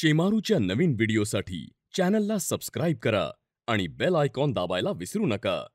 शेमारूच्या नवीन व्हिडिओसाठी चॅनलला सबस्क्राईब करा आणि बेल आयकॉन दाबायला विसरू नका.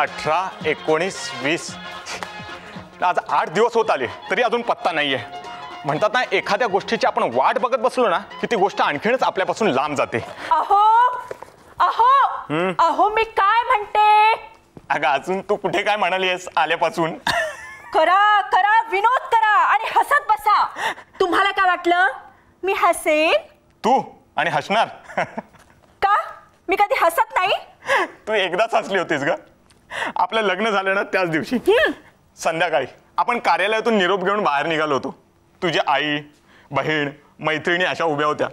अठरा एकोणीस वीस. आज आठ दिवस होत आले तरी अजून पत्ता नाहीये. म्हणतात ना एखाद्या गोष्टीची आपण वाट बघत बसलो ना की ती गोष्ट आणखीनच आपल्यापासून लांब जाते. अहो अहो अहो मी काय म्हणते? अगं अजून तू कुठे काय म्हणालीस आल्यापासून? करा करा विनोद करा आणि हसत बसा. तुम्हाला काय वाटलं? मी हसेन? तू आणि हसणार? का? मी कधी हसत नाही? तू एकदाच हसली होतीस ग. आपलं लग्न झालं ना त्याच दिवशी. संध्याकाळी. आपण कार्यालयातून निरोप घेऊन बाहेर निघालो होतो. तुझी आई बहीण मैत्रिणी अशा उभ्या होत्या.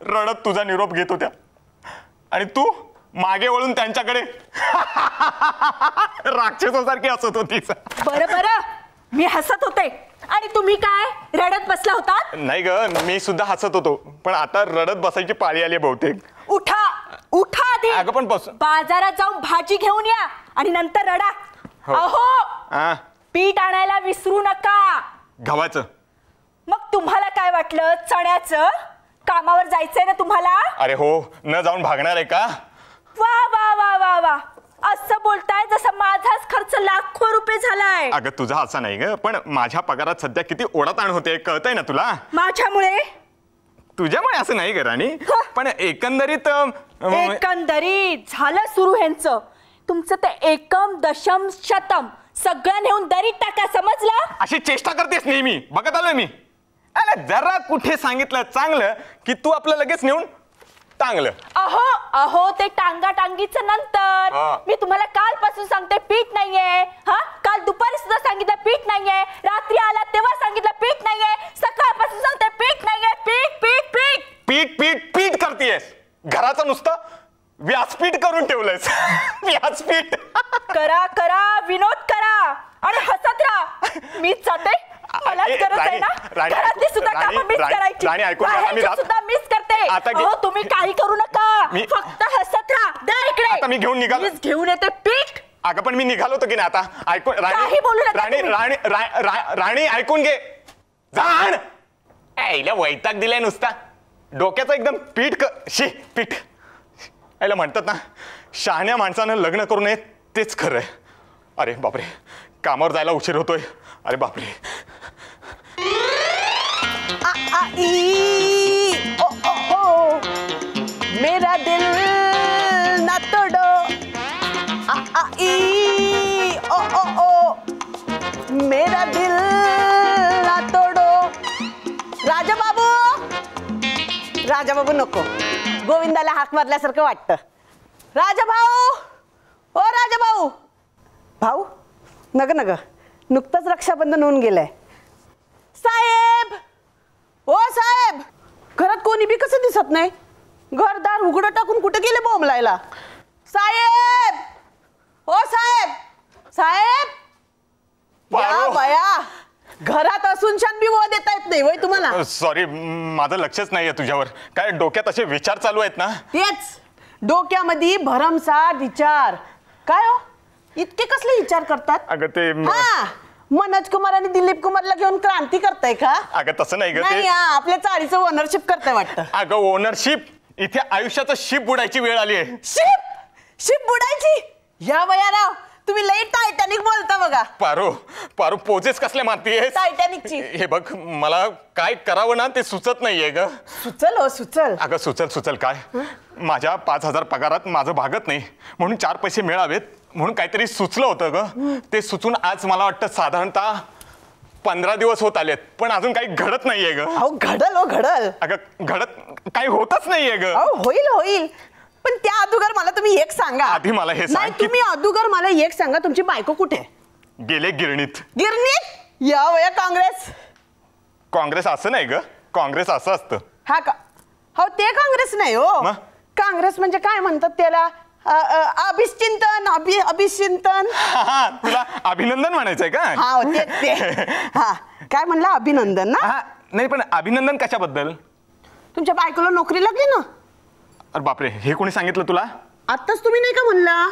रडत तुझा निरोप घेत होत्या. आणि तू मागे वळून त्यांच्याकडे राक्षसासारखी हसत होतीस. बरं बरं. मी हसत होते. आणि तुम्ही काय? रडत बसला होतात? नाही ग मी सुद्धा हसत होतो. पण आता रडत बसायची पाळी आली बहुतेक. उठा उठा आधी. अगं पण बस. बाजारात जाऊन भाजी घेऊन या आणि नंतर रडा. हो. अहो हा पीठ आणायला विसरू नका. गव्हाचं. मग तुम्हाला काय वाटलं? चण्याचं? कामावर जायचंय ना तुम्हाला? अरे हो न जाऊन भागणार आहे का? वा वा वा वा वा. असं बोलताय जसं माझाच खर्च लाखो रुपये झालाय. अगं तुझा असा नाही ग पण माझ्या पगारात सध्या किती ओढाताण होते कळतंय ना तुला? माझ्यामुळे? तुझ्यामुळे असं नाही ग राणी. पण एकंदरीत अं, एकंदरीत झालं सुरू ह्यांचं. तुमचं ते एकम दशम शतम सगळं नेऊन दरीत टाका समजलं? अशी चेष्टा करतेस नेहमी. बघत आलोय मी. अरे जरा कुठे सांगितलं चांगलं की तू आपलं लगेच नेऊन टांगलं. अहो अहो ते टांगा टांगीच नंतर हा. मी तुम्हाला कालपासून सांगते पीठ नाहीये हा काल दुपारी सुद्धा सांगितलं पीठ नाहीये रात्री आला तेव्हा सांगितलं पीठ नाहीये सकाळपासून सांगते पीठ नाहीये पीठ पीठ पीठ पीठ पीठ पीठ करतेयस घराचं नुसतं व्यासपीठ करून ठेवलंयस व्यासपीठ. करा करा विनोद करा आणि हसत राहा. जाते. राणी, राणी, राणी, राणी, राणी, मी अहो तुम्ही काही करू नका. मी- फक्त हसत राहा. इकडे. आता मी घेऊन निघालो. घेऊन येते पीठ. अगं पण मी निघालो होतो की नाही आता? ऐकून राणी. राणी रा- रा- राणी ऐकून घे. जाण! आईला वैताग दिलाय नुसता. डोक्याचं एकदम पीठ शी पीठ. याला म्हणतात ना शहाण्या माणसानं लग्न करू नये तेच खरं आहे. अरे बापरे कामावर जायला उशीर होतोय. अरे बापरे. आ, ई, मेरा दिल ना तोडो. आ, ई, ओ, ओ, ओ, मेरा दिल ना तोडो. राजा बाबू राजा बाबू नको. गोविंदाला हाक मारल्यासारखं वाटतं. राजाभाऊ ओ राजाभाऊ भाऊ! नग नग. नुकतंच रक्षाबंधन होऊन गेलंय. साहेब! ओ साहेब! घरात कोणी बी कसं दिसत नाही? घरदार उघडं टाकून कुठे गेले बोंबलायला? साहेब! ओ साहेब! साहेब! या. बया! घरात असून छान बी बोल देता येत नाही वय तुम्हाला? सॉरी माझं लक्षच नाहीये तुझ्यावर. काय डोक्यात असे विचार चालू आहेत ना? तेच. डोक्यामध्ये भरमसाठ विचार. काय हो? इतके कसले विचार करतात? अगं ते म- हा मनोज कुमार आणि दिलीप कुमारला घेऊन क्रांती करताय का? अगं तसं नाही ग नाही ते हा, आपल्या चाळीचं ओनरशिप करताय वाटतं. अगं ओनरशिप इथे आयुष्याचं शिप बुडायची वेळ आली आहे शिप शिप बुडायची? या वयाराव तुम्ही लई टायटॅनिक बोलता बघा. पारो पारो पोजेस कसले मारतीये टायटॅनिकची. हे बघ मला काय करावं ना ते सुचत नाहीये ग. सुचल हो सुचल. अगं सुचल सुचल काय? माझ्या पाच हजार पगारात माझं भागत नाही. म्हणून चार पैसे मिळावेत. म्हणून काहीतरी सुचलं होतं ग. ते सुचून आज मला वाटतं साधारणतः पंधरा दिवस होत आलेत. पण अजून काही घडत नाहीये ग. अहो घडल हो घडल. अगं घडत काही होतच नाहीये ग. अहो होईल होईल. पण त्या अदुगर मला तुम्ही एक सांगा. आधी मला हे सांग नाही की- तुम्ही अदुगर मला एक सांगा तुमची बायको कुठे? आहे? गेले गिरणीत. गिरणीत? या वया काँग्रेस. काँग्रेस असं नाही ग. काँग्रेस असं असतं. हा का? हो ते काँग्रेस नाही हो. मग? काँग्रेस म्हणजे काय म्हणतात त्याला? अ, अ, अभिश्चिंतन अभि अभिश्चिंतन हा, तुला अभिनंदन म्हणायचंय का? हा हो, ते ते. हा काय म्हणलं? अभिनंदन ना? हा नाही पण अभिनंदन कशाबद्दल? तुमच्या बायकोला नोकरी लागली ना? अरे बापरे हे कोणी सांगितलं तुला? आत्ताच तुम्ही नाही का म्हणला?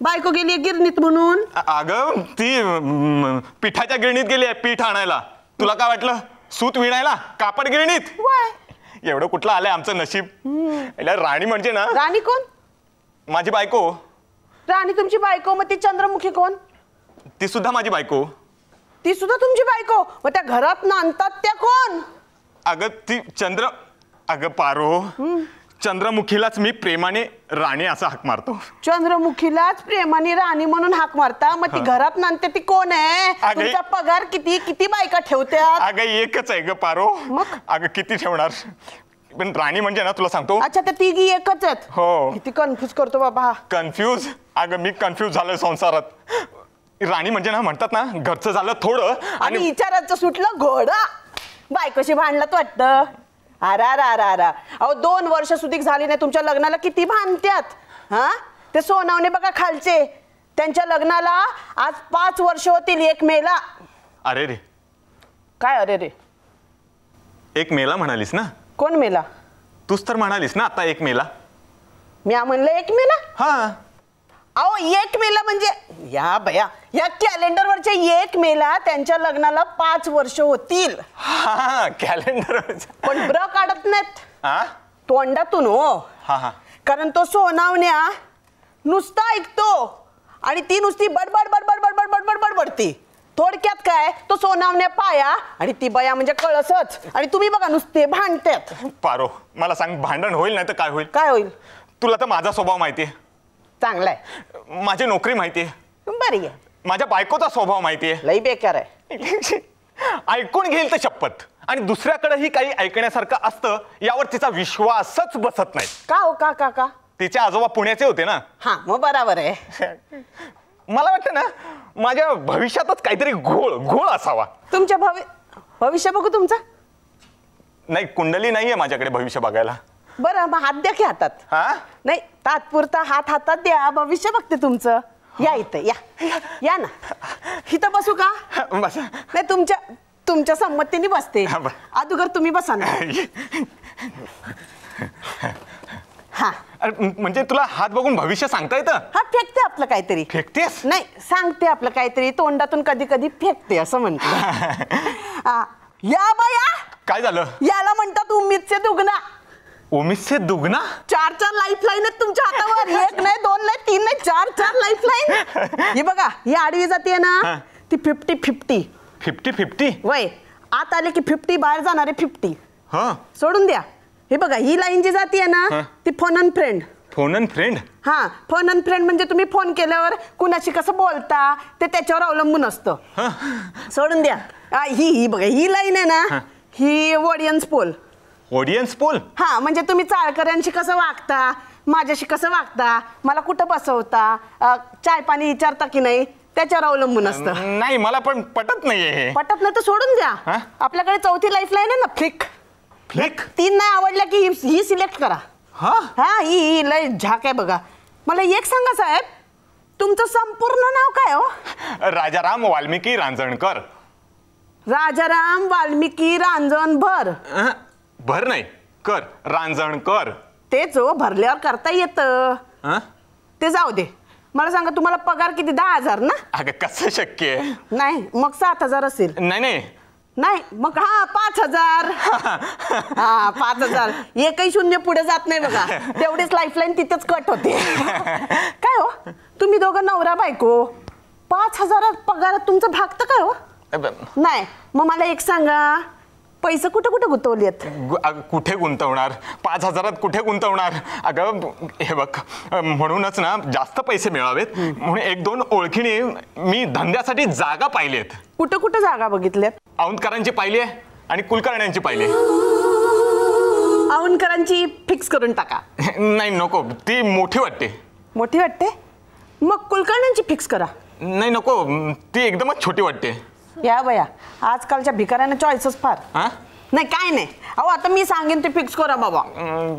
बायको गेली गिरणीत म्हणून. अगं ती म, पिठाच्या गिरणीत गेली आहे पीठ आणायला. तुला काय वाटलं? सूत विणायला? कापड गिरणीत? वाय. एवढं कुठलं आलंय आमचं नशीब? याला राणी म्हणजे ना राणी कोण? माझी बायको. राणी तुमची बायको मग ती चंद्रमुखी कोण? ती सुद्धा माझी बायको. ती सुद्धा तुमची बायको? मग त्या घरात नांदतात त्या कोण? अगं ती चंद्र अगं पारो. चंद्रमुखीलाच मी प्रेमाने राणी असा हाक मारतो. चंद्रमुखीलाच प्रेमाने राणी म्हणून हाक मारता? मग ती घरात नांदते ती कोण आहे? अगं- तुमचा पगार किती? किती बायका ठेवत्यात? अगं एकच आहे ग पारो. मग? अगं किती ठेवणार? पण राणी म्हणजे ना तुला सांगतो. अच्छा त्या तिघी एकच आहेत. हो. किती कन्फ्युज करतो बाबा. हा. कन्फ्यूज अगं मी कन्फ्यूज झालोय संसारात. राणी म्हणजे ना म्हणतात ना घरचं झालं थोडं आणि आणि विचाराचं सुटलं घोडा. बायकोशी भांडलात वाटतं. अरा अरा अरा अरा अहो दोन वर्ष सुधीक झाली नाही तुमच्या लग्नाला किती भांडत्यात हा? ते सोनावणे बघा खालचे. त्यांच्या लग्नाला आज पाच वर्ष होतील एक मेला. अरे रे. काय अरे रे? एक मेला म्हणालीस ना? कोण मेला? तूच तर म्हणालीस ना आता एक मेला. मी म्हणलं एक मेला? हा. अहो एक मेला म्हणजे या बया या कॅलेंडरवरच्या एक मेला त्यांच्या लग्नाला पाच वर्ष होतील. हा कॅलेंडर पण ब्र काढत नाहीत. हा तोंडातून हो. हा हा. कारण तो सोनावण्या नुसता ऐकतो आणि ती नुसती बडबड बडबड बडबड बडबड बडबडती थोडक्यात काय तो सोनावण्या पाया आणि ती बया म्हणजे कळसच. आणि तुम्ही बघा नुसते भांडतात पारो मला सांग भांडण होईल नाही तर काय होईल? काय होईल? तुला तर माझा स्वभाव माहितीये. चांगलाय. माझी नोकरी माहितीये. बरी आहे. माझ्या बायकोचा स्वभाव माहितीये. लई बेकार आहे. ऐकून घेईल तर शपथ. आणि दुसऱ्याकडेही काही ऐकण्यासारखं असतं यावर तिचा विश्वासच बसत नाही. का हो का का का? तिचे आजोबा पुण्याचे होते ना. हा मग बराबर आहे. मला वाटतं ना माझ्या भविष्यातच काहीतरी घोळ घोळ असावा. तुमच्या भवि भविष्य बघू तुमचं? नाही कुंडली नाहीये माझ्याकडे भविष्य बघायला. बरं मग हात द्या की हातात. हा? नाही तात्पुरता हात हातात द्या. भविष्य बघते तुमचं. या इथं या. या ना. इथं बसू का? बस. नाही तुमच्या तुमच्या संमतीने बसते. हा, बरं. तुम्ही बसा ना. हा. अरे, म्हणजे तुला हात बघून भविष्य सांगता येतं? हा फेकते आपलं काहीतरी. फेकतेस? नाही सांगते आपलं काहीतरी. तोंडातून कधी कधी फेकते असं म्हणते. हा, या बाया! काय झालं? याला म्हणतात उम्मीदचे दुगना. ओमिसचे दुगना? चार चार लाईफ लाईन आहेत तुमच्या हातावर. एक नाही दोन नाही तीन नाही चार चार लाईफ लाईन ही बघा ही आडवी जाते. ना ती फिफ्टी फिफ्टी फिफ्टी फिफ्टी वय आत आले की फिफ्टी बाहेर जाणारे फिफ्टी हा. सोडून द्या. हे बघा ही लाईन जी जाते हा. ना ती phone a friend phone a friend हा फोन अन फ्रेंड म्हणजे तुम्ही फोन केल्यावर कुणाशी कसं बोलता ते त्याच्यावर अवलंबून असतं. सोडून द्या. ही ही बघा ही लाईन आहे ना ही. ऑडियन्स पोल ऑडियन्स पूल हा म्हणजे तुम्ही चाळकऱ्यांशी कसं वागता? माझ्याशी कसं वागता? मला कुठं बसवता? चाय पाणी विचारता की नाही? त्याच्यावर अवलंबून असतं. नाही मला पण पटत नाहीये हे. पटत नाही तर सोडून द्या? आपल्याकडे चौथी लाईफ लाईन आहे ना फ्लिक फ्लिक तीन नाही आवडल्या की ही- सिलेक्ट करा. हा? हा ही ही लय झाक आहे बघा. मला एक सांगा साहेब तुमचं संपूर्ण नाव काय हो? राजाराम वाल्मिकी रांजणकर. राजाराम वाल्मिकी रांजणभर. भर नाही. कर. रांजणकर तेच हो भरल्यावर करता येतं. हं? ते जाऊ दे. मला सांगा तुम्हाला पगार किती? दहा हजार ना? अगं कसं शक्य आहे? नाही मग सात हजार असेल. नाही नाही. नाही मग हा पाच हजार. हा पाच हजार. एकही शून्य पुढे जात नाही बघा. तेवढीच लाईफलाईन तिथेच कट होते. काय हो? तुम्ही दोघं नवरा बायको. पाच हजारात पगारात तुमचं भागतं काय हो? अब- नाही मग मला एक सांगा. पैसे कुठे कुठे गुंतवलेत? गु- अगं, कुठे गुंतवणार? पाच हजारात कुठे गुंतवणार? अगं हे बघ म्हणूनच ना जास्त पैसे मिळावेत. म्हणून एक दोन ओळखीने मी धंद्यासाठी जागा पाहिलेत. कुठं कुठं जागा बघितल्यात? औंधकरांची पाहिली आहे आणि कुलकर्ण्यांची पाहिली औंधकरांची फिक्स करून टाका. नाही नको. ती मोठी वाटते. मोठी वाटते? मग कुलकर्ण्यांची फिक्स करा. नाही नको. ती एकदमच छोटी वाटते. या बया आजकालच्या भिकाऱ्यांना चॉईसच फार. हा? नाही काय नाही. अहो आता मी सांगेन ते फिक्स करा बाबा.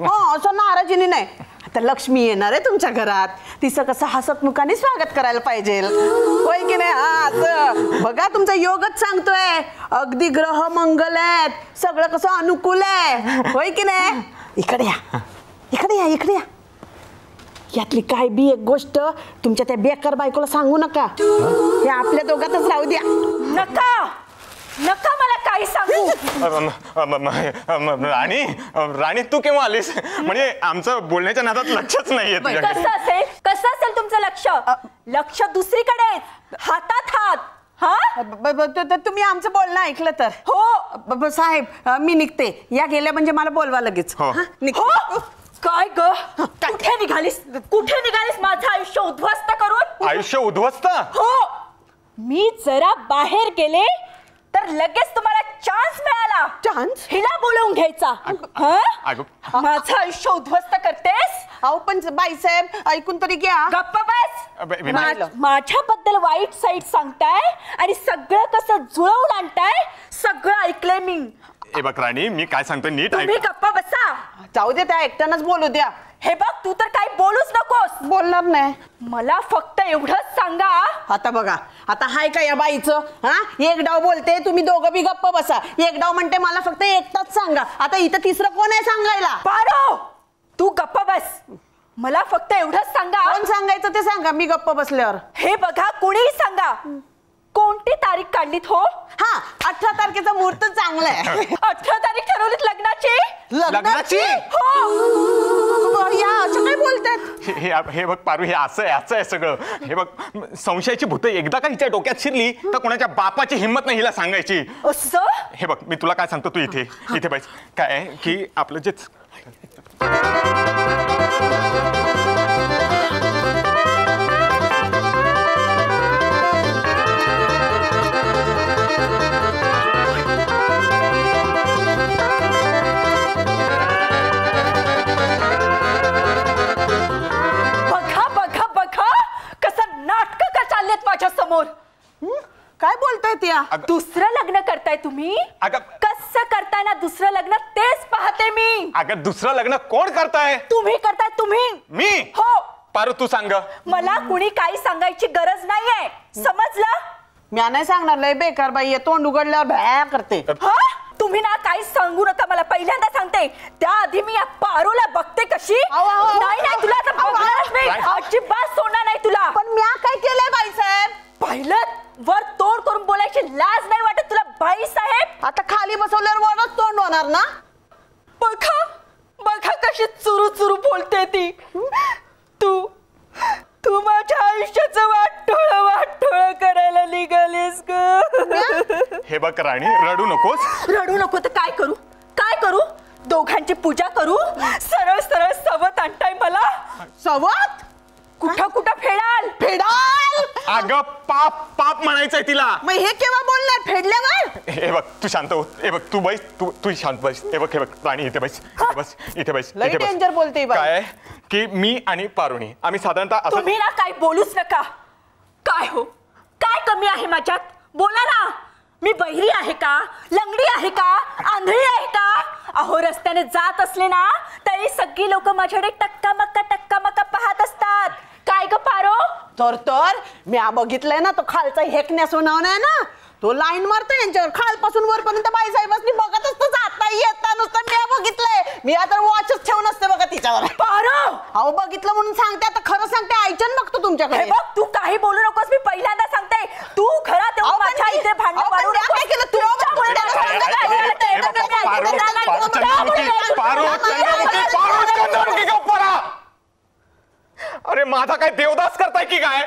हो असं नाराजीने नाही. आता लक्ष्मी येणार आहे तुमच्या घरात. तिचं कसं हसतमुखाने स्वागत करायला पाहिजे. होय की नाही? हा असं. बघा तुमचा योगच सांगतोय. अगदी ग्रह मंगल आहेत. सगळं कसं अनुकूल आहे. होय की नाही? इकडे या. इकडे या इकडे या. यातली काय बी एक गोष्ट तुमच्या त्या बेकार बायकोला सांगू नका. हे आपल्या दोघातच राहू द्या. नका! नका मला काही सांगू. राणी राणी तू केव्हा आलीस? म्हणजे आमचं बोलण्याच्या नादात लक्षच नाहीये कसं असेल? कसं असेल तुमचं लक्ष? लक्ष दुसरीकडे आहे. हातात हात. हा? तुम्ही आमचं बोलणं ऐकलं तर. हो. साहेब मी निघते. या गेल्या म्हणजे मला बोलवा लगेच. हो. काय ग? कुठे निघालीस? कुठे निघालीस माझं आयुष्य उद्ध्वस्त करून? आयुष्य उद्ध्वस्त? हो. मी जरा बाहेर गेले तर लगेच तुम्हाला चान्स मिळाला. Chance? हिला बोलवून घ्यायचा. हं? माझं आयुष्य उद्ध्वस्त करतेस? अहो पण बाईसाहेब ऐकून तरी घ्या. गप्प बस. अबे, मी- मा- माझ्याबद्दल वाईट साईड सांगताय आणि सगळं कसं जुळवून आणताय सगळं ऐकलंय मी. हे बघ राणी मी काय सांगतो नीट तुम्ही ऐक. गप्पा बसा. जाऊ दे त्या एकट्यानंच बोलू द्या. हे बघ तू तर काही बोलूच नकोस. बोलणार नाही. मला फक्त एवढंच सांगा. आता बघा आता हाय का या बाईचं? हा? एक डाव बोलते तुम्ही दोघं बी गप्प बसा. एक डाव म्हणते मला फक्त एकटाच सांगा. आता इथं तिसरं कोण आहे सांगायला? पारो तू गप्पा बस. मला फक्त एवढंच सांगा. कोण सांगायचं ते सांगा मी गप्प बसल्यावर. हे बघा कुणीही सांगा. कोणती तारीख काढलीत हो? हा अठरा तारखेचा मुहूर्त चांगला आहे. अठरा तारीख ठरवलीत लग्नाची? लग्नाची? हो. या असं काय बोलतात? हे हे- हे बघ पारू हे असं आहे असं आहे सगळं. हे बघ संशयाची भूत एकदा का हिच्या डोक्यात शिरली तर कोणाच्या बापाची हिंमत नाही हिला सांगायची. असं? हे बघ मी तुला काय सांगतो तू इथे इथे पाहिजे काय आहे की आपलं जे समोर. काय बोलताय त्या? अगं- दुसरं लग्न करताय तुम्ही? अगं- कसं करताय ना दुसरं लग्न तेच पाहते मी. अगं दुसरं लग्न कोण करताय? तुम्ही करताय तुम्ही. मी? हो. पारू तू सांग. मला कुणी काही सांगायची गरज नाहीये. समजलं? म्या नाही सांगणार लय बेकार बाई आहे. तोंड उघडल्यावर भ्या करते. हा? तुम्ही ना काही सांगू नका मला पहिल्यांदा सांगते. त्याआधी मी या पारूला बघते कशी. नाही नाही तुला आता. बघणारच मी? अजिबात सोडणार नाही तुला. पण म्या काय केलंय बाईसाहेब पहिलं? वर तोड करून बोलायची लाज नाही वाटत तुला बाई साहेब? आता खाली बसवल्यावर वरच तोंड होणार ना? बघा बघा कशी चुरू चुरू बोलते ती. तू तू माझ्या आयुष्याचं वाटोळ वाटोळ करायला निघालीस ग. हे बघ राणी रडू नकोस. रडू नको तर काय करू? काय करू? दोघांची पूजा करू? सरळ सरळ सवत आणताय मला? सवत? कुठं कुठं फेडाल? फेडाल? अगं पाप पाप म्हणायचंय तिला. मग हे केव्हा बोलणार? फेडल्यावर? हे बघ तू शांत हो. हे बघ तू बैस तू तू शांत बस. हे बघ हे बघ राणी इथे बस इथे बस इथे बस लई इथे बस. danger बोलते ही बाई. काय आहे? की मी आणि पारुणी आम्ही साधारणतः असं तुम्ही ना काही बोलूच नका. काय हो? काय कमी आहे माझ्यात? बोला ना. मी बहिरी आहे का? लंगडी आहे का? आंधळी आहे का? अहो रस्त्याने जात असले ना तरी सगळी लोक माझ्याकडे टक्का मक्का टक्का मक्का पाहत असतात. काय ग पारो तर तर मी आ बघितलंय ना तो खालचा हेकण्या सोनावणार ना तो लाईन मारतो यांच्यावर खालपासून वरपर्यंत बाई साहेबांनी बघत असतो जाता येता नुसतं मी बघितलंय मी आता वॉचच ठेवून असते बघा तिच्यावर पारो अहो बघितलं म्हणून सांगते आता खरं सांगते आईचन बघतो हे तुमच्याकडे बघ तू काही बोलू नकोस मी पहिल्यांदा सांगते तू घरात माझ्या इथे भांडण मारू नकोस. काय अरे माझा काय देवदास करताय की काय?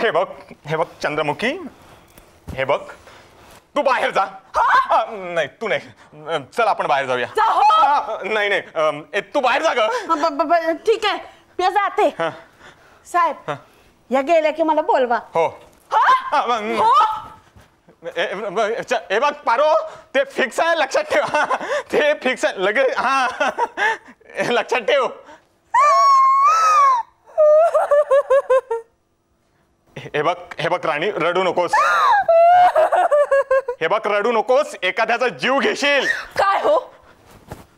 हे बघ हे बघ चंद्रमुखी. हे बघ. तू बाहेर जा. अ, नाही तू नाही. चल आपण बाहेर जाऊया. जा हो. नाही नाही. अम, ए, तू बाहेर जा ग. ब- ब- ब- ठीक आहे. मी जाते. हा. साहेब या गेल्या की मला बोलवा. हो. हा? अ, हो? ए, ए, ब- च- बघ पारो ते फिक्स आहे लक्षात ठेव. हा, ते फिक्स आहे. लगे हा. लक्षात ठेव. हे बघ हे बघ राणी रडू नकोस. हे बघ रडू नकोस. एखाद्याचा जीव घेशील. काय हो?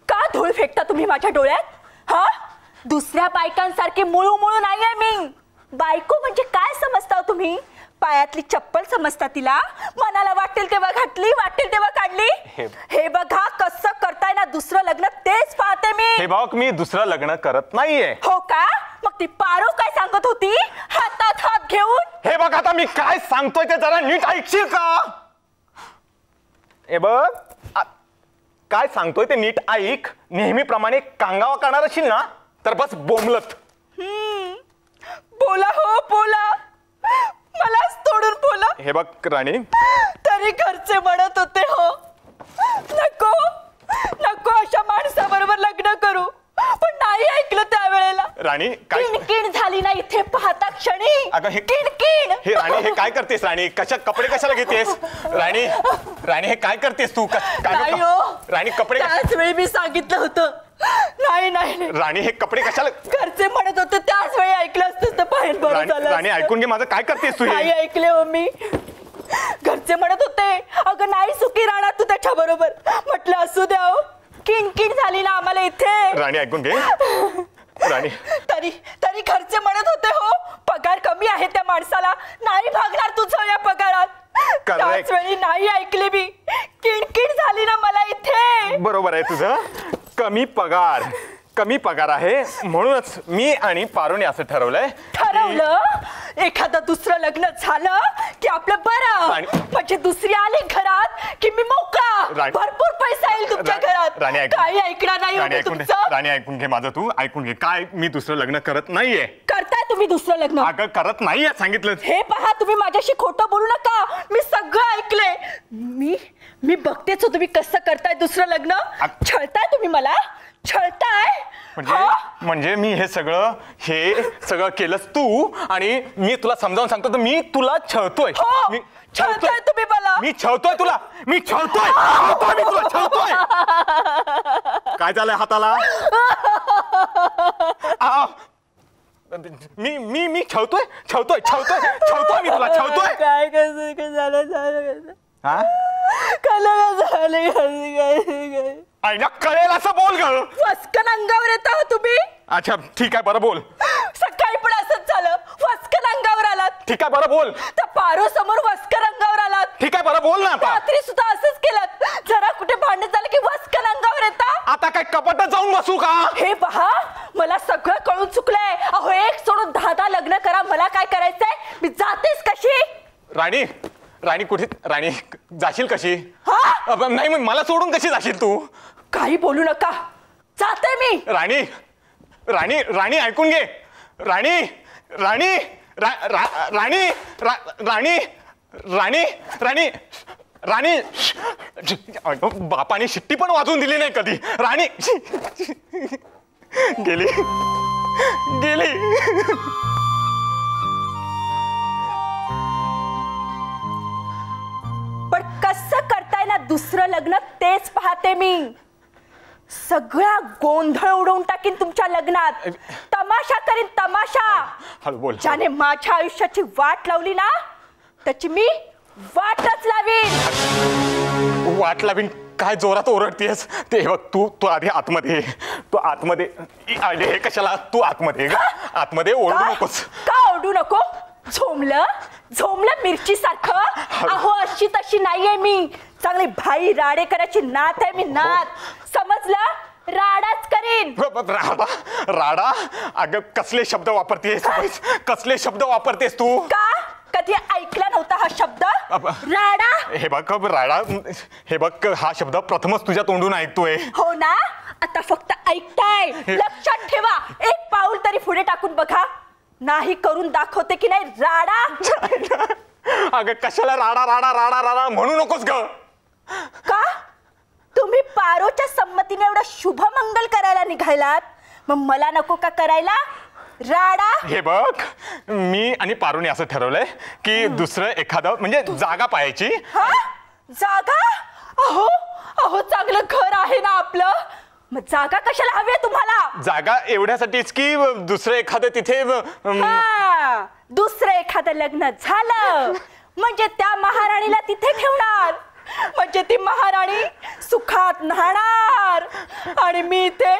का धूळ फेकता तुम्ही माझ्या डोळ्यात? हा? दुसऱ्या बायकांसारखी मुळू मुळू नाहीये मी. बायको म्हणजे काय समजता हो तुम्ही? पायातली चप्पल समजता तिला? मनाला वाटेल तेव्हा घातली वाटेल तेव्हा काढली? हे- बघा कसं करताय ना दुसरं लग्न तेच पाहते मी. हे मी दुसरं लग्न करत नाहीये. हो का? मग ती पारो काय सांगत होती? हातात हात घेऊन? हे बघ आता मी काय सांगतोय ते जरा नीट ऐकशील का? हे बघ काय सांगतोय ते नीट ऐक. नेहमीप्रमाणे कांगावा करणार असेल ना तर बस बोंबलत. बोला हो बोला. मलाच तोडून बोला. हे बघ राणी. तरी घरचे म्हणत होते हो. नको नको अशा माणसाबरोबर लग्न करू. पण नाही ऐकलं त्यावेळेला. राणी काय किणकिण झाली ना इथे पाहता क्षणी. अगं हे किणकिण. हे राणी हे काय करतेस राणी? कशा कपडे कशाला घेतेस? राणी राणी हे काय करतेस तू? क- काय नाही हो. राणी कपडे त्याच वेळी मी सांगितलं होतं. नाही नाही नाही. राणी हे कपडे कशाला घरचे म्हणत होते त्याच वेळी ऐकलं असतं तर बाहेर बरं राणी झालं राणी असतं. ऐकून घे माझं. काय करतेस तू नाही हे ऐकले हो मी. घरचे म्हणत होते अगं नाही सुखी राहणार तू त्याच्या बरोबर म्हटलं असू द्या हो. किणकिण झाली ना आम्हाला इथे. राणी ऐकून घे. राणी. तरी तरी घरचे म्हणत होते हो. पगार कमी आहे त्या माणसाला. नाही भागणार तुझं या पगारात. त्याच वेळी नाही ऐकले मी. किणकिण झाली ना मला इथे. बरोबर आहे तुझं. कमी पगार. कमी पगार आहे. म्हणूनच मी आणि पारुणी असं ठरवलंय ठरवलं? एखादं दुसरं लग्न झालं की आपलं बरं. म्हणजे दुसरी आली घरात की मी राणी- भरपूर पैसा येईल तुमच्या रा- घरात. राणी ऐकून- काही ऐकणार नाही राणी होतं ऐकून घे तुमचं. राणी ऐकून घे माझं तू. ऐकून घे. काय मी दुसरं लग्न करत नाहीये. करताय तुम्ही दुसरं लग्न. अगं करत नाहीये सांगितलं हे पहा तुम्ही माझ्याशी खोटं बोलू नका. मी सगळं ऐकलंय. मी मी बघतेच हो तुम्ही कसं करताय दुसरं लग्न. अग- छळताय तुम्ही मला? छळताय? म्हणजे? म्हणजे मी हे सगळं हे सगळं केलंस तू आणि मी तुला समजावून सांगतो तर मी तुला छळतोय. हो मी छळताय. तुम्ही मला. मी छळतोय तुला. मी छळतोय. मी तुला छळतोय. काय झालंय हाताला? आ, मी मी मी छळतोय छळतोय छळतोय छळतोय मी तुला छळतोय. काय कसं झालं झालं कसं? हा झालं कसं काय आईला कळेल असं बोल ग. वस्कन अंगावर येता हो तुम्ही. अच्छा ठीक आहे बरं बोल. सकाळी पण असंच झालं. वस्कन अंगावर आलात. ठीक आहे बरं बोल. तर पारो समोर वस्कन अंगावर आलात. ठीक आहे बरं बोल ना आता. रात्री सुद्धा असंच केलं. जरा कुठे भांडण झालं की वस्कन अंगावर येता? आता काय कपाटात जाऊन बसू का? हे पहा मला सगळं कळून चुकलंय. अहो एक सोडून दहा दहा लग्न करा. मला काय करायचंय? मी जातेस कशी? राणी राणी कुठे? राणी जाशील कशी? हा? नाही मग मला सोडून कशी जाशील तू? काही बोलू नका. जाते मी. राणी राणी राणी ऐकून घे. राणी राणी रा, राणी रा, राणी राणी राणी राणी बापाने शिट्टी पण वाजवून दिली नाही कधी. राणी गेली. गेली. पण कसं करताय ना दुसरं लग्न तेच पाहते मी. सगळा गोंधळ उडवून टाकीन तुमच्या लग्नात. तमाशा करीन तमाशा. बोल ज्याने माझ्या आयुष्याची वाट लावली ना त्याची मी वाटच लावीन. वाट लावीन काय जोरात ओरडतेस? ते हे बघ तू तू आधी आतमध्ये. तू आतमध्ये हे कशाला? तू आतमध्ये. आतमध्ये ओरडू काय? नकोस. का ओरडू नको? झोमलं? झोमलं मिरची सारखं अहो अशी तशी नाहीये मी. चांगली भाई राडे करायची नात आहे मी नात. समजलं? राडाच करीन. राडा? राडा? अगं कसले शब्द वापरतेस कसले शब्द वापरतेस तू? का? कधी ऐकला नव्हता हा शब्द? राडा? हे बघ राडा हे बघ हा शब्द प्रथमच तुझ्या तोंडून ऐकतोय. हो ना? आता फक्त ऐकताय. लक्षात ठेवा. एक पाऊल तरी पुढे टाकून बघा. नाही करून दाखवते की नाही राडा? अगं कशाला राडा राडा राडा राडा? म्हणू नकोस ग. का? तुम्ही पारोच्या संमतीने एवढं शुभमंगल करायला निघायलात? मग मला नको का करायला? राडा? हे बघ मी आणि पारुने असं ठरवलंय की दुसरं एखादं म्हणजे जागा पाहायची. हा? जागा? अहो अहो चांगलं घर आहे ना आपलं. मग जागा कशाला हवी तुम्हाला? जागा एवढ्यासाठीच की दुसरं एखादं तिथे हा दुसरं एखादं लग्न झालं. म्हणजे त्या महाराणीला तिथे ठेवणार. म्हणजे ती महाराणी सुखात न्हाणार आणि मी इथे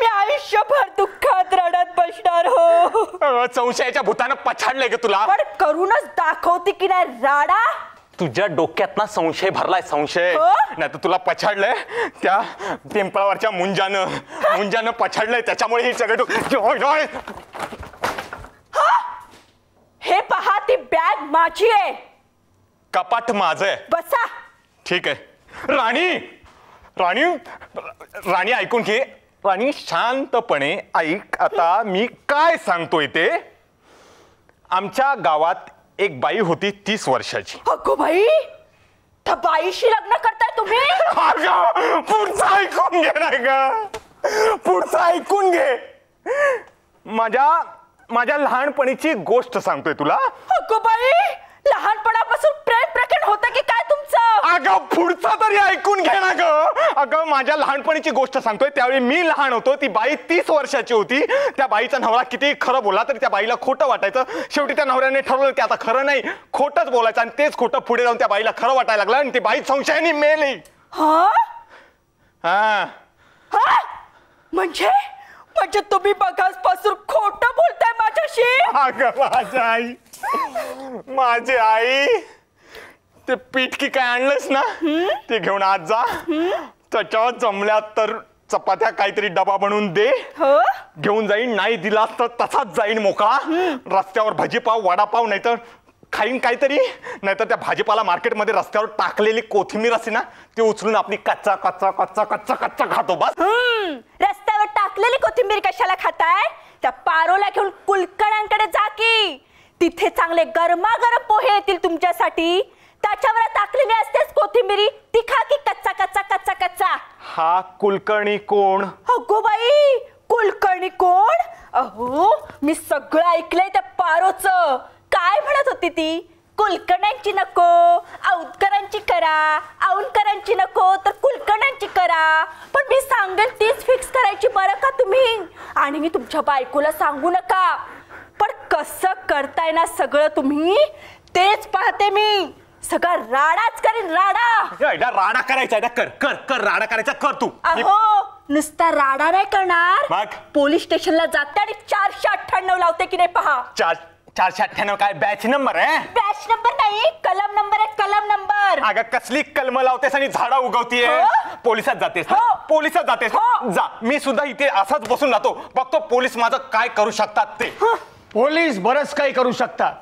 मी आयुष्यभर दुःखात रडत बसणार हो. संशयाच्या भूतानं पछाडलंय ग तुला. पण करूनच दाखवते की नाही राडा? तुझ्या डोक्यात ना संशय भरलाय संशय. हो? नाही तर तुला पछाडलंय त्या पिंपळावरच्या मुंजानं. मुंजानं पछाडलंय त्याच्यामुळे ही सगळं. हे पहा ती बॅग माझी आहे. कपाट माझं आहे. बसा. ठीक आहे. राणी राणी राणी ऐकून घे. राणी शांतपणे ऐक आता मी काय सांगतोय ते. आमच्या गावात एक बाई होती तीस वर्षाची. अगो बाई त्या बाईशी लग्न करताय तुम्ही? पुढचं ऐकून घे ना ग. पुढचं ऐकून घे. माझ्या माझ्या लहानपणीची गोष्ट सांगतोय तुला. अगो बाई लहानपणापासून प्रेम प्रकट होतं की काय तुमचं? अगं पुढचं तरी ऐकून घे ना ग. अगं माझ्या लहानपणीची गोष्ट सांगतोय. त्यावेळी मी लहान होतो. ती बाई तीस वर्षाची होती. त्या बाईचा नवरा किती खरं बोला तरी त्या बाईला खोटं वाटायचं. शेवटी त्या नवऱ्याने ठरवलं की आता खरं नाही खोटंच बोलायचं आणि तेच खोटं पुढे जाऊन त्या बाईला खरं वाटायला लागलं आणि ती बाई संशयाने मेली. हा? म्हणजे? म्हणजे तुम्ही बघासपासून खोटं बोलताय माझ्याशी? अगं माझी आई. माझी आई ते पीठ की काय आणलंस ना ते घेऊन आज जा. त्याच्यावर जमल्या तर चपात्या काहीतरी डबा बनवून दे. हो? घेऊन जाईन नाही दिलास तर तसाच जाईन मोकळा. रस्त्यावर भाजीपाव वडापाव नाहीतर खाईन काहीतरी. नाहीतर त्या भाजीपाला मार्केटमध्ये रस्त्यावर टाकलेली कोथिंबीर असते ना ती उचलून आपली कच्चा कच्चा कच्चा कच्चा कच्चा खातो बस. हम्म, रस्त्यावर टाकलेली कोथिंबीर कशाला खाताय? त्या पारोला घेऊन कुलकर्ण्यांकडे जा की. तिथे चांगले गरमागरम पोहे येतील तुमच्यासाठी. त्याच्यावर टाकलेली असतेच कोथिंबीरी. ती खा की कच्चा कच्चा कच्चा कच्चा. हा कुलकर्णी कोण? अगो बाई कुलकर्णी कोण? अहो मी सगळं ऐकलंय त्या पारोच. काय म्हणत होती ती? कुलकर्ण्यांची नको औदकरांची करा औनकरांची नको तर कुलकर्ण्यांची करा. पण मी सांगेल तीच फिक्स करायची बरं का तुम्ही? आणि मी तुमच्या बायकोला सांगू नका. पण कसं करताय ना सगळं तुम्ही तेच पाहते मी. सगळा राडाच करीन राडा. राडा करायचा कर कर कर राडा करायचा कर तू. अहो नुसता राडा नाही करणार. मग? पोलीस स्टेशनला जाते आणि चारशे अठ्ठ्याण्णव लावते की नाही पहा. चार चारशे अठ्ठ्याण्णव काय बॅच नंबर आहे? बॅच नंबर नाही कलम नंबर आहे कलम नंबर अगं कसली कलम लावतेस आणि झाडा उगवतीये? हो? पोलिसात जातेस ना? हो. पोलिसात जातेस हो. जा मी सुद्धा इथे असाच बसून राहतो. बघतो पोलीस माझं काय करू शकतात ते. पोलीस बरंच काही करू शकतात.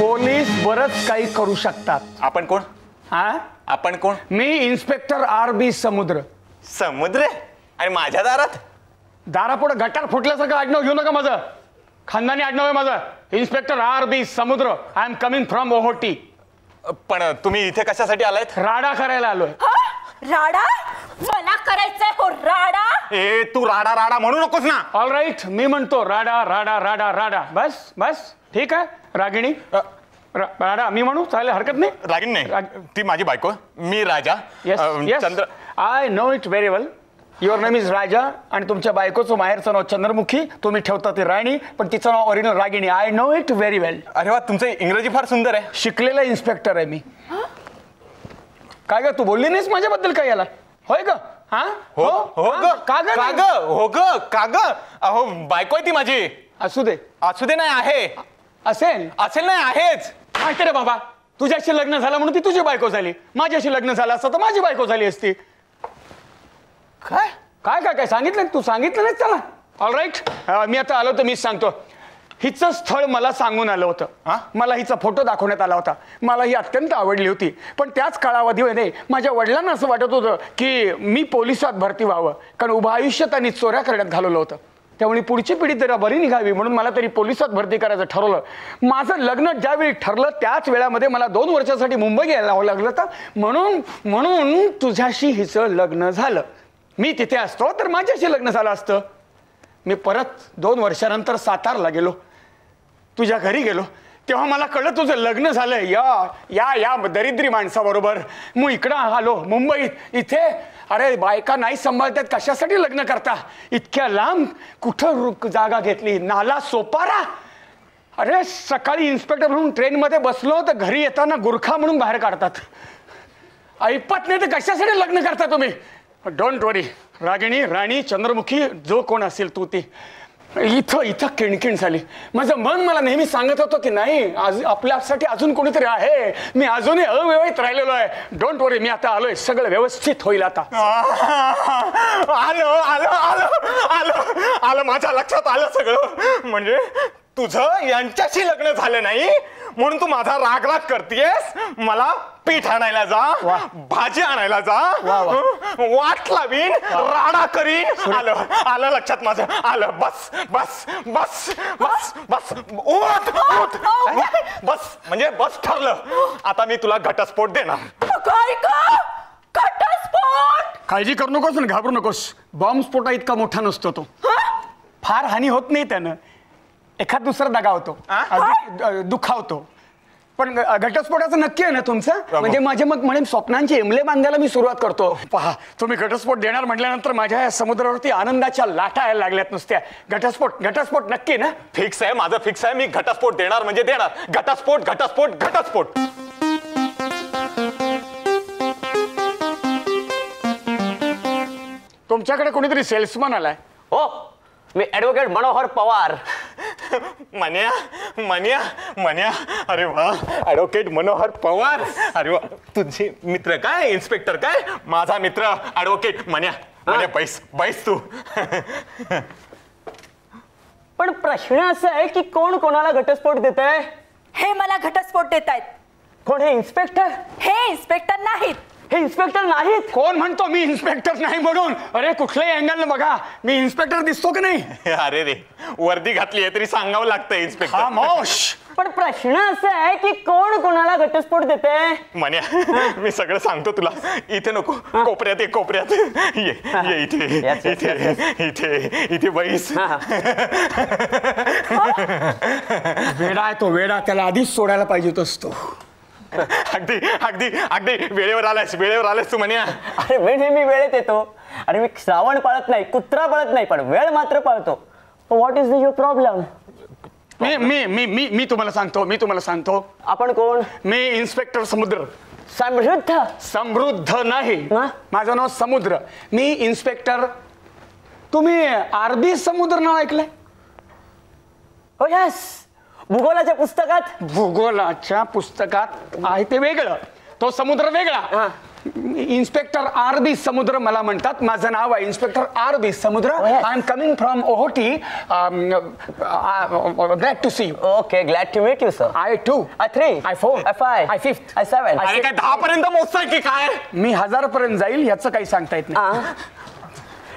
पोलीस बरंच काही करू शकतात. आपण कोण? हा? आपण कोण? मी इन्स्पेक्टर आर बी समुद्र. समुद्र? आणि माझ्या दारात? दारापुढे गटार फुटल्यासारखं आडनाव घेऊ नका माझं. खानदानी आडनाव आहे माझं. Inspector R B Samudra. I am coming from Ohoti पण तुम्ही इथे कशासाठी आलायत? राडा करायला आलोय. हा? राडा? मला करायचंय हो राडा? ए तू राडा राडा म्हणू नकोस ना. ऑल राईट मी म्हणतो राडा राडा राडा राडा. बस बस. ठीक आहे रागिणी? अ, रा- राडा मी म्हणू? चालेल हरकत नाही? रागीन नाही. राग- ती माझी बायको मी Raja. Yes um, yes Chandra I know it very well your name is Raja आणि तुमच्या बायकोचं माहेरचं नाव चंद्रमुखी. तुम्ही ठेवता ती राणी पण तिचं नाव original Ragini. I know it very well अरे वा तुमचं इंग्रजी फार सुंदर आहे. शिकलेला इन्स्पेक्टर आहे मी. काय ग तू बोलली नाहीस माझ्याबद्दल काय याला? होय ग हा? हो हो? हा? ग. का ग का ग? हो ग का ग? अहो बायको आहे ती माझी. असू दे. असू दे नाही आहे. असेल. असेल नाही आहेच. माहिती रे बाबा तुझ्याशी लग्न झालं म्हणून ती तुझी बायको झाली. माझ्याशी लग्न झालं असतं तर माझी बायको झाली असती. काय? काय काय काय सांगितलं? तू सांगितलं नाही त्याला. ऑल राईट मी आता आलो तर मीच सांगतो. हिचं स्थळ मला सांगून आलं हा? होतं मला हिचा फोटो दाखवण्यात आला होता. मला ही अत्यंत आवडली होती. पण त्याच कालावधीमध्ये माझ्या वडिलांना असं वाटत होतं की मी पोलिसात भरती व्हावं. कारण उभं आयुष्य त्यांनी चोऱ्या करण्यात घालवलं होतं. त्यामुळे पुढची पिढी जरा बरी निघावी म्हणून मला तरी पोलिसात भरती करायचं ठरवलं. माझं लग्न ज्यावेळी ठरलं त्याच वेळामध्ये मला दोन वर्षासाठी मुंबई यायला लागलं तर म्हणून म्हणून तुझ्याशी हिचं लग्न झालं. मी तिथे असतो तर माझ्याशी लग्न झालं असतं. मी परत दोन वर्षानंतर सातारला गेलो. तुझ्या घरी गेलो तेव्हा मला कळलं तुझं लग्न झालंय. या या या दरिद्री माणसाबरोबर. मग इकडं आलो मुंबईत. इथे अरे बायका नाही सांभाळतात कशासाठी लग्न करता? इतक्या लांब कुठं जागा घेतली? नाला सोपारा? अरे सकाळी इन्स्पेक्टर म्हणून ट्रेनमध्ये बसलो तर घरी येताना गुरखा म्हणून बाहेर काढतात. ऐपत नाही तर कशासाठी लग्न करता तुम्ही? डोंट वरी रागिणी राणी चंद्रमुखी जो कोण असेल तू ती. इथं इथं किणकिण झाली. माझं मन मला नेहमी सांगत होतं की नाही आज आपल्यासाठी अजून कोणीतरी आहे. मी अजूनही अव्यवहित राहिलेलो आहे. डोंट वरी मी आता आलोय. सगळं व्यवस्थित होईल आता. आलं आलं आलं आलं. आलं माझ्या लक्षात आलं सगळं. म्हणजे तुझं यांच्याशी लग्न झालं नाही म्हणून तू माझा राग राग करतेस मला पीठ आणायला जा भाजी आणायला जा. वाट लावीन राडा करीन. आलं आलं लक्षात माझं. आलं बस बस बस बस बस. बस म्हणजे बस ठरलं. आता मी तुला घटस्फोट देणार. काय घटस्फोट? काळजी करू नकोस आणि घाबरू नकोस. बॉम्ब स्फोटा इतका मोठा नसतो तो. फार हानी होत नाही त्यानं. एखाद दुसरा दगा होतो. आ? अगदी, अ, दुखावतो पण घटस्फोटाचं नक्की आहे ना तुमचं? म्हणजे माझे मग म्हणेन स्वप्नांची एमले बांधायला मी सुरुवात करतो. पहा तुम्ही घटस्फोट देणार म्हटल्यानंतर माझ्या या समुद्रावरती आनंदाच्या लाटा यायला लागल्यात नुसत्या. घटस्फोट घटस्फोट नक्की ना? फिक्स आहे माझं फिक्स आहे मी घटस्फोट देणार म्हणजे देणार. घटस्फोट घटस्फोट घटस्फोट. तुमच्याकडे कोणीतरी सेल्समन आलाय? हो. मी ॲडव्होकेट मनोहर पवार. मन्या मन्या मन्या. अरे वा ऍडव्होकेट मनोहर पवार. अरे वा. तुझे मित्र काय? इन्स्पेक्टर काय? माझा मित्र ऍडव्होकेट मन्या. मन्या बैस बैस तू. पण प्रश्न असा आहे की कोण कोणाला घटस्फोट देत आहे हे मला घटस्फोट देत आहेत कोण हे इन्स्पेक्टर हे इन्स्पेक्टर नाहीत. हे इन्स्पेक्टर नाहीत. कोण म्हणतो मी इन्स्पेक्टर नाही म्हणून? अरे कुठल्याही अँगलनं बघा. मी इन्स्पेक्टर दिसतो की नाही? अरे रे वर्दी घातली आहे तरी सांगावं लागतं इन्स्पेक्टर. खामोश पण प्रश्न असा आहे की कोण कोणाला घटस्फोट देत? मन्या मी सगळं सांगतो तुला. इथे नको. कोपऱ्यात ये कोपऱ्यात. ये ये इथे. इथे इथे इथे बैस. वेडा आहे तो वेडा. त्याला आधीच सोडायला पाहिजे होतास तो अगदी अगदी अगदी. वेळेवर आलास वेळेवर आलास तू म्हण्या. अरे वेळ नेहमी वेळेत येतो. अरे मी श्रावण पाळत नाही कुत्रा पाळत नाही पण वेळ मात्र पाळतो. What is the your problem मी मी मी मी मी तुम्हाला सांगतो मी तुम्हाला सांगतो. आपण कोण? मी इन्स्पेक्टर समुद्र. समृद्ध? समृद्ध नाही. हा? माझं नाव समुद्र. मी इन्स्पेक्टर तुम्ही अरबी समुद्र नाव ऐकलंय? हो यस भूगोलाच्या पुस्तकात? भूगोलाच्या पुस्तकात आहे ते वेगळं. तो समुद्र वेगळा. इन्स्पेक्टर आर बी समुद्र मला म्हणतात. माझं नाव आहे inspector R B Samudra. I am coming from Ohoti. Glad to see okay glad to meet you sir I two I three I four I five I fifth I seven अरे काय दहा पर्यंत मोजताय की काय? मी हजार पर्यंत जाईल याचं काही सांगता येत नाही.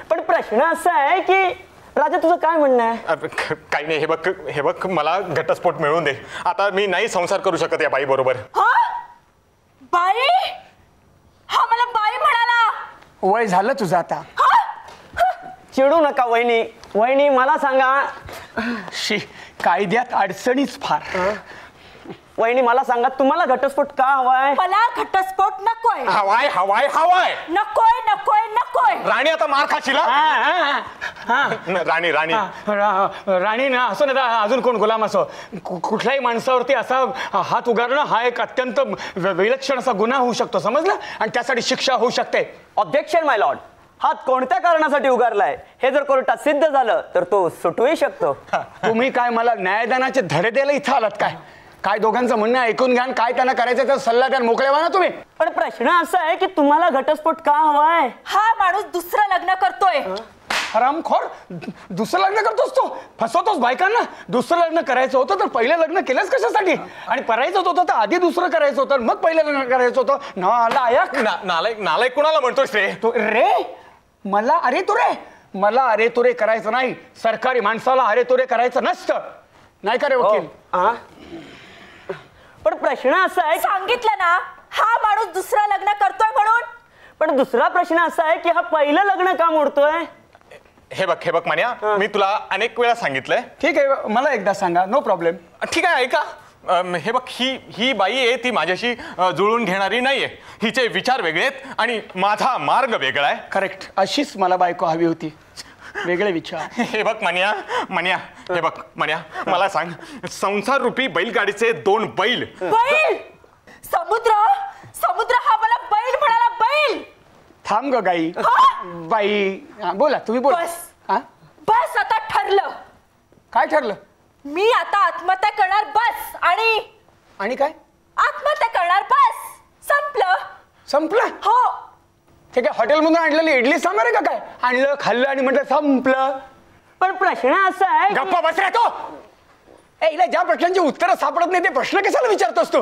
पण प्रश्न असा आहे की राजा तुझं काय म्हणणं आहे? काही नाही. हे बघ हे बघ मला घटस्फोट मिळवून दे. आता मी नाही संसार करू शकत या बाई बरोबर. हा? बाई? हा मला बाई म्हणाला. वय झालं तुझं आता. चिडू नका वहिनी. वहिनी मला सांगा. शी कायद्यात अडचणीच फार. वहिनी मला सांगा तुम्हाला घटस्फोट का हवाय? मला घटस्फोट नकोय. हवाय हवाय हवाय. नकोय नकोय नकोय. राणी आता मार खाशील हा? हा, हा, हा. न, राणी राणी. रा- राणी ना असं नाही अजून कोण गुलाम असो? कु- कुठल्याही माणसावरती असा हात उगारणं हा एक अत्यंत व- विलक्षण असा गुन्हा होऊ शकतो समजलं? आणि त्यासाठी शिक्षा होऊ शकते. ऑब्जेक्शन माय लॉर्ड हात कोणत्या कारणासाठी उगारलाय? हे जर कोर्टात सिद्ध झालं तर तो सुटूही शकतो. तुम्ही काय मला न्यायदानाचे धडे द्यायला इथं आलात काय? काय दोघांचं म्हणणं ऐकून घ्या काय त्यांना करायचं तर सल्ला द्या आणि मोकळे व्हा ना तुम्ही. पण प्रश्न असा आहे की तुम्हाला घटस्फोट का हवाय? हा माणूस दुसरं लग्न करतोय. हरामखोर दुसरं लग्न करतोस तो. फसवतोस बायकांना. दुसरं लग्न करायचं होतं तर पहिलं लग्न केलंच कशासाठी? आणि करायचं होतं तर आधी दुसरं करायचं होतं मग पहिलं लग्न करायचं होतं. नालायक. ना- नालायक नालायक कुणाला म्हणतोस रे? तो रे? मला अरे तुरे मला अरे तुरे करायचं नाही. सरकारी माणसाला अरे तुरे करायचं नसतं. नाही का रे वकील? हा? पण प्रश्न असा आहे सांगितलं ना हा माणूस दुसरं लग्न करतोय म्हणून? पण दुसरा प्रश्न असा आहे की हा पहिलं लग्न का मोडतोय? हे बघ हे बघ मान्या मी तुला अनेक वेळा सांगितलंय. ठीक आहे मला एकदा सांगा नो प्रॉब्लेम ठीक आहे ऐका. अम, हे बघ ही ही बाई आहे ती माझ्याशी अ, जुळून घेणारी नाहीये. हिचे विचार वेगळे आहेत आणि माझा मार्ग वेगळा आहे. करेक्ट अशीच मला बायको हवी होती. वेगळे विचार. हे बघ मन्या मन्या हे बघ मन्या मला सांग संसार रूपी बैलगाडीचे दोन बैल. बैल? समुद्र? समुद्र हा मला बैल म्हणाला बैल! थांब ग गाई. हा? बाई हा, बोला तुम्ही बोला. बस. हा? बस आता ठरलं. काय ठरलं? मी आता आत्महत्या करणार बस. आणि आणि काय? आत्महत्या करणार बस. संपलं. संपलं? हो. ते काय हॉटेलमधून आणलेली इडली सांबार आहे का काय? आणलं खाल्लं आणि म्हटलं संपलं. पण प्रश्न असा आहे गप्पा बस रे तो. ए हिला ज्या प्रश्नांची उत्तरं सापडत नाही ते प्रश्न कशाला विचारतोस तू?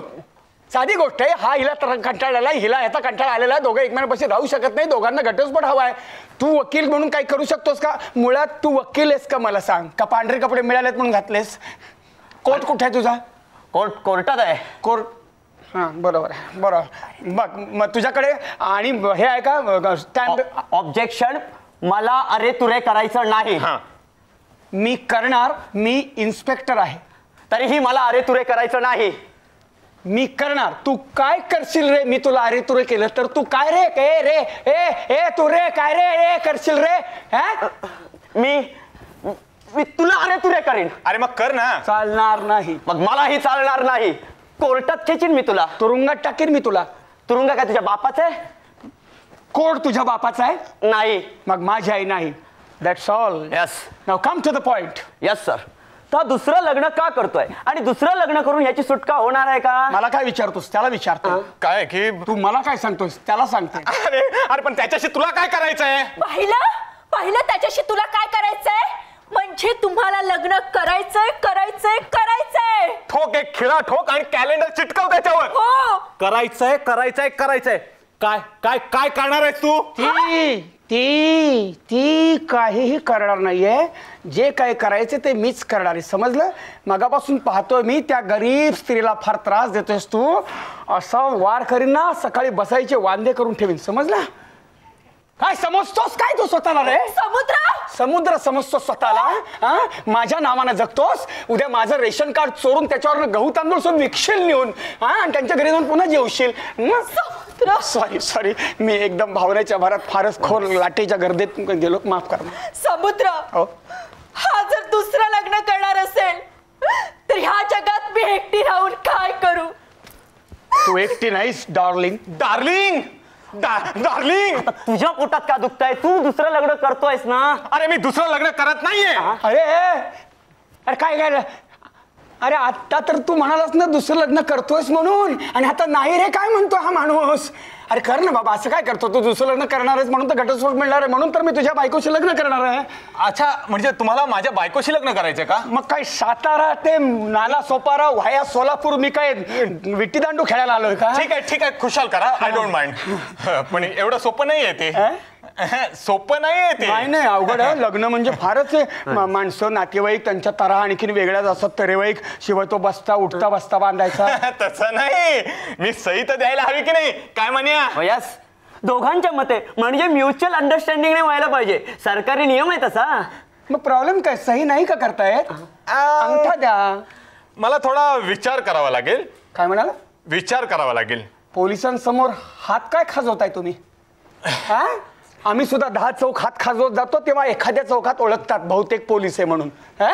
साधी गोष्ट आहे हा हिला तर कंटाळलेला आहे, हिला याचा कंटाळा आलेला आहे दोघं एकमेकांपाशी राहू शकत नाही दोघांना घटस्फोट हवा आहे. तू वकील म्हणून काही करू शकतोस का? मुळात तू वकील आहेस का मला सांग? का पांढरे कपडे मिळालेत म्हणून घातलेस? कोर्ट कुठे आहे तुझा? कोर्ट कोर्टात आहे. कोर्ट हां बरोबर आहे बरोबर. बघ मग तुझ्याकडे आणि हे आहे का स्टॅम्प ऑब्जेक्शन मला अरे तुरे करायचं नाही. हा. मी करणार मी इन्स्पेक्टर आहे. तरीही मला अरे तुरे करायचं नाही. मी करणार. तू काय करशील रे? मी तुला अरे तुरे केलं तर तू काय रे? ए रे ए ए तू रे काय रे? ए करशील रे? हा? मी मी तुला अरे तुरे करीन. अरे मग कर ना. चालणार नाही. मग मलाही चालणार नाही. कोर्टात खेचीन मी तुला. तुरुंगात टाकीन मी तुला. तुरुंग काय तुझ्या बापाचं आहे? कोड तुझ्या बापाचा आहे? नाही. मग माझी आई नाही. That's all yes now come to the point yes sir तर दुसरं लग्न का करतोय? आणि दुसरं लग्न करून याची सुटका होणार आहे का? मला काय विचारतोस? त्याला विचारतो. काय की? तू मला काय सांगतोस? त्याला सांगते. अरे अरे पण त्याच्याशी तुला काय करायचंय? पाहिलं? पाहिलं त्याच्याशी तुला काय करायचंय? म्हणजे तुम्हाला लग्न करायचंय करायचंय करायचंय. ठोक एक खिळा ठोक आणि कॅलेंडर चिटकव त्याच्यावर. हो. करायचंय करायचंय करायचंय. काय काय काय करणार आहेस तू? ती ती ती काहीही करणार नाहीये. जे काय करायचे ते मीच करणार आहे. समजलं? मगापासून पाहतोय मी त्या गरीब स्त्रीला फार त्रास देतोयस तू. असा वार करीन ना सकाळी बसायचे वांदे करून ठेवीन. समजलं? काय समजतोस काय तू स्वतःला रे? समुद्र? समुद्र समजतो स्वतःला हा? माझ्या नावानं जगतोस उद्या माझं रेशन कार्ड चोरून त्याच्यावर गहू तांदूळ सोडून विकशील नेऊन हा? आणि त्यांच्या घरी जाऊन पुन्हा जेवशील समुद्र? सॉरी सॉरी मी एकदम भावनेच्या भरात फारच खोर लाटेच्या गर्दीत गेलो. माफ कर. समुद्र? हो. हा जर दुसरं लग्न करणार असेल तर ह्या जगात मी एकटी राहून काय करू? तू एकटी नाहीस डार्लिंग डार्लिंग डार्लिंग तुझ्या पोटात का दुखताय? तू दुसरं लग्न करतोयस ना? अरे मी दुसरं लग्न करत नाहीये! अरे अरे काय काय अरे आता तर तू म्हणालास ना दुसरं लग्न करतोयस म्हणून. आणि आता नाही रे काय म्हणतो हा माणूस? अरे कर ना बाबा असं काय करतो तू? दुसरं लग्न करणार आहेस म्हणून तर घटस्फोट मिळणार आहे म्हणून तर मी तुझ्या बायकोशी लग्न करणार आहे. अच्छा म्हणजे तुम्हाला माझ्या बायकोशी लग्न करायचंय का? मग काय सातारा ते नाला सोपारा व्हाया सोलापूर मी काय विट्टी दांडू खेळायला आलोय का? ठीक आहे ठीक आहे खुशाल करा आय डोंट माइंड पण एवढं सोपं नाहीये ते. सोपं नाहीये ते. नाही नाही अवघड आहे. लग्न म्हणजे फारच आहे मा- माणसं नातेवाईक त्यांच्या तरा आणखीन वेगळ्याच असतात. तरेवाईक शिवाय तो बसता उठता बसता बांधायचा. तसं नाही. मी सही तर द्यायला हवी की नाही? काय म्हणया यस दोघांच्या मते म्हणजे म्युच्युअल अंडरस्टँडिंगने व्हायला पाहिजे. सरकारी नियम आहे तसा. मग प्रॉब्लेम काय? सही नाही का करतायत? अंगठा द्या. मला थोडा विचार करावा लागेल. काय म्हणाला? विचार करावा लागेल. पोलिसांसमोर हात काय खाजवताय तुम्ही? हा आम्ही सुद्धा दहा चौक हात खाजवत जातो तेव्हा एखाद्या चौकात ओळखतात बहुतेक पोलीस आहे म्हणून. हा?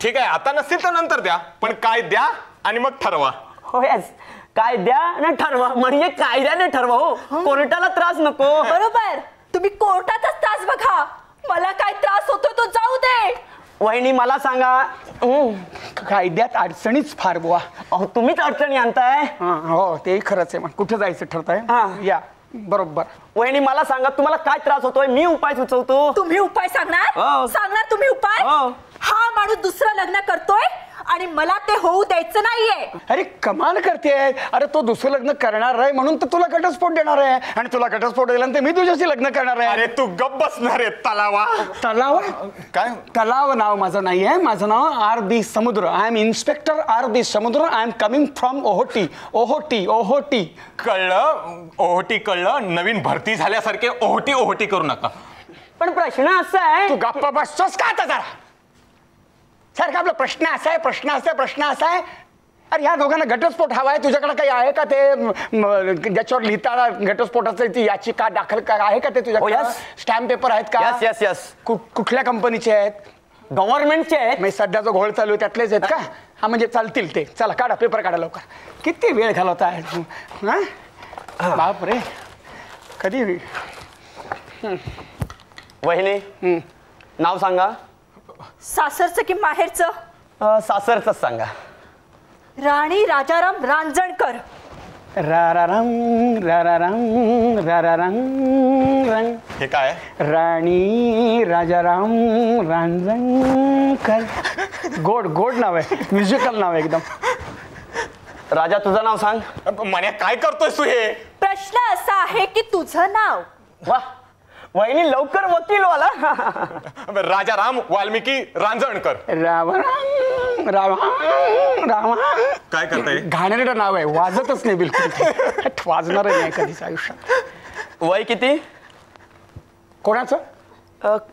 ठीक आहे आता नसतील तर नंतर द्या पण काय द्या आणि मग ठरवा. हो यस कायद्याने ठरवा म्हणजे कायद्याने ठरवा हो. कोर्टाला त्रास नको. बरोबर. तुम्ही कोर्टातच त्रास बघा. मला काय त्रास होतो तो जाऊ दे. वहिनी मला सांगा. हं, कायद्यात अडचणीच फार बुवा. अहो तुम्हीच अडचणी आणताय. हा, हो तेही खरंच आहे मग कुठं जायचं ठरतंय? हा. या. बरोबर. वहिनी मला सांगा तुम्हाला काय त्रास होतोय? मी उपाय सुचवतो. तुम्ही उपाय सांगणार? हो. सांगणार तुम्ही उपाय? हो. हा माणूस दुसरं लग्न करतोय आणि मला ते होऊ द्यायचं नाहीये. अरे कमाल करते. अरे तो दुसरं लग्न करणार आहे म्हणून तर तुला घटस्फोट देणार आहे. आणि तुला घटस्फोट दिल्यानंतर मी तुझ्याशी लग्न करणार आहे. अरे तू गप बसणार आहे तलावा. तलाव? काय? तलाव नाव माझं नाही आहे. माझं नाव R B Samudra. I am inspector R B Samudra. I am coming from Ohoti. Ohoti Ohoti. कळलं? ओहोटी कळलं? नवीन भरती झाल्यासारखे ओहोटी ओहोटी करू नका. पण प्रश्न असा आहे तू गप्पा बसतोस का आता जरा? सारखा आपला प्रश्न असा आहे प्रश्न असा आहे प्रश्न असा आहे. अरे ह्या दोघांना घटस्फोट हवा आहे तुझ्याकडे काही आहे का ते? ज्याच्यावर लिहिता घटस्फोटाचं ती याचिका दाखल का आहे का ते Oh, तुझ्याकडे yes. स्टॅम्प पेपर आहेत का? यस यस यस कु- कुठल्या कंपनीचे आहेत? गव्हर्नमेंटचे आहेत. म्हणजे सध्या जो घोळ चालू आहे त्यातलेच आहेत का? हा म्हणजे चालतील ते. चला काढा पेपर काढा लवकर. किती वेळ घालवता? आहे हा. बाप रे कधी? वहिनी नाव सांगा. सासरचं की माहेरचं? अं, सासरचंच सांगा. राणी राजाराम रांजणकर. रा रा रंग रा रा रंग हे काय? राणी राजाराम रांजणकर. गोड गोड नाव आहे. म्युझिकल नाव आहे एकदम. राजा तुझं नाव सांग. मन्या काय करतोय तू हे? प्रश्न असा आहे की तुझं नाव? वा. वहिनी लवकर वकील वाला राजा राम वाल्मिकी रांजणकर. राम राम राम राम काय करताय? घाणेरडं नाव आहे वाजतच नाही बिलकुल. वाजणार नाही कधीच आयुष्यात. वय किती? कोणाचं?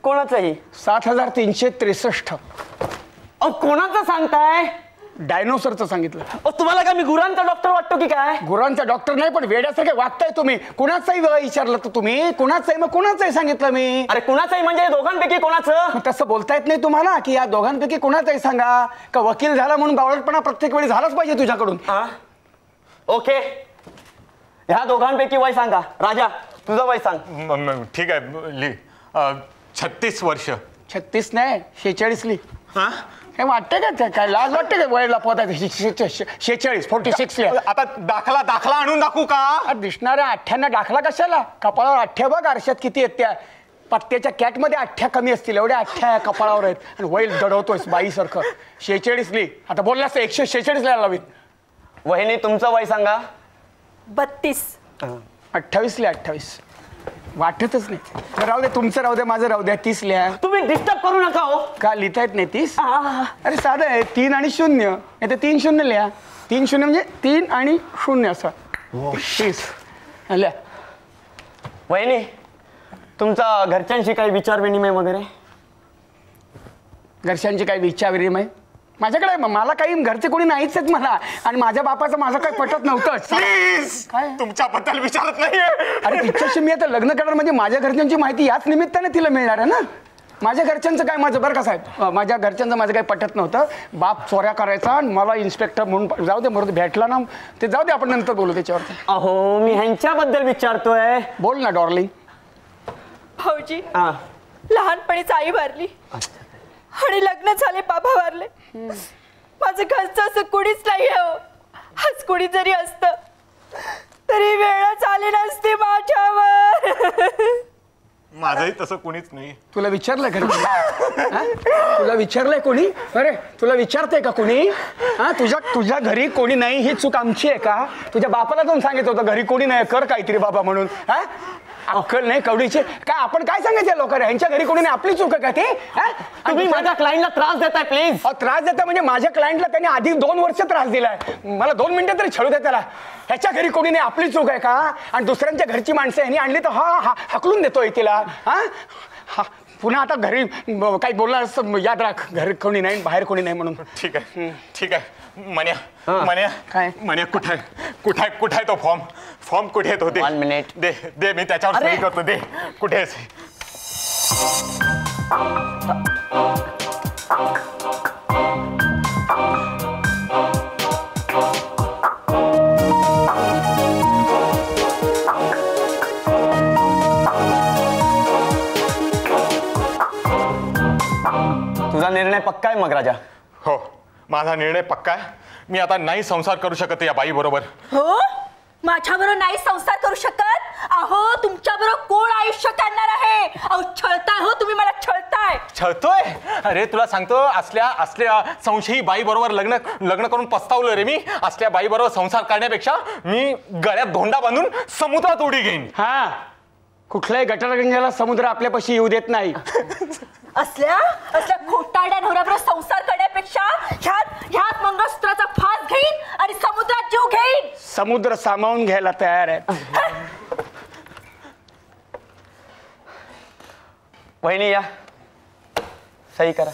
कोणाचंही. सात हजार तीनशे त्रेसष्ट. अहो कोणाचं सांगताय? डायनोसरचं सांगितलं. अहो तुम्हाला काय मी गुरांचा डॉक्टर वाटतो की काय? गुरांचा डॉक्टर नाही पण वेड्यासारखे वागताय तुम्ही. कुणाचाही विचारलं तर तुम्ही कुणाचंही मग कुणाचंही सांगितलं मी. अरे कुणाचंही म्हणजे दोघांपैकी कोणाचं? मग तसं बोलता येत नाही तुम्हाला की या दोघांपैकी कुणाचंही सांगा. का वकील झाला म्हणून बावळटपणा प्रत्येक वेळी झालाच पाहिजे तुझ्याकडून. हा? ओके. ह्या दोघांपैकी वय सांगा. राजा तुझं वय सांग. म- म- ठीक आहे लिह छत्तीस वर्ष. छत्तीस नाही शेहेचाळीसली. हा वाटतं का? ते? काय लाज वाटते का वय लपवत शेहेचाळीस फोर्टी सिक्स आता दाखला दाखला आणून दाखवू का? दिसणाऱ्या आठ्यांना दाखला कशाला? कपाळावर आठ्या बघ आरशात किती आहेत त्या. पत्त्याच्या कॅटमध्ये आठ्या कमी असतील एवढ्या आठ्या कपाळावर आहेत. आणि वैल दडवतोयस बाईसारखं. शेहेचाळीसली आता बोललास एकशे शेहेचाळीसला लावीत. वहिनी तुमचं वय सांगा. बत्तीस. अठ्ठावीसले अठ्ठावीस. वाटतच नाही. राहू दे तुमचं राहू दे माझं राहू द्या तीस लिहा. तुम्ही डिस्टर्ब करू नका हो. का लिहिता येत नाही तीस? अरे साधं आहे तीन आणि शून्य. नाही तर तीन शून्य लिहा. तीन शून्य म्हणजे तीन आणि शून्य असं. तीस. लिहा. वहिनी तुमचा घरच्यांशी काही विचार विनिमय वगैरे? घरच्यांचे काही विचार विनिमय माझ्याकडे म- मला काही घरचे कोणी नाहीच आहेत मला. आणि माझ्या बापाचं माझं काही पटत नव्हतंच प्लीज काय? तुमच्याबद्दल विचारत नाहीये. अरे तिच्याशी मी आता लग्न करणार म्हणजे माझ्या घरच्यांची माहिती याच निमित्ताने तिला मिळणार आहे ना? माझ्या घरच्यांचं काय माझं बरं का साहेब? अं, माझ्या घरच्यांचं माझं काही पटत नव्हतं. बाप चोऱ्या करायचा आणि मला इन्स्पेक्टर म्हणून जाऊ दे मरू दे भेटला ना. ते जाऊ दे आपण नंतर बोलू त्याच्यावरती. अहो मी ह्यांच्याबद्दल विचारतोय. बोल ना डॉर्लिंग भाऊजी हा. लहानपणीच आई वारली. आणि लग्न झाले बाबा वारले. माझं घरचं असं कुणीच नाही हो. आज कुणी जरी असत तरी वेळच आली नसती माझ्यावर. माझंही तसं कुणीच नाही. तुला विचारलंय घरी हा? तुला विचारलंय कोणी? अरे तुला विचारते का कोणी? हा तुझ्या तुझ्या घरी कोणी नाही ही चूक आमची आहे का? तुझ्या बापाला जाऊन सांगितलं होतं घरी कोणी नाही कर काहीतरी बाबा म्हणून. हा? अक्कल नाही कवडीची. काय आपण काय सांगायचं लोकांना? यांच्या घरी कोणी नाही आपली चूक आहे का ते? हा? तुम्ही माझ्या क्लायंटला त्रास देताय प्लीज अहो, त्रास देता म्हणजे माझ्या क्लायंटला त्यांनी आधी दोन वर्ष त्रास दिलाय. मला दोन मिनिटं तरी छळू दे त्याला. ह्याच्या घरी कोणी नाही आपली चूक आहे का? आणि दुसऱ्यांच्या घरची माणसं ह्यांनी आणली तर हा हा हकलून देतोय तिला. हा? हा पुन्हा आता घरी ब- काही बोलणार असतं याद राख. घरी कोणी नाही बाहेर कोणी नाही म्हणून. ठीक आहे ठीक आहे. मन्या मन्या. काय? मन्या कुठे आहे? कुठे आहे? कुठे आहे तो फॉर्म? फॉर्म कुठे आहे तो? दे. One minute. दे दे मी त्याच्यावर अरे. सही करतो. दे. कुठे आहेस? तुझा निर्णय पक्का आहे मग राजा हो माझा निर्णय पक्का आहे. मी आता नाही संसार करू शकत या बाई बरोबर हो? माझ्याबरोबर नाही संसार करू शकत? अहो तुमच्याबरोबर कोण आयुष्य करणार आहे? अहो छळताय हो तुम्ही मला छळताय. छळतोय? अरे तुला सांगतो असल्या असल्या संशयी बाई बरोबर लग्न लग्न करून पस्तावलं रे मी. असल्या बाई बरोबर संसार करण्यापेक्षा मी गळ्यात धोंडा बांधून समुद्रात उडी घेईन. हा. कुठल्याही गटारगंजाला समुद्र आपल्यापाशी येऊ देत नाही. असल्या असल्या खोटाड्या नवऱ्याबरोबर संसार करण्यापेक्षा ह्यात ह्यात मंगळसूत्राचा फास घेईन आणि समुद्रात जीव घेईन. समुद्र सामावून घ्यायला तयार आहे वहिनी या. सही करा.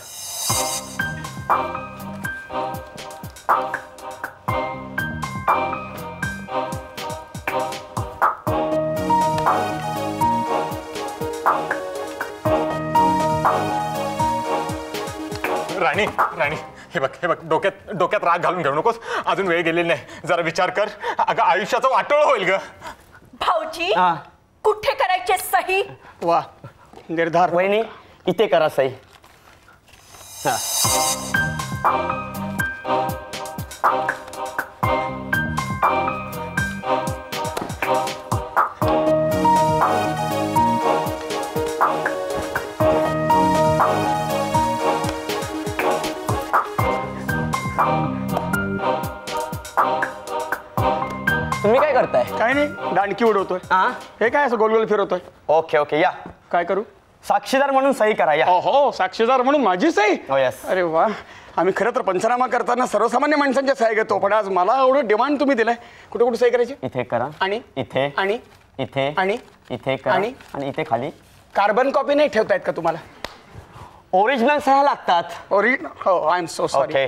राणी राणी हे बघ हे बघ डोक्यात डोक्यात राग घालून घेऊ नकोस. अजून वेळ गेलेली नाही. जरा विचार कर. अगं आयुष्याचं वाटोळ होईल ग. भाऊजी हा. कुठे करायचे सही? वा निर्धार. वहिनी इथे करा सही. हा. तुम्ही काय करताय? काय नाही दांडकी उडवतोय. हा हे काय असं गोल गोल फिरवतोय? ओके ओके या. काय करू? साक्षीदार म्हणून सही करा या. हो साक्षीदार म्हणून माझी सही? Yes. अरे वा. आम्ही खरं तर पंचनामा करताना सर्वसामान्य माणसांच्या सह्या घेतो पण आज मला एवढं डिमांड तुम्ही दिलाय. कुठे कुठे सही करायची? इथे करा. आणि? इथे. आणि? इथे. आणि? इथे करा. आणि? आणि इथे खाली. कार्बन कॉपी नाही ठेवतायत का तुम्हाला? ओरिजिनल सह्या लागतात. ओरिज हो आय एम सो सॉरी.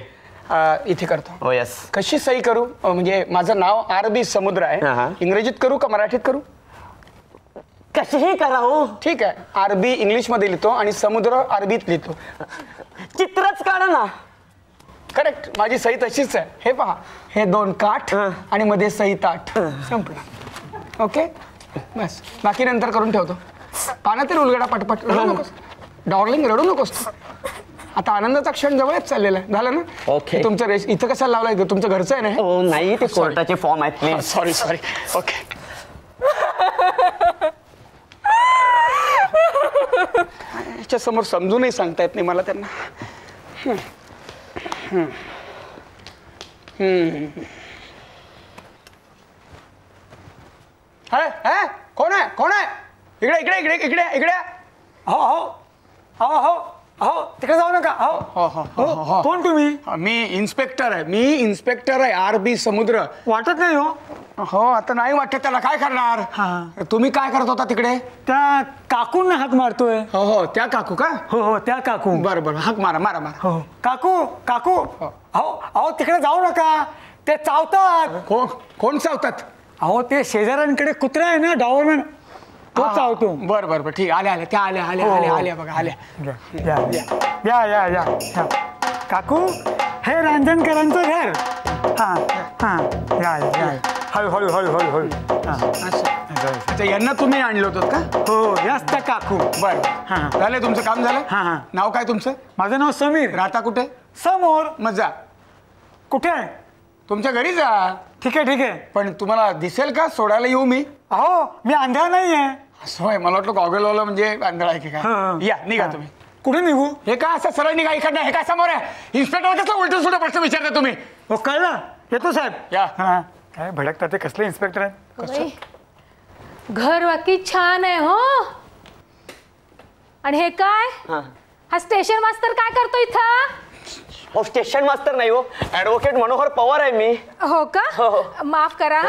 इथे करतो. हो यस कशी सही करू? म्हणजे माझं नाव आर बी समुद्र. आहे. इंग्रजीत करू का मराठीत करू? कशीही करा हो. ठीक आहे. आरबी इंग्लिशमध्ये लिहितो आणि समुद्र अरबीत लिहितो. चित्रच काढा ना. करेक्ट माझी सही तशीच आहे. हे पहा. हे दोन काठ. आणि मध्ये सही ताठ. संपलं ओके बस. बाकी नंतर करून ठेवतो. पाण्यातील उलगडा पटपट रडू नकोस. डॉर्लिंग रडू नकोस. आता आनंदाचा क्षण जवळच चाललेला आहे. झालं ना? Okay. तुमचं रेस इथं कशाला लावलाय? तुमचं घरचं आहे ना हे? नाही ते कोर्टाचे फॉर्म आहेत प्लीज सॉरी सॉरी ओके याच्या समोर समजूनही सांगता येत नाही मला त्यांना? कोण आहे? कोण आहे? इकडे इकडे इकडे इकडे इकडे. हो हो. हो हो. हो तिकडे जाऊ नका. हो हो हो हो हो. कोण तुम्ही? मी इन्स्पेक्टर आहे. मी इन्स्पेक्टर आहे आर बी समुद्र. वाटत नाही हो. हो आता नाही वाटत त्याला. काय करणार? हा. तुम्ही काय करत होता तिकडे? त्या काकूंना हाक मारतोय. हो हो त्या काकू का? हो हो त्या काकू. बरं बरं. हाक मारा मारा मारा. हो. काकू काकू. अहो अहो तिकडे जाऊ नका. ते चावतात. कोण कोण चावतात? अहो ते शेजाऱ्यांकडे कुत्रा आहे ना डॉवरमॅन तो चावतो. बर बर बर. ठीक आल्या आल्या. त्या आल्या आल्या आल्या हो. आल्या बघा आल्या. या या या. या या काकू हे रांजणकरांचं घर. हा हा. या या. हळू हळू हळू हळू हळू. हा. असं अच्छा यांना तुम्ही आणलं होतं का? हो याच त्या काकू. बर हा. झालं तुमचं काम झालं? हा, हा. नाव काय तुमचं? माझं नाव समीर. राहता कुठे? समोर. मग जा कुठे? आहे तुमच्या घरी जा. ठीक आहे ठीक आहे. पण तुम्हाला दिसेल का? सोडायला येऊ मी. अहो मी आंधळा नाही आहे असं आहे मला वाटलं गॉगलवाला म्हणजे आंधळा आहे की हा. काय या निघा तुम्ही. कुठे निघू? हे काय असं सरळ निघा इकडनं हे काय समोर आहे? इन्स्पेक्टर कसं उलट सुद्धा प्रश्न विचारता तुम्ही? हो कळलं. येतो साहेब. या. हा. काय भडकतात ते? कसले इन्स्पेक्टर आहेत? घर वाकी छान आहे हो. आणि हे काय? हा. हा स्टेशन मास्तर काय करतो इथं? हो स्टेशन मास्तर नाही हो. ऍडव्होकेट मनोहर पवार आहे मी. हो का? हो, माफ करा.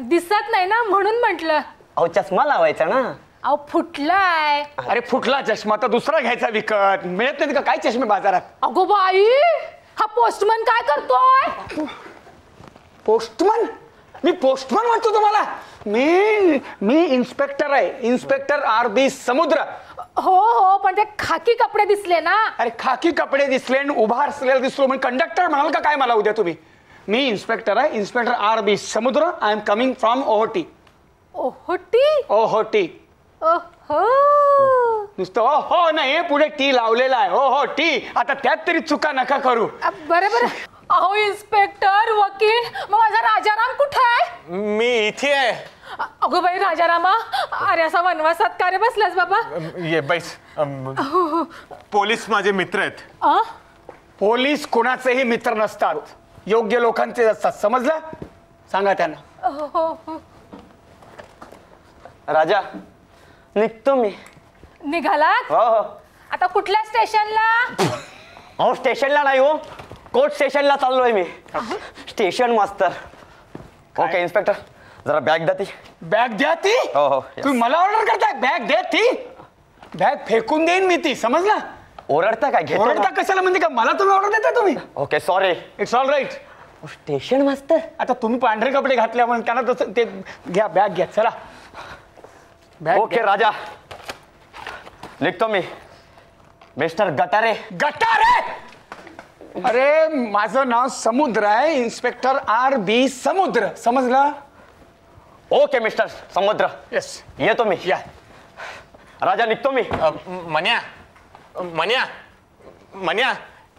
दिसत नाही ना म्हणून म्हंटल. अहो चष्मा लावायचा ना. अहो फुटलाय. अरे फुटला चष्मा. तर दुसरा घ्यायचा विकत. मिळत नाही का? काय चष्मे बाजारात? अगो बाई हा पोस्टमन काय करतोय? पोस्टमन मी पोस्टमन म्हणतो तुम्हाला. मी मी इन्स्पेक्टर आहे. Inspector R B Samudra. हो हो पण ते खाकी कपडे दिसले ना. अरे खाकी कपडे दिसले आणि उभा असलेला दिसलो. म्हणजे कंडक्टर म्हणाल का काय मला उद्या तुम्ही? मी इन्स्पेक्टर आहे. Inspector R B Samudra. I am coming from Ohoti Ohoti? Ohoti. ओहो. नुसतं ओ हो नाही पुढे टी लावलेला आहे. हो हो टी आता त्यात तरी चुका नका करू. बरं बरं. अहो इन्स्पेक्टर वकील मग माझा राजाराम कुठे आहे? मी इथे आहे. अगो बाई राजारामा अरे असा वनवासात कार्य बसलास बाबा? ये बैस. अम, पोलीस माझे मित्र आहेत. अ? पोलीस कोणाचेही मित्र नसतात. योग्य लोकांचे असतात. समजलं? सांगा त्यांना. हो, हो, हो. राजा निघतो मी. निघालात? हो हो. आता कुठल्या स्टेशनला? अहो स्टेशनला नाही हो. कोर्ट स्टेशनला चाललोय मी. Station master. ओके इन्स्पेक्टर जरा बॅग द्या ती. बॅग द्या ती? हो, हो, yes. तुम्ही मला ऑर्डर करताय? बॅग द्या ती. बॅग फेकून देईन मी ती समजला? ओरडता काय? घेतो ओरडता कशाला म्हणजे का? मला तुम्ही ऑर्डर देता तुम्ही? Okay sorry it's all right station master. आता तुम्ही पांढरे कपडे घातल्या म्हणून त्यांना तसं ते घ्या बॅग घ्या चला. ओके राजा। निघतो मी। मिस्टर गटारे। गटारे? अरे माझं नाव समुद्र आहे इन्स्पेक्टर आर बी समुद्र. समजलं? ओके मिस्टर समुद्र। येस येतो मी। या. राजा निघतो मी। मन्या। मन्या। मन्या।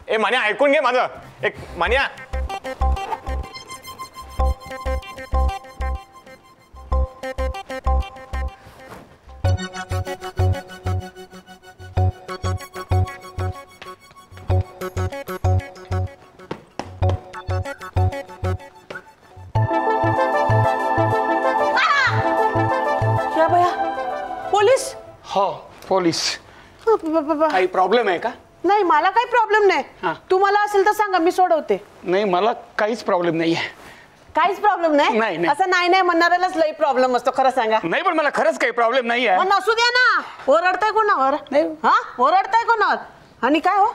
ए मन्या ऐकून घे माझं. एक मन्या। पोलीस? हो पोलीस. काही प्रॉब्लेम आहे का? नाही मला काही प्रॉब्लेम हा. नाही तुम्हाला असेल तर सांगा मी सोडवते. नाही मला काहीच प्रॉब्लेम नाही आहे काहीच प्रॉब्लेम नाही, नाही नाही. असं नाही नाही म्हणणाऱ्यालाच लई प्रॉब्लेम असतो खरं सांगा. नाही पण मला खरंच काही प्रॉब्लेम नाही आहे. मग नसू द्या ना. ओरडताय कोणावर? नाही. हा? ओरडताय कोणावर? आणि काय हो?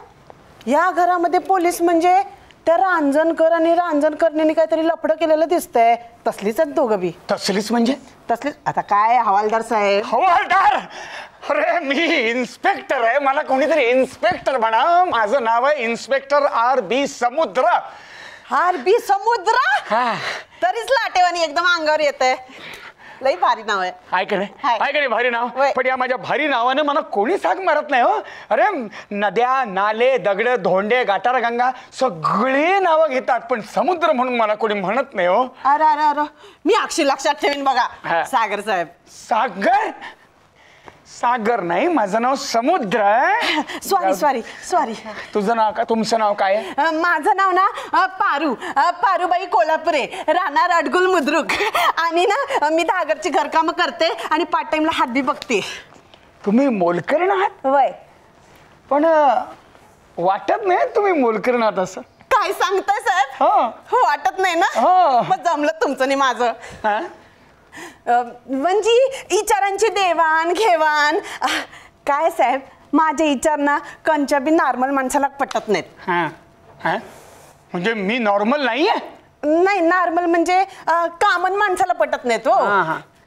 या घरामध्ये पोलीस म्हणजे त्या रांजणकर आणि रांजणकरने काहीतरी लफडं केलेलं दिसतंय. तसलीच आहेत दोघं बी. तसलीच म्हणजे? तसलीच आता काय हवालदार साहेब? हवालदार? अरे मी इन्स्पेक्टर आहे. मला कोणीतरी इन्स्पेक्टर म्हणा माझं नाव आहे इन्स्पेक्टर आर बी समुद्र. हार बी समुद्र? हा. तरीच लाटेवानी एकदम अंगावर येत आहे लई भारी नाव आहे. आहे का नाही? हाय. आहे का नाही भारी नाव? होय. पण या माझ्या भारी नावानं मला कोणी साग मारत नाही हो. अरे नद्या नाले दगड धोंडे गाटार गंगा सगळी नावं घेतात पण समुद्र म्हणून मला कोणी म्हणत नाही हो. अरे अरे अरे. मी अक्षी लक्षात ठेवीन बघा. सागर साहेब. सागर? सागर नाही माझं नाव समुद्र आहे. सॉरी सॉरी सॉरी तुझं नाव का तुमचं नाव काय आहे? अ, माझं नाव ना अ, पारू अ, पारूबाई कोल्हापुरे राहणार अडगुल मुद्रुक. आणि ना अ, मी धागरची घरकामं करते आणि पार्ट टाइमला हातबी बघते. तुम्ही मोलकरीण आहात? वय. पण अं, वाटत नाही तुम्ही मोलकरीण आहात असं. काय सांगताय साहेब? हो. हो वाटत नाही ना? हो. मग जमलं तुमचं आणि माझं. हा? म्हणजे विचारांची देवाण घेवाण. काय साहेब? माझे विचार ना कंच्या बी नॉर्मल माणसाला पटत नाहीत. हा. हा? म्हणजे मी नॉर्मल नाहीये? नाही नॉर्मल म्हणजे कॉमन माणसाला पटत नाहीत हो.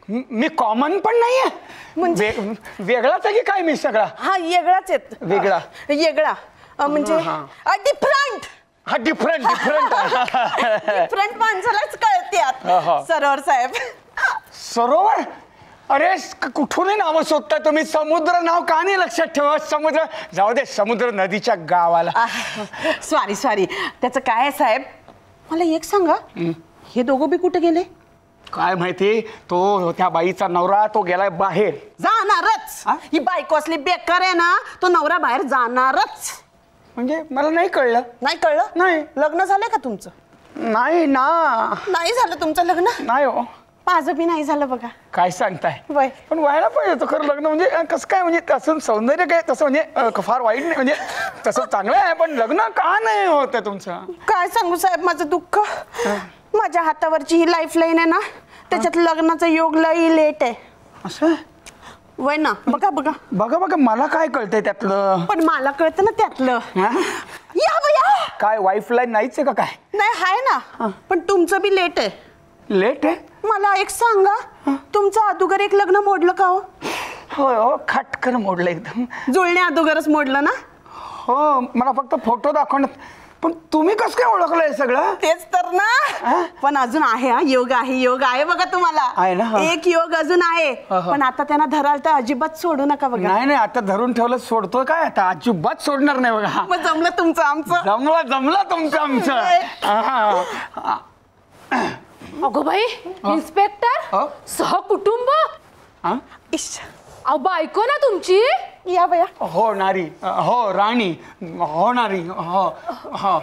म- कॉमन पण नाहीये? म्हणजे? वे- वेगळाच आहे की काय मी सगळा? हा वेगळाच आहेत. वेगळा. वेगळा. म्हणजे डिफरंट हा. डिफरंट डिफरंट डिफरंट माणसालाच हा. सरोवर साहेब. सरोवर? अरे कुठूनही नावं शोधता तुम्ही. समुद्र नाव का नाही लक्षात ठेवा? समुद्र जाऊ दे समुद्र नदीच्या गावाला. सॉरी सॉरी त्याचं काय आहे साहेब? मला एक सांगा. हे दोघं बी कुठे गेले? काय माहिती? तो त्या बाईचा नवरा तो गेलाय बाहेर. जाणारच. हा? ही बायको असली बेकार आहे ना तो नवरा बाहेर जाणारच. म्हणजे मला नाही कळलं. नाही कळलं? नाही. लग्न झालंय का तुमचं? नाही ना. नाही झालं तुमचं लग्न? नाही हो. माझं बी नाही झालं बघा. काय सांगताय? वय. पण व्हायला पाहिजे होतं खरं लग्न. म्हणजे अं, कसं काय म्हणजे तसं सौंदर्य काय तसं म्हणजे अं, फार वाईट नाही. म्हणजे तसं चांगलं आहे पण लग्न का नाही होत आहे तुमचं? काय सांगू साहेब माझं दुःख. माझ्या हातावरची ही लाईफ लाईन आहे ना त्याच्यात लग्नाचा योग लई लेट आहे. असं? वय ना बघा बघा. बघा बघा मला काय कळतंय त्यातलं? पण मला कळतं ना त्यातलं. हा? या बया काय वाईफ लाईन नाहीच आहे का काय? नाही हाय ना. पण तुमचं बी लेट आहे. लेट आहे? मला एक सांगा. तुमचं अदुगर एक लग्न मोडलं का हो? होय हो खटकन मोडलं एकदम. जुळण्या अदुगरच मोडलं ना? हो मला फक्त फोटो दाखवण्यात पण तुम्ही कसं काय ओळखलं हे सगळं? तेच तर ना. पण अजून आहे हा योग आहे योग आहे बघा आहे ना, तुम्हाला हा. एक योग अजून आहे. पण आता त्यांना धराल तर अजिबात सोडू नका बघा. नाही नाही आता धरून ठेवलं सोडतो काय? आता अजिबात सोडणार नाही बघा. मग जमलं तुमचं आमचं. जमलं जमलं तुमचं आमचं. हा. अगो बाई इन्स्पेक्टर हो? सहकुटुंब? हा? इश. अहो बायको ना तुमची? या बया. हो नारी. हो राणी. होणारी हो हो.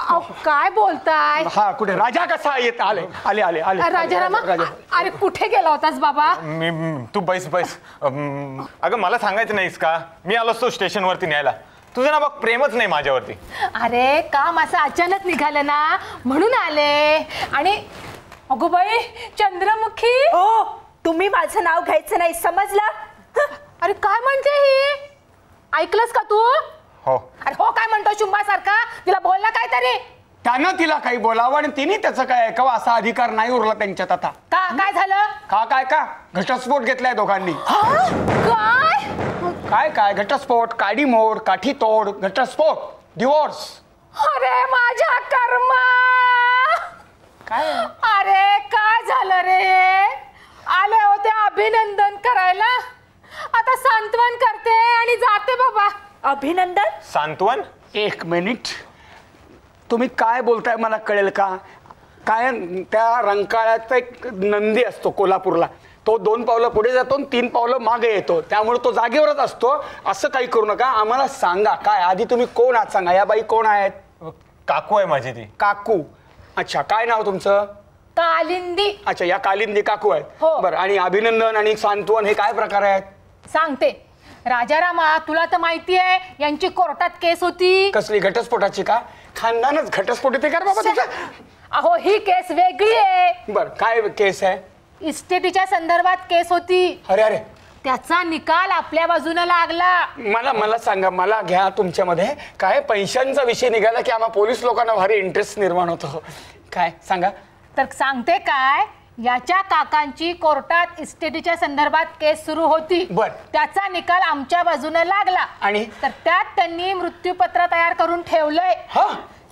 अहो काय बोलताय? हा कुठे? राजा कसा येत? आले आले आले आले. राजारामा राजा अरे कुठे गेला होतास बाबा? मी तू बैस बैस. अगं मला सांगायचं नाहीस का मी आलो असतो स्टेशनवरती न्यायला. तुझं ना बघ प्रेमच नाही माझ्यावरती. अरे काम असं अचानक निघालं ना म्हणून आले. आणि अगो बाई चंद्रमुखी? हो तुम्ही माझं नाव घ्यायचं नाही समजलं? अरे काय म्हणते ही? ऐकलंस का तू? हो. अरे हो काय म्हणतो शुंभासारखा? तिला बोलला काय तरी? त्यानं तिला काही बोलावं आणि तिने त्याचं काय ऐकावं असा अधिकार नाही उरला त्यांच्यात आता. का? काय झालं? का काय का? घटस्फोट घेतलाय दोघांनी. काय? काय काय? घटस्फोट काडी मोड काठी तोड घटस्फोट डिवोर्स अरे माझ्या कर्मा! काय? अरे काय झालं रे? आले होते अभिनंदन करायला. आता सांत्वन करते आणि जाते बाबा. अभिनंदन? सांत्वन? एक मिनिट. तुम्ही काय बोलताय मला कळेल का? काय त्या रंकाळ्याचा एक नंदी असतो कोल्हापूरला. तो दोन पावलं पुढे जातो आणि तीन पावलं मागे येतो. त्यामुळे तो जागेवरच असतो. असं काही करू नका. आम्हाला सांगा. काय? आधी तुम्ही कोण आहात? सांगा. या बाई कोण आहेत? काकू आहे माझी ती. काकू. अच्छा काय नाव तुमचं? कालिंदी. अच्छा या कालिंदी काकू आहेत. हो. बरं आणि अभिनंदन आणि सांत्वन हे काय प्रकार आहेत? सांगते. राजारामा तुला तर माहिती आहे यांची कोर्टात केस होती. कसली घटस्फोटाची का? खानदानच घटस्फोट येते का रे बाबा तुझं अहो ही केस वेगळी आहे. बरं काय केस आहे? इस्टेटीच्या संदर्भात केस होती. अरे अरे त्याचा निकाल आपल्या बाजूने लागला. मला मला सांगा मला घ्या तुमच्यामध्ये. काय पैशांचा विषय निघाला की आम्हा पोलीस लोकांना भारी इंटरेस्ट निर्माण होतो? काय? सांगा. तर सांगते काय? याच्या काकांची कोर्टात इस्टेटीच्या संदर्भात केस सुरू होती. बर. त्याचा निकाल आमच्या बाजूने लागला. आणि? तर त्यात त्यांनी मृत्यूपत्र तयार करून ठेवलंय. हा?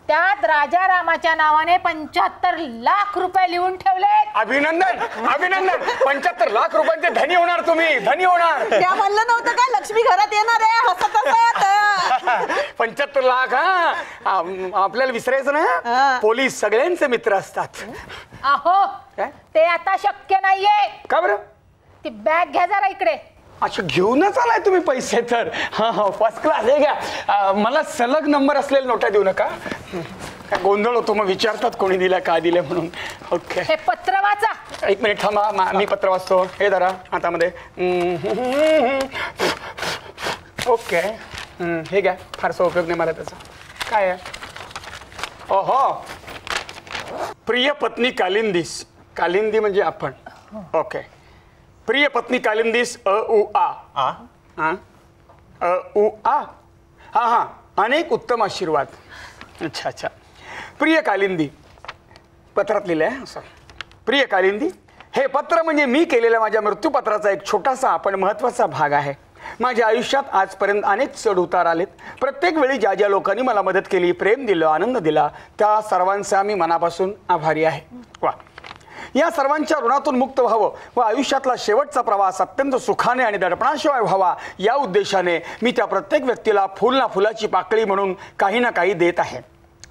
त्यात राजारामाच्या नावाने पंच्याहत्तर लाख रुपये लिहून ठेवले अभिनंदन अभिनंदन. पंच्याहत्तर लाख रुपयांचे धनी होणार तुम्ही धनी होणार. त्या म्हणलं नव्हतं काय लक्ष्मी घरात येणार आहे हसत हसत. पंच्याहत्तर लाख हा? आम- आपल्याला विसरायचं हा. ना पोलीस सगळ्यांचे मित्र असतात. अहो काय? ते आता शक्य नाहीये. का बरं? ती बॅग घ्या जरा इकडे. अच्छा घेऊनच आलाय तुम्ही पैसे तर. हा हा फर्स्ट क्लास हे घ्या. मला सलग नंबर असलेल्या नोटा देऊ नका. काय गोंधळ होतो मग विचारतात कोणी दिल्या का दिले म्हणून. ओके हे पत्र वाचा. एक मिनिट थांबा. मा- पत्र वाचतो. हे जरा हातामध्ये. ओके हे घ्या. फारसा उपयोग नाही मला त्याचा. काय आहे? ओहो. प्रिय पत्नी कालिंदीस. कालिंदी म्हणजे आपण. ओके प्रिय पत्नी कालिंदीस अ उ आ. आ? हा अ उ आ? हा हा. अनेक उत्तम आशीर्वाद. अच्छा अच्छा. प्रिय कालिंदी. पत्रात लिहिलं आहे असं प्रिय कालिंदी हे पत्र म्हणजे मी केलेल्या माझ्या मृत्यूपत्राचा एक छोटासा पण महत्त्वाचा भाग आहे. माझ्या आयुष्यात आजपर्यंत अनेक चढ उतार आलेत. प्रत्येक वेळी ज्या ज्या लोकांनी मला मदत केली प्रेम दिलं आनंद दिला त्या सर्वांचा मी मनापासून आभारी आहे. वा. या सर्वांच्या ऋणातून मुक्त व्हावं व आयुष्यातला शेवटचा प्रवास अत्यंत सुखाने आणि दडपणाशिवाय व्हावा या उद्देशाने मी त्या प्रत्येक व्यक्तीला फुल ना फुलाची पाकळी म्हणून काही ना काही देत आहे.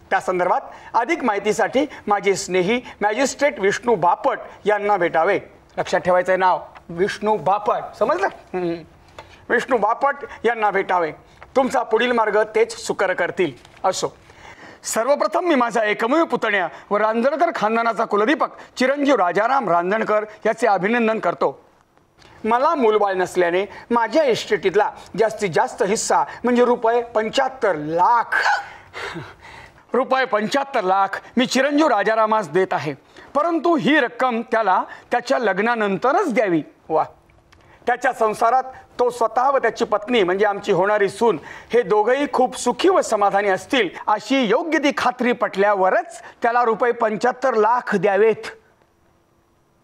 त्या संदर्भात अधिक माहितीसाठी माझे स्नेही मॅजिस्ट्रेट विष्णू बापट यांना भेटावे. लक्षात ठेवायचं आहे नाव? विष्णू बापट. समजलं? विष्णू बापट यांना भेटावे. तुमचा पुढील मार्ग तेच सुकर करतील. असो. सर्वप्रथम मी माझा एकमेव पुतण्या व रांजणकर खानदानाचा कुलदीपक चिरंजीव राजाराम रांजणकर याचे अभिनंदन करतो. मला मूलबाळ नसल्याने माझ्या इस्टेटीतला जास्तीत जास्त हिस्सा म्हणजे रुपये पंच्याहत्तर लाख रुपये पंच्याहत्तर लाख मी चिरंजीव राजारामास देत आहे. परंतु ही रक्कम त्याला त्याच्या लग्नानंतरच द्यावी. वा. त्याच्या संसारात तो स्वतः व त्याची पत्नी म्हणजे आमची होणारी सून हे दोघंही खूप सुखी व समाधानी असतील अशी योग्य ती खात्री पटल्यावरच त्याला रुपये पंच्याहत्तर लाख द्यावेत.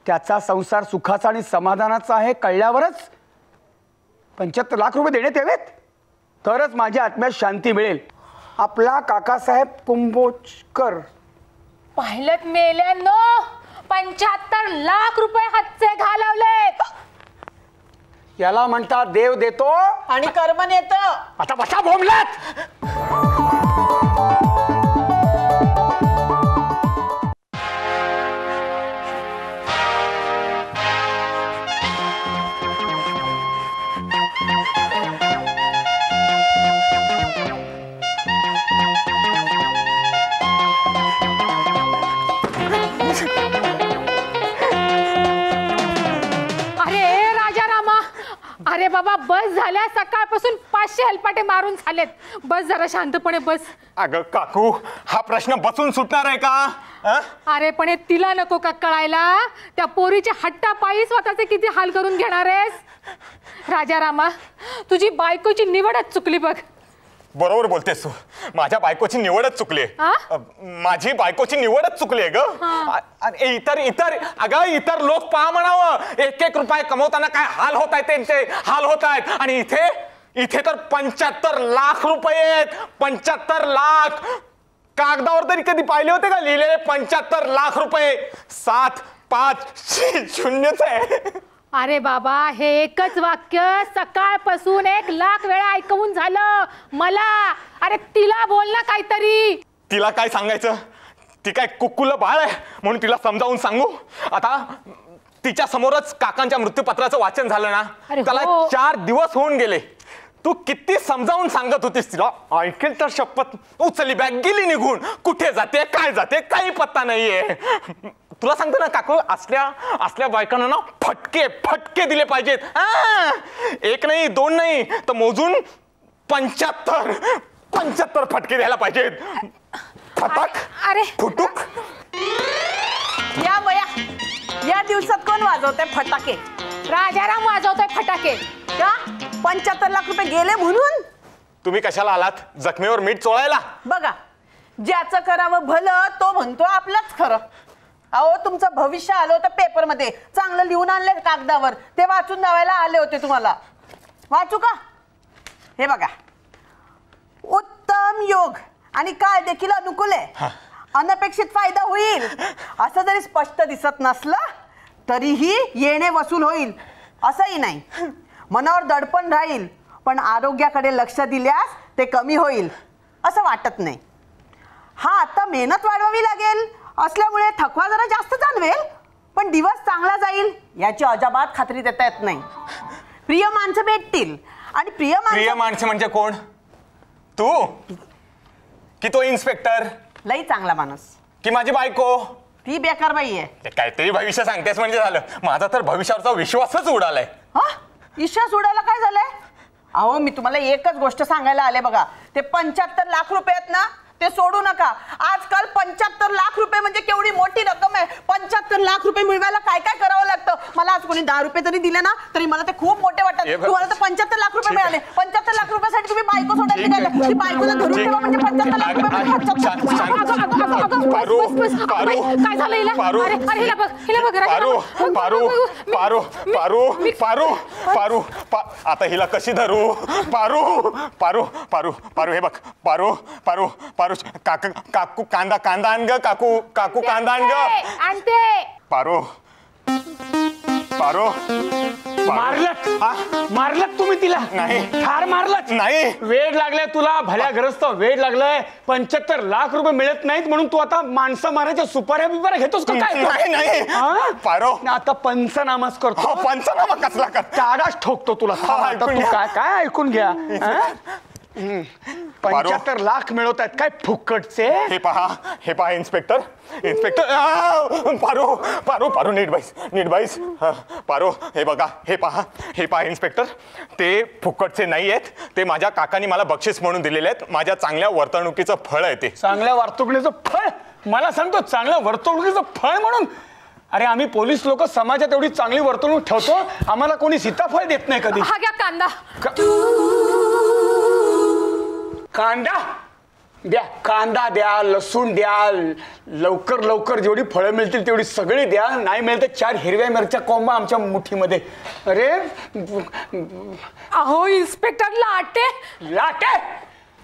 त्याचा संसार सुखाचा आणि समाधानाचा आहे कळल्यावरच पंच्याहत्तर लाख रुपये देण्यात यावेत. तरच माझ्या आत्म्यात शांती मिळेल. आपला काकासाहेब कुंभोजकर. पाहिलं मेल्यानं पंच्याहत्तर लाख रुपये हातचे घालवले याला म्हणतात देव देतो. आणि कर्मन येतं आता बसा बोंबलात. बाबा बस झाल्या. सकाळपासून पाचशे हेलपाटे मारून झालेत. बस जरा शांतपणे बस. अगं काकू हा प्रश्न बसून सुटणार आहे का? अं? अरे पण हे तिला नको का कळायला? त्या पोरीच्या हट्टापायी स्वतःचे किती हाल करून घेणार आहेस? राजा रामा तुझी बायकोची निवडच चुकली बघ. बरोबर बोलतेस तू. माझ्या बायकोची निवडच चुकली. हा? माझी बायकोची निवडच चुकली ग. आ- आणि इतर इतर अगं इतर लोक पहा म्हणावं. एक एक रुपये कमवताना काय हाल होत आहेत त्यांचे? हाल होत आहेत. आणि इथे इथे तर पंच्याहत्तर लाख रुपये आहेत. पंच्याहत्तर लाख. कागदावर तरी कधी पाहिले होते का लिहिलेले पंच्याहत्तर लाख रुपये. सात पाच शून्यच आहे. अरे बाबा हे एकच वाक्य सकाळपासून एक लाख वेळा ऐकवून झालं. मला अरे तिला बोल ना काहीतरी. तिला काय सांगायचं? ती काय कुक्कुल बाळ आहे म्हणून तिला समजावून सांगू? आता तिच्या समोरच काकांच्या मृत्यूपत्राचं वाचन झालं ना त्याला हो. चार दिवस होऊन गेले. तू किती समजावून सांगत होतीस तिला? ऐकेल तर शपथ. उचलली बॅग गेली निघून. कुठे जाते काय जाते काही पत्ता नाहीये. तुला सांगतो ना काकू असल्या असल्या बायकांना ना फटके फटके दिले पाहिजेत! एक नाही दोन नाही तर मोजून पंच्याहत्तर पंच्याहत्तर फटके द्यायला पाहिजेत. फटक अरे फुटूक. या बया या दिवसात कोण वाजवते फटाके? राजाराम वाजवतोय फटाके. का? पंच्याहत्तर लाख रुपये गेले म्हणून? तुम्ही कशाला आलात? जखमीवर मीठ चोळायला? बघा ज्याचं करावं भलं तो म्हणतो आपलंच खरं. अहो तुमचं भविष्य आलं होतं पेपरमध्ये. चांगलं लिहून आणले कागदावर. ते वाचून दावायला आले होते तुम्हाला. वाचू का? हे बघा. उत्तम योग. आणि काय देखील अनुकूल आहे. अनपेक्षित फायदा होईल. असं जरी स्पष्ट दिसत नसलं तरीही येणे वसूल होईल. असंही नाही. मनावर दडपण राहील पण आरोग्याकडे लक्ष दिल्यास ते कमी होईल. असं वाटत नाही. हा आता मेहनत वाढवावी लागेल. असल्यामुळे थकवा जरा जास्त जाणवेल पण दिवस चांगला जाईल याची अजाबात खात्री देता येत नाही. प्रिय माणसं भेटतील आणि प्रिय प्रिय माणसं म्हणजे कोण? तू? की तो इन्स्पेक्टर? लई चांगला माणूस. की माझी बायको? ती बेकार बाई आहे. ते काहीतरी भविष्य सांगतेस म्हणजे झालं. माझा तर भविष्यावरचा विश्वासच उडालाय. हा? ईशा सोडायला काय झालंय? अहो मी तुम्हाला एकच गोष्ट सांगायला आले बघा. ते पंच्याहत्तर लाख रुपये आहेत ना ते सोडू नका आजकाल पंच्याहत्तर लाख रुपये म्हणजे केवढी मोठी रक्कम आहे पंच्याहत्तर लाख रुपये मिळवायला काय काय करावं लागतं मला आज कोणी दहा रुपये जरी दिले ना तरी मला ते खूप मोठे वाटतात. तुम्हाला तर पंच्याहत्तर लाख रुपये. मिळाले पंच्याहत्तर लाख रुपयासाठी तुम्ही बायको सोडायला. निघाले ती बायकोला धरून. ठेवा म्हणजे पंच्याहत्तर लाख रुपये काय झालं हिला. अरे अरे हिला बघ हिला बघ पारू. पारू पारू पारू पारू पारू आता हिला कशी धरू पारू पारू पारू पारू हे बघ पारू पारू पारू काका काकू कांदा कांदा आण ग काकू काकू कांदा आण ग. आणते, पारू. पारू. मारलत हा? मारलत तुम्ही तिला. नाही. ठार मारलत नाही. वेळ लागलाय तुला भल्या ग्रस्त वेळ लागलाय. पंच्याहत्तर लाख रुपये मिळत नाहीत म्हणून तू आता माणसं मारायच्या सुपाऱ्या बिपाऱ्या घेतोस का काय? नाही नाही. हा? पारो. आता पंचनामाच हो करतो पंचनामा कसला कर चाडाच ठोकतो तुला. हा, ऐकून तू घ्या. काय काय ऐकून घ्या हा? पंच्याहत्तर लाख मिळवत आहेत. काय फुकटचे? हे पहा हे पहा इन्स्पेक्टर. इन्स्पेक्टर. आ, पारू पारू पारू नीट बाईस नीट बाईस हा, पारू हे बघा हे पहा हे पहा इन्स्पेक्टर. ते फुकटचे नाही आहेत. ते माझ्या काकांनी मला बक्षीस म्हणून दिलेले आहेत. माझ्या चांगल्या वर्तणुकीचं फळ आहे ते. चांगल्या वर्तणुकीचं फळ? मला सांगतो चांगल्या वर्तणुकीचं फळ म्हणून. अरे आम्ही पोलीस लोक समाजात एवढी चांगली वर्तणूक ठेवतो आम्हाला कोणी सीताफळ देत नाही कधी. हा घ्या कांदा. कांदा? द्या कांदा द्या लसूण द्या लवकर लवकर जेवढी फळं मिळतील तेवढी सगळी द्या. नाही मिळेल तर चार हिरव्या मिरच्या कोंबा आमच्या मुठीमध्ये. अरे अहो इन्स्पेक्टर लाटे. लाटे?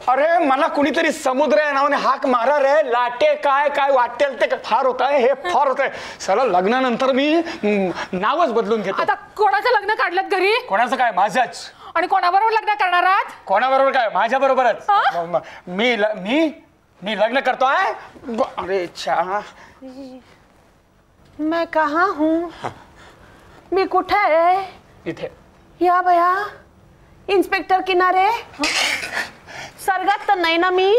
अरे मला कुणीतरी समुद्र या नावाने हाक मारा रे लाटे काय काय वाटेल ते फार होत आहे हे फार होत आहे. सला लग्नानंतर मी नावच बदलून घेतो. आता कोणाचं लग्न काढलं घरी? कोणाचं काय? माझ्याच आणि कोणाबरोबर लग्न करणार आहात कोणाबरोबर काय? माझ्या बरोबरच हा? मी ल- मी? मी लग्न करतोय ब- अरे छा. मैं कहा हूँ? मी कुठे आहे? इथे. या बया इन्स्पेक्टर किनारे. सर्गात तर नाही ना मी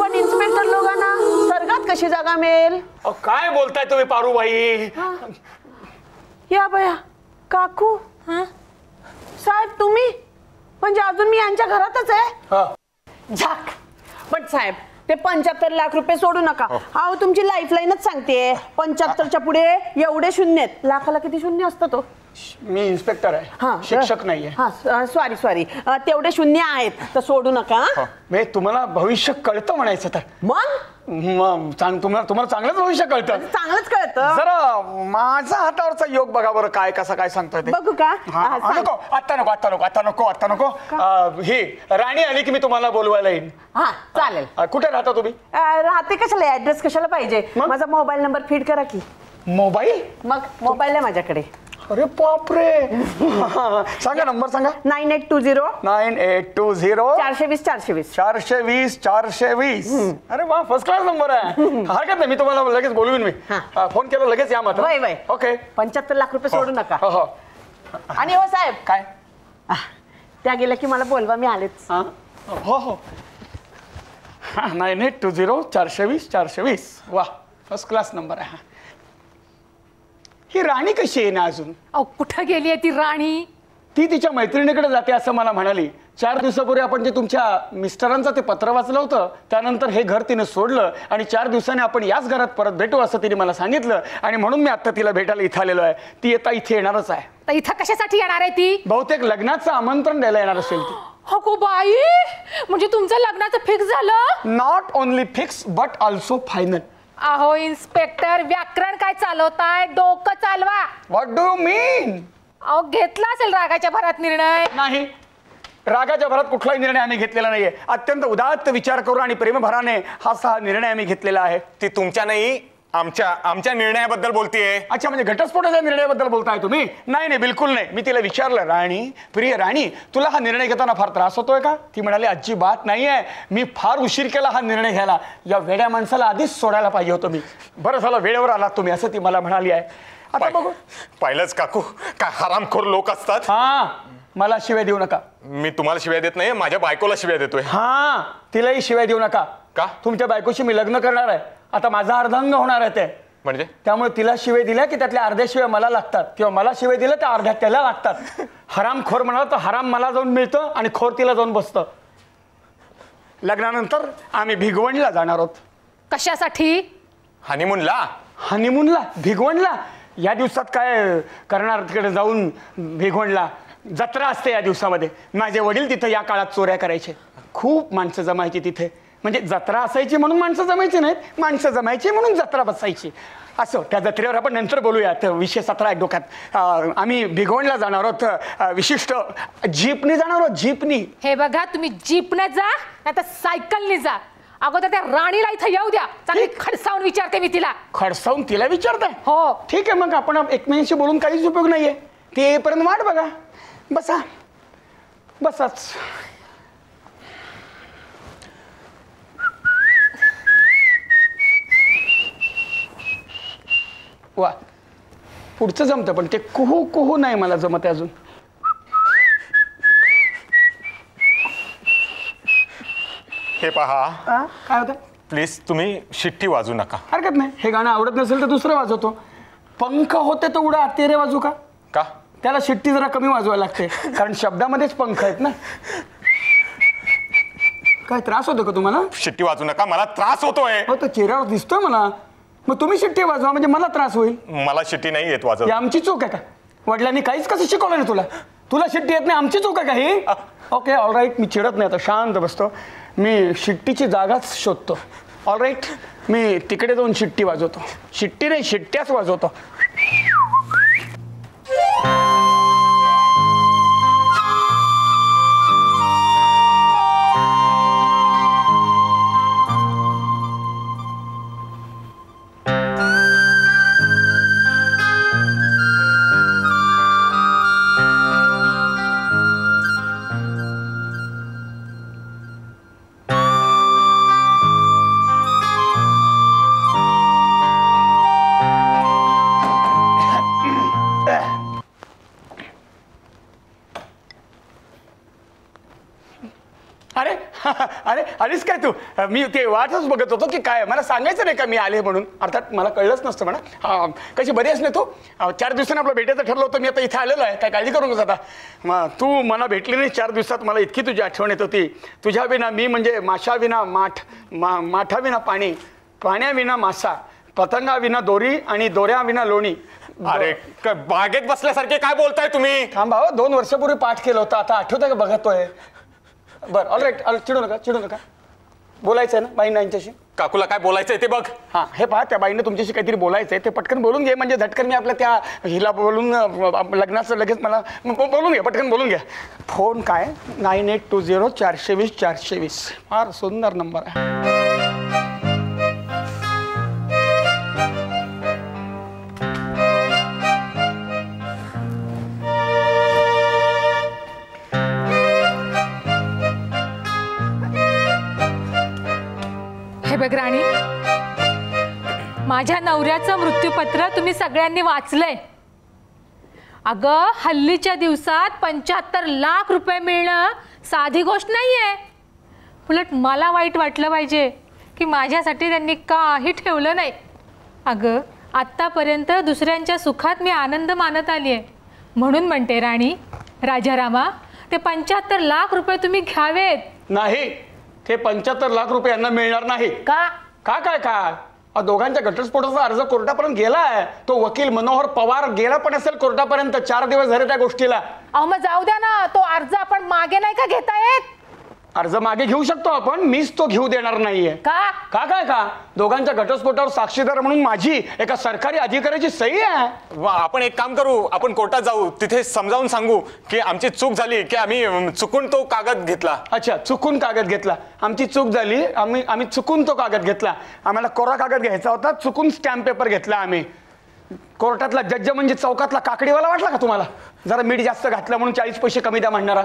पण इन्स्पेक्टर लोकांना सर्गात कशी जागा मिळेल? अहो, काय बोलताय तुम्ही पारूबाई? या बया काकू. साहेब तुम्ही? म्हणजे अजून मी यांच्या घरातच आहे. हा. झाक. पण साहेब ते पंच्याहत्तर लाख रुपये सोडू नका. अहो तुमची लाईफलाईनच सांगते पंच्याहत्तरच्या पुढे एवढे शून्य आहेत. लाखाला किती शून्य असतं तो? मी इन्स्पेक्टर हा. आहे शिक्षक नाहीये. हा सॉरी सॉरी तेवढे शून्य आहेत. तर सोडू नका हो. म्हणजे तुम्हाला भविष्य कळतं म्हणायचं तर. मग? चांग तुम्हाला तुम्हाला चांगलंच भविष्य कळतं. चांगलंच कळतं. जरा माझा हातावरचा योग बघा बरं काय कसा काय सांगतोय ते. बघू का? हा, हा, हा, सांग. नको आता नको आता नको आता नको आता नको. अं, ही राणी आली की मी तुम्हाला बोलवायला येईन. हा चालेल. अं, कुठे राहता तुम्ही? अं, राहते कशाला? ऍड्रेस कशाला पाहिजे? मग? माझा मोबाईल नंबर फीड करा की. मोबाईल मग मोबाईल आहे माझ्याकडे. अरे बापरे. हा, सांगा नंबर सांगा. Nine eight two zero. Nine eight two zero. चारशे वीस चारशे वीस. चारशे वीस चारशे वीस. अरे वा फर्स्ट क्लास नंबर आहे. हरकत नाही मी तुम्हाला लगेच बोलवीन मी. हा. हा, फोन केला लगेच या मात्र. वय वय. ओके पंच्याहत्तर लाख रुपये सोडू नका. हो हो. आणि हो साहेब. काय? त्या गेल्या की मला बोलवा मी आलेच. हा? हो हो. हा नाईन एट टू झिरो चारशे वीस चारशे वीस. वा फर्स्ट क्लास नंबर आहे हा. ही राणी कशी आहे ना अजून? अहो कुठं गेली आहे ती राणी? ती तिच्या मैत्रिणीकडे जाते असं मला म्हणाली. चार दिवसापूर्वी आपण जे तुमच्या मिस्टरांचं ते पत्र वाचलं होतं त्यानंतर हे घर तिने सोडलं आणि चार दिवसांनी आपण याच घरात परत भेटू असं तिने मला सांगितलं आणि म्हणून मी आता तिला भेटायला इथं आलेलो आहे. ती येता इथे येणारच आहे. तर इथं कशासाठी येणार आहे ती? बहुतेक लग्नाचं आमंत्रण द्यायला येणार असेल ती. हो बाई म्हणजे तुमचं लग्नाचं फिक्स झालं? Not only fix but also final अहो इन्स्पेक्टर व्याकरण काय चालवताय? डोकं चालवा. व्हॉट डू मीन अहो घेतला असेल रागाच्या भरात निर्णय? नाही. रागाच्या भरात कुठलाही निर्णय आम्ही घेतलेला नाहीये. अत्यंत उदात्त विचार करून आणि प्रेमभराने हा हा निर्णय आम्ही घेतलेला आहे. ती तुमच्या नाही आमच्या आमच्या निर्णयाबद्दल बोलतीये. अच्छा म्हणजे घटस्फोटाच्या निर्णयाबद्दल बोलताय तुम्ही? नाही नाही बिलकुल नाही. मी तिला विचारलं राणी प्रिय राणी तुला हा निर्णय घेताना फार त्रास होतोय का? ती म्हणाली अजिबात नाही आहे मी फार उशीर केला हा निर्णय घ्यायला. या वेड्या माणसाला आधीच सोडायला पाहिजे होतं मी. बरं झालं वेळेवर आलात तुम्ही असं ती मला म्हणाली आहे. आता बघू. पाहिलंच काकू काय हरामखोर लोक असतात. हा मला शिवाय देऊ नका. मी तुम्हाला शिव्या देत नाही माझ्या बायकोला शिव्या देतोय. हा तिलाही शिवाय देऊ नका. का? तुमच्या बायकोशी मी लग्न करणार आहे. आता माझा अर्धांग होणार आहे ते. म्हणजे? त्यामुळे तिला शिवाय दिल्या की त्यातल्या अर्ध्या शिवाय मला लागतात. किंवा मला शिवाय दिल्या त्या अर्ध्या त्याला लागतात. हराम खोर म्हणाल तर हराम मला जाऊन मिळतं आणि खोर तिला जाऊन बसतं. लग्नानंतर आम्ही भिगवणला जाणार आहोत. कशासाठी? हनीमूनला? हनीमूनला भिगवणला. या दिवसात काय करणार तिकडे जाऊन भिगवणला. जत्रा असते या दिवसामध्ये. माझे वडील तिथं या काळात चोऱ्या करायचे. खूप माणसं जमायची तिथे. म्हणजे जत्रा असायची म्हणून माणसं जमायची नाहीत माणसं जमायची म्हणून जत्रा बसायची. असो त्या जत्रेवर आपण नंतर बोलूयात विषय सतरा आहे डोक्यात. आम्ही भिगवणला जाणार आहोत. विशिष्ट जीपनी जाणार आहोत जीपनी. हे बघा तुम्ही जीपने जा नाही तर सायकलने जा. अगोदर त्या राणीला इथं येऊ द्या. चांगली खडसावून विचारते मी तिला. खडसावून तिला विचारताय? हो. ठीक आहे मग आपण एकमेकांशी बोलून काहीच उपयोग नाहीये. ते येईपर्यंत वाट बघा. बसा. बसाच. वा. पुढचं जमतं पण ते कुहू कुहू नाही मला जमत आहे अजून. हे पहा? काय होतं? प्लीज तुम्ही शिट्टी वाजू नका. हरकत नाही. हे गाणं आवडत नसेल तर दुसरं वाजवतो. पंख होते तर उडा तेरे वाजू का? का? त्याला शिट्टी जरा कमी वाजवायला लागते. कारण शब्दामध्येच पंख आहेत ना. काय त्रास होतो का तुम्हाला? शिट्टी वाजू नका. मला त्रास होतोय. हो तर चेहऱ्यावर दिसतोय मला. मग तुम्ही शिट्टी वाजवा म्हणजे मला त्रास होईल. मला शिट्टी नाही येत ही वाजव आमची चूक आहे का? वडिलांनी काहीच कसं शिकवलं ना तुला? तुला शिट्टी येत नाही आमची चूक आहे का ही? ओके ऑल राईट मी चिडत नाही आता शांत बसतो. मी शिट्टीची जागाच शोधतो. ऑल राईट मी तिकडे जाऊन शिट्टी वाजवतो. शिट्टी नाही शिट्ट्याच वाजवतो. आलीस काय तू? मी ते वाटच बघत होतो की काय मला सांगायचं नाही का मी आले म्हणून? अर्थात मला कळलंच नसतं म्हणा. हा, कशी बरी आहेस ना तू? चार दिवसांनी आपलं भेटायचं ठरलं होतं मी आता इथे आलेलो आहे. काय काळजी करू नकोस आता. मग तू मला भेटली नाही चार दिवसात मला इतकी तुझी आठवण येत होती. तुझ्या विना मी म्हणजे माशाविना माठ मा माठाविना पाणी पाण्याविना मासा पतंगाविना दोरी आणि दोऱ्याविना लोणी. अरे क- बागेत बसल्यासारखे काय बोलताय तुम्ही? थांबा हो, दोन वर्षापूर्वी पाठ केलं होतं आता आठवतं का बघतोय? बरं ऑल राईट चिडू नका चिडू नका. बोलायचं आहे ना बाईंना यांच्याशी? काकूला काय बोलायचंय ते बघ. हां हे पहा त्या बाईनं तुमच्याशी काहीतरी बोलायचं आहे ते पटकन बोलून घे म्हणजे झटकन मी आपल्या त्या हिला बोलून अं, लग्नाचं लगेच मला ब- बोलून घ्या पटकन बोलून घ्या. फोन काय? नाईन एट टू झिरो चारशे वीस चारशे वीस. फार सुंदर नंबर आहे. राणी. माझ्या नवऱ्याचं मृत्यूपत्र तुम्ही सगळ्यांनी वाचलंय. अगं हल्लीच्या दिवसात पंच्याहत्तर लाख रुपये मिळणं साधी गोष्ट नाहीये. उलट मला वाईट वाटलं पाहिजे की माझ्यासाठी त्यांनी काही ठेवलं नाही. अगं आत्तापर्यंत दुसऱ्यांच्या सुखात मी आनंद मानत आली आहे म्हणून म्हणते राणी राजारामा ते पंच्याहत्तर लाख रुपये तुम्ही घ्यावेत. नाही. ते पंच्याहत्तर लाख रुपये यांना मिळणार नाही. का? का काय का? दोघांच्या घटस्फोटाचा अर्ज कोर्टापर्यंत गेलाय. तो वकील मनोहर पवार गेला पण असेल कोर्टापर्यंत. चार दिवस झाले त्या गोष्टीला. अहो मग जाऊ द्या ना. तो अर्ज आपण मागे नाही का घेता येत? अर्ज मागे घेऊ शकतो आपण? मीच तो घेऊ देणार नाहीये. का? का काय का? दोघांच्या घटस्फोटावर साक्षीदार म्हणून माझी एका सरकारी अधिकाऱ्याची सही आहे. वा, आपण एक काम करू आपण कोर्टात जाऊ. तिथे समजावून सांगू की आमची चूक झाली की आम्ही चुकून तो कागद घेतला. अच्छा चुकून कागद घेतला. आमची चूक झाली आम्ही आम्ही चुकून तो कागद घेतला. आम्हाला कोरा कागद घ्यायचा होता चुकून स्टॅम्प पेपर घेतला आम्ही. कोर्टातला जड्ज म्हणजे चौकातला काकडीवाला वाटला का तुम्हाला? जरा मीठ जास्त घातलं म्हणून चाळीस पैसे कमी द्या म्हणणारा.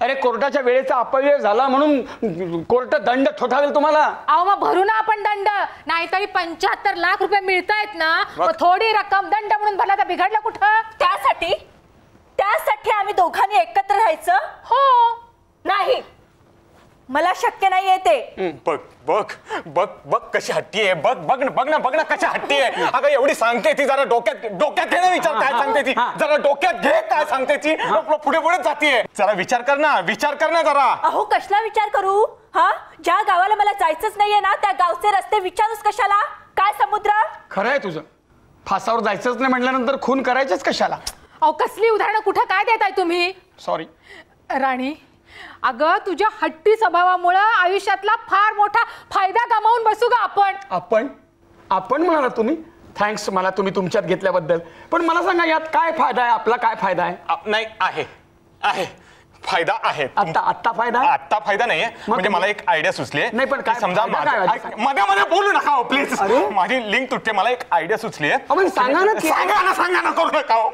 अरे कोर्टाच्या वेळेचा अपव्यय झाला म्हणून कोर्ट दंड ठोठावेल तुम्हाला? अहो मग भरू ना आपण दंड. नाहीतरी पंच्याहत्तर लाख रुपये मिळतायत ना मग थोडी रक्कम दंड म्हणून भरला तर बिघडलं कुठं? त्यासाठी त्यासाठी आम्ही दोघांनी एकत्र राहायचं? हो. नाही. मला शक्य नाहीये ते. हं, बघ बघ बघ बघ कशी हट्टी आहे. बघ बघ ना बघ ना बघ ना कशी हट्टी आहे. अगं एवढी सांगते ती जरा डोक्यात डोक्यात घे ना विचार काय सांगते ती. हा. जरा डोक्यात घे काय सांगते ती. पुढे पुढे जातीये. जरा विचार कर ना विचार कर ना जरा. अहो कसला विचार करू? हा? ज्या गावाला मला जायचंच नाहीये ना त्या गावचे रस्ते विचारूच कशाला? काय समुद्र? खरं आहे तुझं. फासावर जायचंच नाही म्हटल्यानंतर खून करायचेच कशाला? अहो कसली उदाहरणं कुठं काय देताय तुम्ही? सॉरी राणी अगं तुझ्या हट्टी स्वभावामुळं आयुष्यातला फार मोठा फायदा गमावून बसू का आपण. आपण? आपण म्हणाला तुम्ही? थँक्स मला तुम्ही तुमच्यात घेतल्याबद्दल. पण मला सांगा यात काय फायदा आहे? आपला काय फायदा आहे? नाही आहे. आहे. फायदा आहे आत्ता फायदा? आता फायदा नाहीये म्हणजे मला एक आयडिया सुचली आहे. नाही, पण काय- समजा मध्ये मध्ये बोलू नका प्लीज अरे? माझी लिंक तुटते मला एक आयडिया सुचली आहे सांगा ना सांगा ना सांगा ना करू नका हो.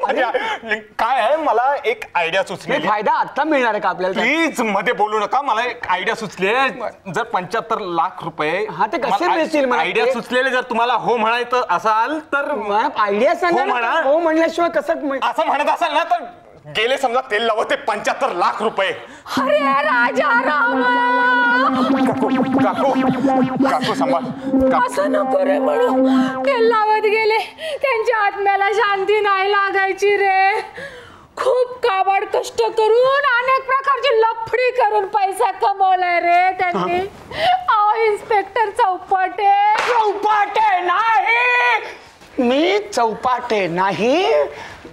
काय आहे मला एक आयडिया सुचली फायदा आत्ता मिळणार आहे का आपल्याला प्लीजमध्ये बोलू नका मला एक आयडिया सुचली आहे जर पंच्याहत्तर लाख रुपये हा, ते कसे मिळतील मला? आयडिया सुचलेले जर तुम्हाला हो म्हणायचं असाल तर आयडिया सांगा हो. म्हणा. हो म्हणल्याशिवाय कसं असं म्हणत असाल ना तर गेले समजा तेल लावत ते पंच्याहत्तर लाख रुपये. अरे राजा काकू काकू काकू सांभाळ. काकू असं नको रे म्हणू. ते लावत गेले. त्यांच्या आत्म्याला शांती नाही लागायची रे. खूप काबाड कष्ट करून अनेक प्रकारची लफडी करून पैसा कमवलाय रे त्यांनी. अहो इन्स्पेक्टर चौपटे. चौपाटे नाही. मी चौपाटे नाही.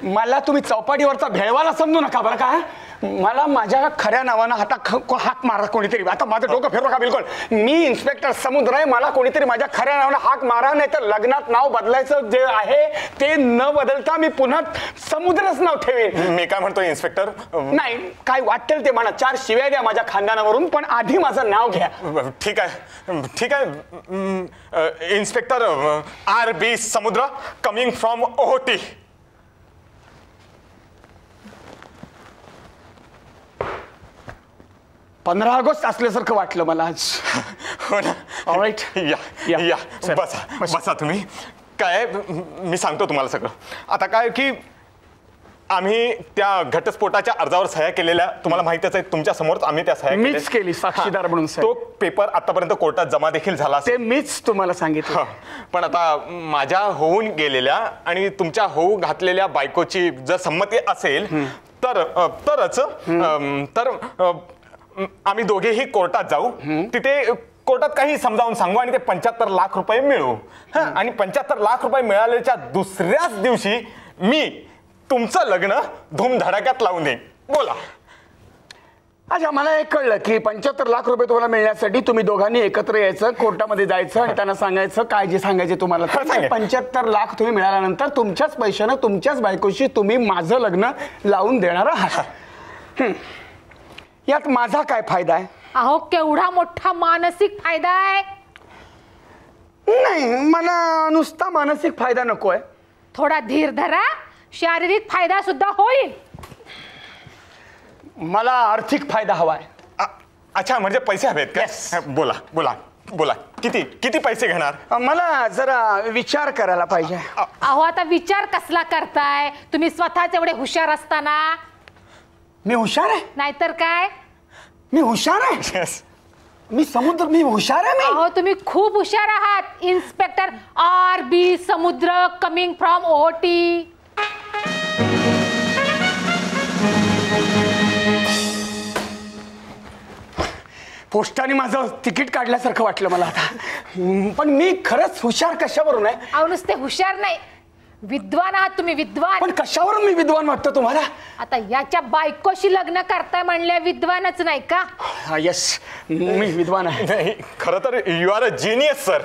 मला तुम्ही चौपाटीवरचा भेळवाला समजू नका बरं का मला माझ्या खऱ्या नावानं हाता ख- हाक मारा कोणीतरी. आता माझं डोकं फिरव का बिलकुल? मी इन्स्पेक्टर समुद्र आहे मला कोणीतरी माझ्या खऱ्या नावानं हाक मारा नाही तर लग्नात नाव बदलायचं जे आहे ते न बदलता मी पुन्हा समुद्रच नाव ठेवेन. मी काय म्हणतो इन्स्पेक्टर नाही काय वाटेल ते म्हणा. चार शिव्या द्या माझ्या खानदानावरून पण आधी माझं नाव घ्या. ठीक आहे. ठीक आहे. इन्स्पेक्टर आर बी समुद्र कमिंग फ्रॉम ओहोटी. पंधरा ऑगस्ट असल्यासारखं वाटलं मला आज हो ना Alright. या या. या. बसा बसा तुम्ही काय मी सांगतो तुम्हाला सगळं आता काय की आम्ही त्या घटस्फोटाच्या अर्जावर सह्या केलेल्या तुम्हाला माहितीच आहे तुमच्या समोरच आम्ही त्या सह्या मीच. केली, साक्षीदार हा. म्हणून. तो पेपर आतापर्यंत कोर्टात जमा देखील झाला असेल. ते मीच तुम्हाला सांगितलं हा. पण आता माझ्या होऊन गेलेल्या आणि तुमच्या होऊ घातलेल्या बायकोची जर संमती असेल तर अ, तरच अम, तर अ, आम्ही दोघेही कोर्टात जाऊ. तिथे कोर्टात काही समजावून सांगू आणि ते पंच्याहत्तर लाख रुपये मिळवू हा, आणि पंच्याहत्तर लाख रुपये मिळाल्याच्या दुसऱ्याच दिवशी मी तुमचं लग्न धूमधडाक्यात लावून देईन. बोला. अच्छा मला एक कळलं की पंच्याहत्तर लाख रुपये तुम्हाला मिळण्यासाठी तुम्ही दोघांनी एकत्र यायचं कोर्टामध्ये जायचं आणि त्यांना सांगायचं काय जे सांगायचे तुम्हाला. पंच्याहत्तर लाख तुम्ही मिळाल्यानंतर तुमच्याच पैशानं तुमच्याच बायकोशी तुम्ही माझं लग्न लावून देणार आहात. यात माझा काय फायदा आहे? अहो केवढा मोठा मानसिक फायदा आहे. नाही मला नुसता मानसिक फायदा नको आहे. थोडा धीर धरा. शारीरिक फायदा सुद्धा होईल. मला आर्थिक फायदा हवा आहे. अ, अच्छा म्हणजे पैसे हवेत का? Yes. बोला बोला बोला. किती किती पैसे घेणार? मला जरा विचार करायला पाहिजे. अहो आता विचार कसला करताय? तुम्ही स्वतःच एवढे हुशार असताना. मी हुशार आहे? नाहीतर काय? मी हुशार आहे? Yes. मी समुद्र मी हुशार आहे मी? अहो तुम्ही खूप हुशार आहात इन्स्पेक्टर आर बी समुद्र कमिंग फ्रॉम ओटी पोस्टाने माझं तिकीट काढल्यासारखं वाटलं मला आता. पण मी खरंच हुशार कशावरून आहे? अहो नुसते हुशार नाही. विद्वान आहात तुम्ही विद्वान. पण कशावरून मी विद्वान वाटतो तुम्हाला? आता याच्या बायकोशी लग्न करताय म्हणल्या विद्वानच नाही का? हा यस मी विद्वान आहे. नाही खरं तर you are a genius sir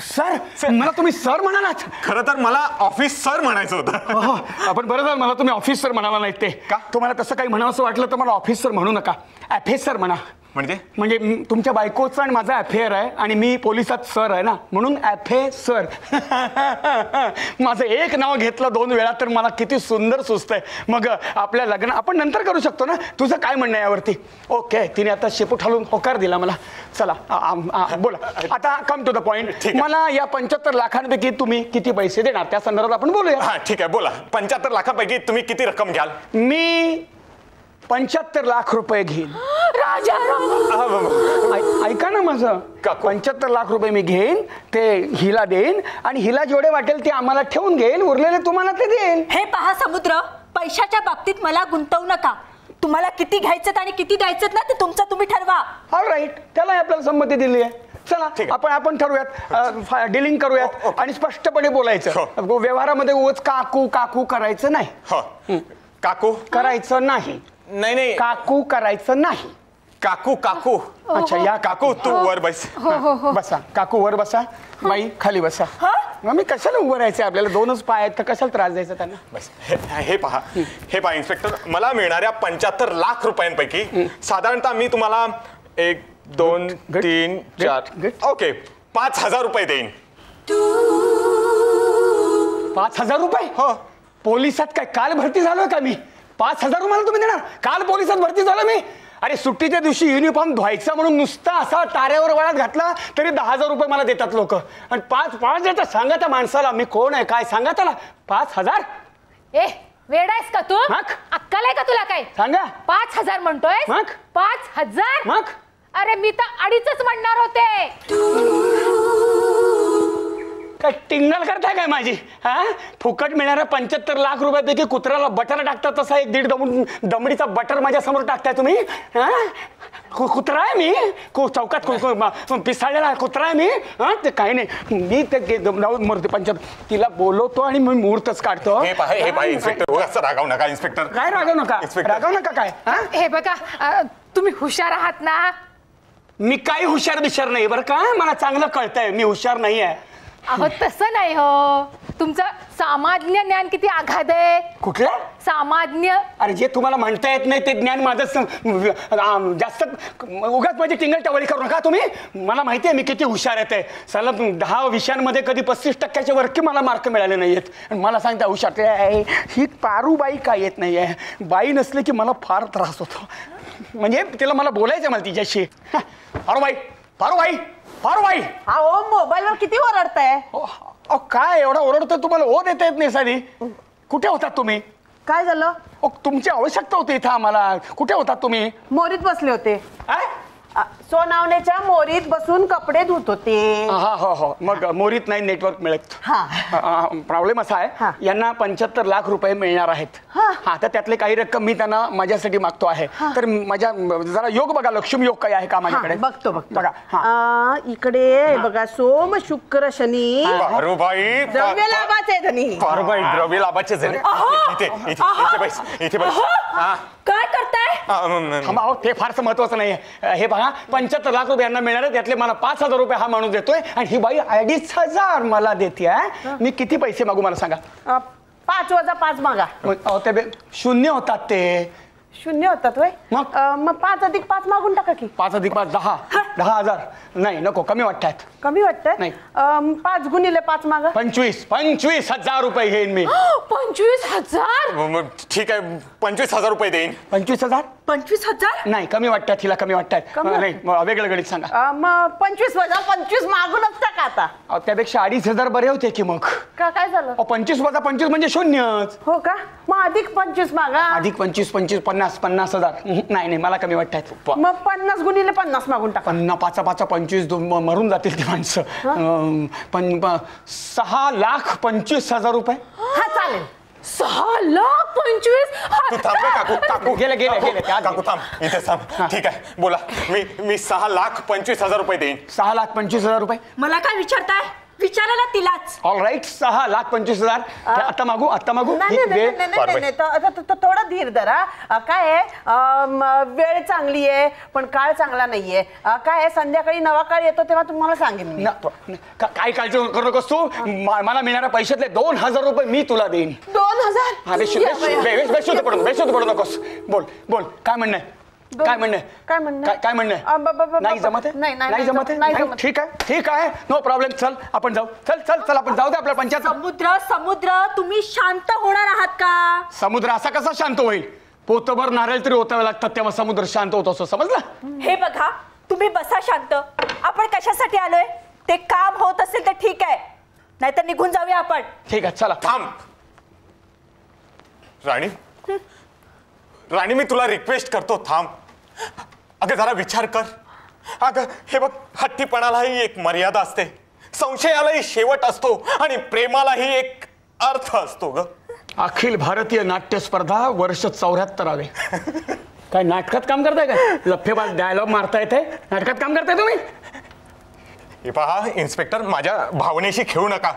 sir मला तुम्ही सर म्हणालात. खरं तर मला ऑफिस सर म्हणायचं होतं. हो, आपण बरं झालं मला तुम्ही ऑफिसर म्हणाला नाही ते. का? तुम्हाला तसं काही म्हणावं असं वाटलं तर मला ऑफिसर म्हणू नका. ॲफेसर म्हणा. म्हणजे? म्हणजे म- तुमच्या बायकोचं आणि माझा अफेअर आहे आणि मी पोलिसात सर आहे ना. म्हणून ॲफे सर माझं एक नाव घेतलं दोन वेळा तर मला किती सुंदर सुचतंय. मग आपल्या लग्न आपण नंतर करू शकतो ना? तुझं काय म्हणणं आहे यावरती? ओके तिने आता शेपूट हलवून होकार दिला मला. चला आ- आ- आ- बोला. आता कम टू द पॉइंट. मला या पंच्याहत्तर लाखांपैकी तुम्ही किती पैसे देणार? त्या संदर्भात आपण बोलूया. हा ठीक आहे बोला. पंच्याहत्तर लाखापैकी तुम्ही किती रक्कम घ्याल? मी पंच्याहत्तर लाख रुपये घेईन. राजा हा, ऐ- ऐका ना माझं. काकू. पंच्याहत्तर लाख रुपये मी घेईन ते हिला देईन आणि हिला जेवढे वाटेल ते आम्हाला ठेवून घेईन उरलेले तुम्हाला ते देईन. हे पहा समुद्र पैशाच्या बाबतीत मला गुंतवू नका. तुम्हाला किती घ्यायचं आणि किती द्यायचं ना ते तुमचं तुम्ही ठरवा. ऑल राईट त्याला आपल्याला संमती दिली आहे. चला ठीक आहे. आपण आपण ठरवूयात. डिलिंग करूयात ओके. आणि स्पष्टपणे बोलायचं. हो. व्यवहारामध्ये उच काकू काकू करायचं नाही. हो. काकू? करायचं नाही. नाही नाही. काकू करायचं नाही. काकू काकू. अच्छा या काकू तू वर बैस. बसा. काकू वर बसा. बाई खाली बसा. मग मी कशाला उभं राहायचं आपल्याला दोनच पाय आहेत तर कशाला त्रास द्यायचा त्यांना? बस. हे हे पहा. हे पहा इन्स्पेक्टर मला मिळणाऱ्या पंच्याहत्तर लाख रुपयांपैकी साधारणतः मी तुम्हाला एक दोन तीन चार. ओके पाच हजार रुपये देईन. पाच हजार रुपये? हो. पोलिसात काय काल भरती झालोय का मी? पाच हजार रुपयाला तुम्ही देणार? काल पोलिसात भरती झालो मी. अरे सुट्टीच्या दिवशी युनिफॉर्म धुवायचा म्हणून नुसता असा ताऱ्यावर वळात घातला तरी दहा हजार रुपये मला देतात लोक. आणि पाच पाच देतात. सांगा त्या माणसाला मी कोण आहे काय? सांगा त्याला. पाच हजार? ए वेडायस का तू? मग? अक्कल आहे का तुला काय सांगा. पाच हजार म्हणतोय मग? पाच हजार? काय टिंगल करताय काय माझी? हा? फुकट मिळणाऱ्या पंच्याहत्तर लाख रुपयापैकी कुत्र्याला बटर टाकतात तसा एक दीड दम दमडीचा बटर माझ्यासमोर टाकताय तुम्ही? हा? कु- कुत्रा आहे मी? कु- चौकात कु- कु- म- पिसाळलेला कुत्रा आहे मी? हा? ते काही नाही. मी ते गे- जाऊन मरते पंच्याहत्तर तिला बोलवतो आणि मी मुहूर्तच काढतो. हे पहा हे पहा इन्स्पेक्टर असं रागाव नका इन्स्पेक्टर. काय रागव नका? इन्स्पेक्टर. रागव नका काय? हा? हे बघा अ, तुम्ही हुशार आहात ना? मी काही हुशार बिशार नाही बरं का? मला चांगलं कळतंय. मी हुशार नाही आहे अहो तसं नाही हो. तुमचं सामान्य ज्ञान किती आघात आहे? कुठलं? सामान्य अरे जे तुम्हाला म्हणता येत नाही ते ज्ञान माझं स- आम, जास्त उगाच माझी टिंगल टवळी करू नका तुम्ही. मला माहिती आहे मी किती हुशार येते साला दहा विषयांमध्ये कधी पस्तीस टक्क्याच्या वरती मला मार्क मिळाले नाही आहेत आणि मला सांगता हुशार ते आहे, ही पारूबाई काय येत नाही आहे बाई नसले की मला फार त्रास होतो. म्हणजे तिला मला बोलायचं आहे मला तिच्याशी. हा, पारूबाई पारूबाई. पारूबाई अहो मोबाईलवर किती ओरडताय? अहो अहो, काय एवढा ओरडतो तुम्हाला ओ देता येत नाही साधी कुठे होतात तुम्ही? काय झालं? अहो, तुमची आवश्यकता होती इथं आम्हाला. कुठे होतात तुम्ही? मोरीत बसले होते. अ, सोनावण्याच्या मोरीत बसून कपडे धुत होते हा हो हो मग मोरीत नाही नेटवर्क मिळत. हा. प्रॉब्लेम असा हा. आहे यांना पंच्याहत्तर लाख रुपये मिळणार आहेत. हा. हा तर त्यातले काही रक्कम मी त्यांना माझ्यासाठी मागतो आहे. तर माझ्या जरा योग बघा लक्ष्मी योग काही आहे का माझ्याकडे? बघतो बघतो. बघा हा. इकडे बघा सोम शुक्र शनी. पारुबाई द्रव्य लाभाचे धनी. पारुबाई द्रव्य लाभाचे इथे इथे इथे काय करताय? ते फारसं महत्वाचं नाही हे बघा पंच्याहत्तर लाख रुपये यांना मिळणार आहे त्यातले मला पाच हजार रुपये हा माणूस देतोय. आणि ही बाई अडीच हजार मला देते मी किती पैसे मागू मला सांगा? पाच वजा पाच मागा. मग अहो, ते बे- शून्य होतात ते. शून्य होतात वय. मग? अ, मग पाच अधिक पाच मागून टाका की. पाच अधिक पाच दहा. दहा हजार. नाही नको कमी वाटतात. कमी वाटतंय? नाही. अ, पाच गुणिले पाच मागा. पंचवीस पंचवीस हजार रुपये घेईन मी. पंचवीस हजार? ठीक आहे पंचवीस हजार रुपये देईन. पंचवीस हजार? पंचवीस हजार? नाही कमी वाटतात तिला कमी वाटतात. कमी नाही मग वेगळं गणित सांगा. अ, मग पंचवीस वजा पंचवीस मागूनच टाका आता. अहो, त्यापेक्षा अडीच हजार बरे होते की मग? का काय झालं? अहो, पंचवीस वजा पंचवीस म्हणजे शून्यच. हो का? मग अधिक पंचवीस मागा. अधिक पंचवीस पंचवीस पन्नास पन्नास हजार. उहुं, नाही नाही मला कमी वाटतात मग पन्नास गुणिले पन्नास मागून टाका. पन्ना पाचा पाचा पंचवीस दो- म- मरून जातील ती माणसं. अं, पण प- सहा लाख पंचवीस हजार रुपये. हा चालेल. सहा लाख पंचवीस? तू थांब रे काकू काकू. गेले, गेले, काकू, गेले, ते आले. काकू थांब. इथे थांब. ठीक आहे बोला. मी मी सहा लाख पंचवीस हजार रुपये देईन. सहा लाख पंचवीस हजार रुपये? मला काय विचारताय? विचारा ना तिलाच. ऑल राईट सहा लाख पंचवीस हजार. ते आता मागू आता मागू? नाही ही नाही, नाही वेळ- नाही, नाही, नाही, नाही, तो- तो- तो- थोडा धीर धरा. अ, काय आहे? वेळ चांगली आहे पण काळ चांगला नाहीये. अ, काय आहे? संध्याकाळी नवा काळ येतो तेव्हा तुम्हाला सांगेन मी. न- न- का- काय काळजी करू नकोस तू? मा- मला मिळणाऱ्या पैशातले दोन हजार रुपये मी तुला देईन. दोन हजार? बेशुद्ध या बाया. बे- बे- बेशुद्ध पडू बेशुद्ध पडू नकोस. बोल बोल काय म्हणणं आहे? काय म्हणणं? आहे? काय म्हणणं? काय- काय म्हणणं? अ, ब- ब- आहे? ब- नाही ब- जमत आहे? नाही, नाही, नाही नाही जमत आहे? नाही नाही? जमत. ठीक आहे ठीक आहे. नो प्रॉब्लेम चल आपण जाऊ. चल चल चल आपण जाऊ दे आपल्या पंचायत. समुद्र समुद्र तुम्ही शांत होणार आहात का? समुद्र असा कसा शांत होईल? पोतभर नारळ तरी ओतावे लागतात तेव्हा समुद्र शांत होतो असं समजलं? हे बघा तुम्ही बसा शांत. आपण कशासाठी आलोय? ते काम होत असेल तर ठीक आहे. नाहीतर निघून जाऊया आपण. ठीक आहे चला. थांब. राणी? राणी मी तुला रिक्वेस्ट करतो. थांब. अगं जरा विचार कर. अगं हे बघ हट्टीपणालाही एक मर्यादा असते. संशयालाही शेवट असतो आणि प्रेमालाही एक अर्थ असतो ग. अखिल भारतीय नाट्य स्पर्धा वर्ष चौऱ्याहत्तरावे. काय नाटकात काम करताय काय? लफेबाज डायलॉग मारता येते नाटकात काम करताय तुम्ही? हे पहा इन्स्पेक्टर माझ्या भावनेशी खेळू नका.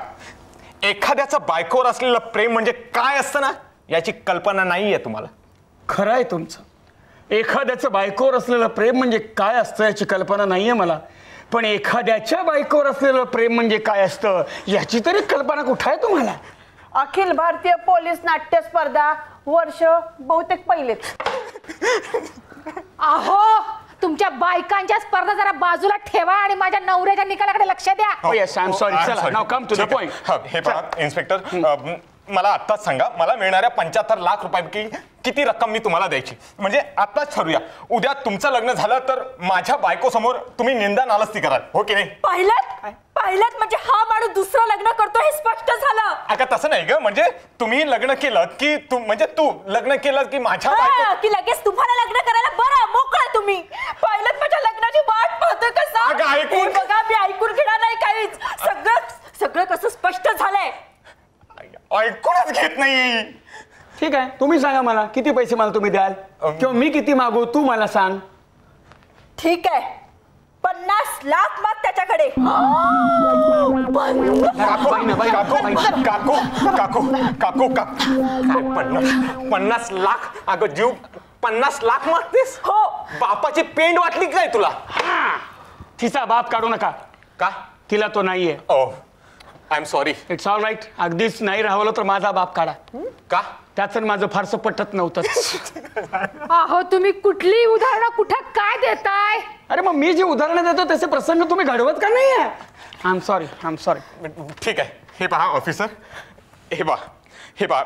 एखाद्याचं बायकोवर असलेलं प्रेम म्हणजे काय असतं ना याची कल्पना नाहीये तुम्हाला. खरं आहे तुमचं. एखाद्याचं बायकोवर असलेलं प्रेम म्हणजे काय असतं याची कल्पना नाहीये मला. पण एखाद्याच्या बायकोवर असलेलं प्रेम म्हणजे काय असतं याची तरी कल्पना कुठं आहे तुम्हाला? अखिल भारतीय पोलीस नाट्य स्पर्धा वर्ष बहुतेक पहिलेच. अहो तुमच्या बायकांच्या स्पर्धा जरा बाजूला ठेवा आणि माझ्या नवऱ्याच्या निकालाकडे लक्ष द्या. To the ठीक आहे. point. हा, पहा इन्स्पेक्टर. मला आत्ताच सांगा मला मिळणाऱ्या पंच्याहत्तर लाख रुपयांपैकी किती रक्कम मी तुम्हाला द्यायची? म्हणजे आत्ताच ठरूया उद्या तुमचं लग्न झालं तर माझ्या बायको समोर तुम्ही निंदा नालस्ती कराल हो की नाही? पाहिलं पाहिलं म्हणजे हा माणूस दुसरं लग्न करतो हे स्पष्ट झालं. अगं तसं नाही ग. म्हणजे तुम्ही लग्न केलं की तू म्हणजे तू लग्न केलं की माझ्या बायको की लगेच तुम्हाला लग्न करायला बरं मोकळा तुम्ही. पाहिलं माझ्या लग्नाची वाट पाहतोय अगं, कसं ऐकून- हे बघा मी ऐकून घेणार नाही काहीच. सगळं सगळं कसं स्पष्ट ऐकूनच घेत नाही. ठीक आहे तुम्ही सांगा मला किती पैसे मला तुम्ही द्याल? किंवा मी किती मागू तू मला सांग. ठीक आहे पन्नास लाख माग त्याच्याकडे. काकू काकू काकू काकू काकू काकू. काय पन्नास पन्नास लाख? अगं जीव पन्नास लाख मागतेस? हो. बापाची पेंड वाटली काय तुला. तिचा बाप काढू नका. का? तिला तो नाहीये. ओ. I am sorry it's all right अगदीच नाही राहवलं तर माझा बाप काढा. का? त्याचं माझं फारसं पटत नव्हतं. अहो तुम्ही कुठली उदाहरणं कुठं काय देताय? अरे मग मी जे उदाहरणं देतो तसे प्रसंग तुम्ही घडवत का नाही I am sorry I am sorry ठीक आहे. हे पहा ऑफिसर हे पहा हे पहा.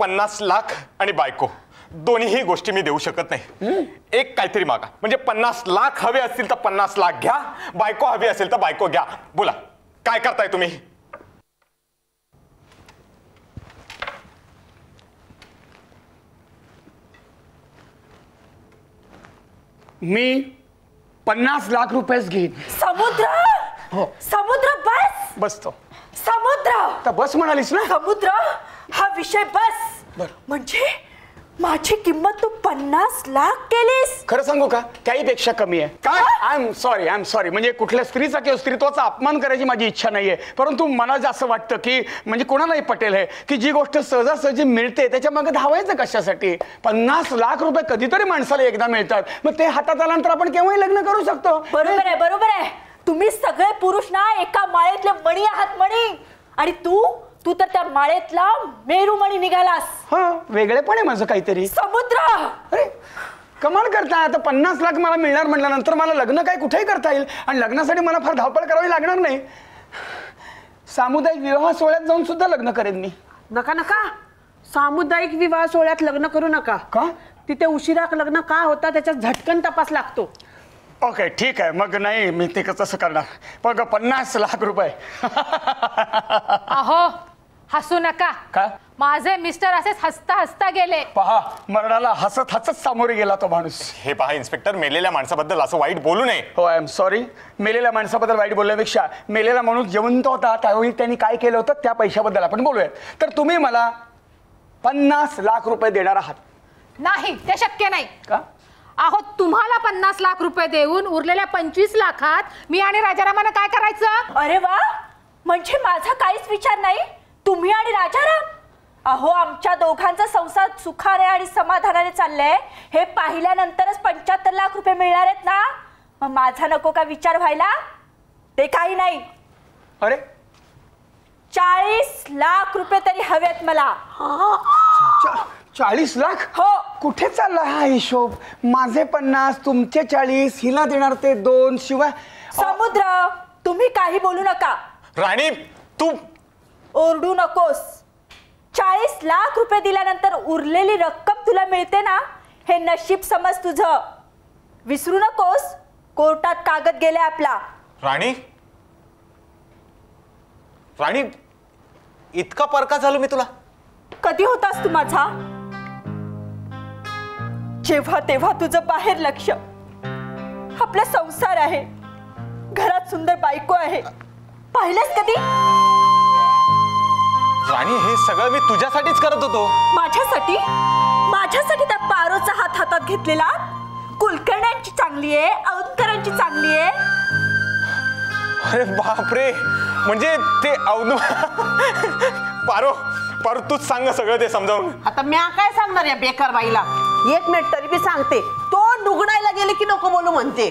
पन्नास लाख आणि बायको. दोन्हीही गोष्टी मी देऊ शकत नाही. एक काहीतरी मागा. म्हणजे पन्नास लाख हवे असतील तर पन्नास लाख घ्या. बायको हवी असेल तर बायको घ्या. बोला. काय करताय तुम्ही? मी पन्नास लाख रुपयेच घेईन. समुद्र? हो. समुद्र बस? बसतो. समुद्र? तर बस म्हणालीस ना? समुद्र? हा विषय बस. बर. म्हणजे माझी किंमत तू पन्नास लाख केलीस. खरं सांगू का? त्याहीपेक्षा कमी आहे. काय? I am sorry I am sorry म्हणजे कुठल्या स्त्रीचा किंवा स्त्रीत्वाचा अपमान करायची माझी इच्छा नाहीये. परंतु मला जे असं वाटतं की म्हणजे कोणालाही पटेल आहे की जी गोष्ट सहजासहजी मिळते त्याच्यामागे धावायचं कशासाठी? पन्नास लाख रुपये कधीतरी माणसाला एकदा मिळतात. मग ते हातात आल्यानंतर आपण केव्हाही लग्न करू शकतो. बरोबर आहे बरोबर आहे. तुम्ही सगळे पुरुष ना एका माळेतले मणी आहात मणी. आणि तू तू तर त्या माळेतला मेरू मणी निघालास. हा वेगळे पण आहे माझं काहीतरी. समुद्र! अरे कमाल करताय आता पन्नास लाख मला मिळणार म्हटल्यानंतर मला लग्न काय कुठेही करता येईल आणि लग्नासाठी मला फार धावपळ करावी लागणार नाही. सामुदायिक विवाह सोहळ्यात जाऊन सुद्धा लग्न करेन मी. नका नका. सामुदायिक विवाह सोहळ्यात लग्न करू नका. का? तिथे उशिरा लग्न का होता त्याचा झटकन तपास लागतो. ओके ठीक आहे. मग नाही मी ते कसं करणार. मग पन्नास लाख रुपये. अहो हसू नका. का माझे मिस्टर असेच हसता हसता गेले. पहा मरणाला हसत हसत सामोरे गेला तो माणूस. हे पहा इन्स्पेक्टर मेलेल्या माणसाबद्दल असं वाईट बोलू नये. हो आय एम सॉरी मेलेल्या माणसाबद्दल वाईट बोलण्यापेक्षा मेलेला माणूस जिवंत होता त्यावेळी त्यांनी काय केलं होतं त्या पैशाबद्दल आपण बोलूयात. तर तुम्ही मला पन्नास लाख रुपये देणार आहात. नाही ते शक्य नाही. का? अहो तुम्हाला पन्नास लाख रुपये देऊन उरलेल्या पंचवीस लाखात मी आणि राजारामानं काय करायचं? अरे वा! म्हणजे माझा काहीच विचार नाही? तुम्ही आणि राजाराम? अहो आमच्या दोघांचा संसार सुखाने आणि समाधानाने चाललाय. हे पाहिल्यानंतरच पंच्याहत्तर लाख रुपये मिळणार आहेत ना? मग माझा नको का विचार व्हायला? ते काही नाही. अरे! चाळीस लाख रुपये तरी हवेत मला. चा- चाळीस लाख? हो. कुठे चालला हा हिशोब? माझे पन्नास तुमचे चाळीस हिला देणार ते दोन शिवाय समुद्र तुम्ही काही बोलू नका. राणी तू ओरडू नकोस. चाळीस लाख रुपये दिल्यानंतर उरलेली रक्कम तुला मिळते ना? हे नशीब समज तुझं. विसरू नकोस. कोर्टात कागद गेले आपला. राणी? राणी इतका परका झालो मी तुला. कधी होतास तू माझा? जेव्हा तेव्हा तुझं बाहेर लक्ष. आपला संसार आहे. घरात सुंदर बायको आहे. पाहिलंस कधी? राणी हे सगळं मी तुझ्यासाठीच करत होतो. माझ्यासाठी? माझ्यासाठी त्या पारोचा हात हातात घेतलेला? कुलकर्ण्यांची चांगली आहे औदकरांची चांगली आहे? अरे बापरे! म्हणजे ते अवधू पारो पारो तूच सांग सगळं ते समजावून. आता म्या काय सांगणार या बेकार बाईला? एक मिनिट तरी मी सांगते. तो डुगडायला गेले की नको बोलू म्हणते.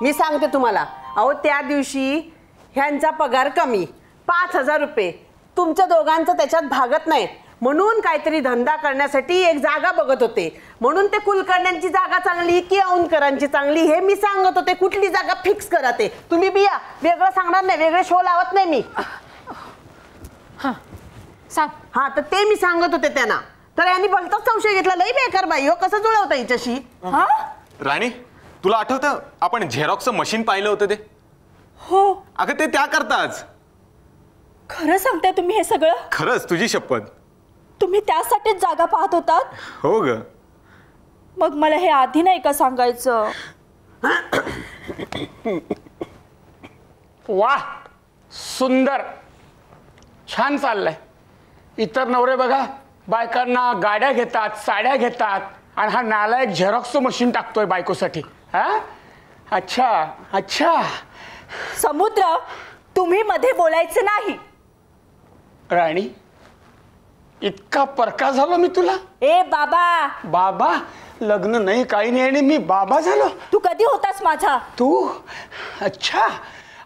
मी सांगते तुम्हाला. अहो त्या दिवशी ह्यांचा पगार कमी. पाच हजार रुपये. तुमच्या दोघांचं त्याच्यात भागत नाही. म्हणून काहीतरी धंदा करण्यासाठी एक जागा बघत होते. म्हणून ते कुलकर्ण्यांची जागा चांगली की औंधकरांची चांगली हे मी सांगत होते. कुठली जागा फिक्स करा ते. तुम्ही बिया. वेगळं सांगणार नाही. वेगळे शो लावत नाही मी. सांग. हा तर ते मी सांगत होते त्यांना. तर यांनी भलताच संशय घेतला. लई बेकार बाई हो. कसं जुळवता हिच्याशी? हा? राणी तुला आठवतं? आपण झेरॉक्सचं मशीन पाहिलं होतं ते? हो. अगं ते त्या करताच खरं सांगताय तुम्ही हे सगळं? खरंच तुझी शपथ. तुम्ही त्यासाठीच जागा पाहत होतात? हो ग. मग मला हे आधी नाही का सांगायचं? वा सुंदर. छान चाललंय. इतर नवरे बघा बायकांना गाड्या घेतात साड्या घेतात आणि हा नालायक झेरॉक्सचं मशीन टाकतोय बायकोसाठी. हा? अच्छा अच्छा. समुद्र तुम्ही मध्ये बोलायचं नाही. राणी इतका परका झालो मी तुला. ए बाबा. बाबा लग्न नाही काही नाही आणि मी बाबा झालो. तू कधी होतास माझा? तू? अच्छा.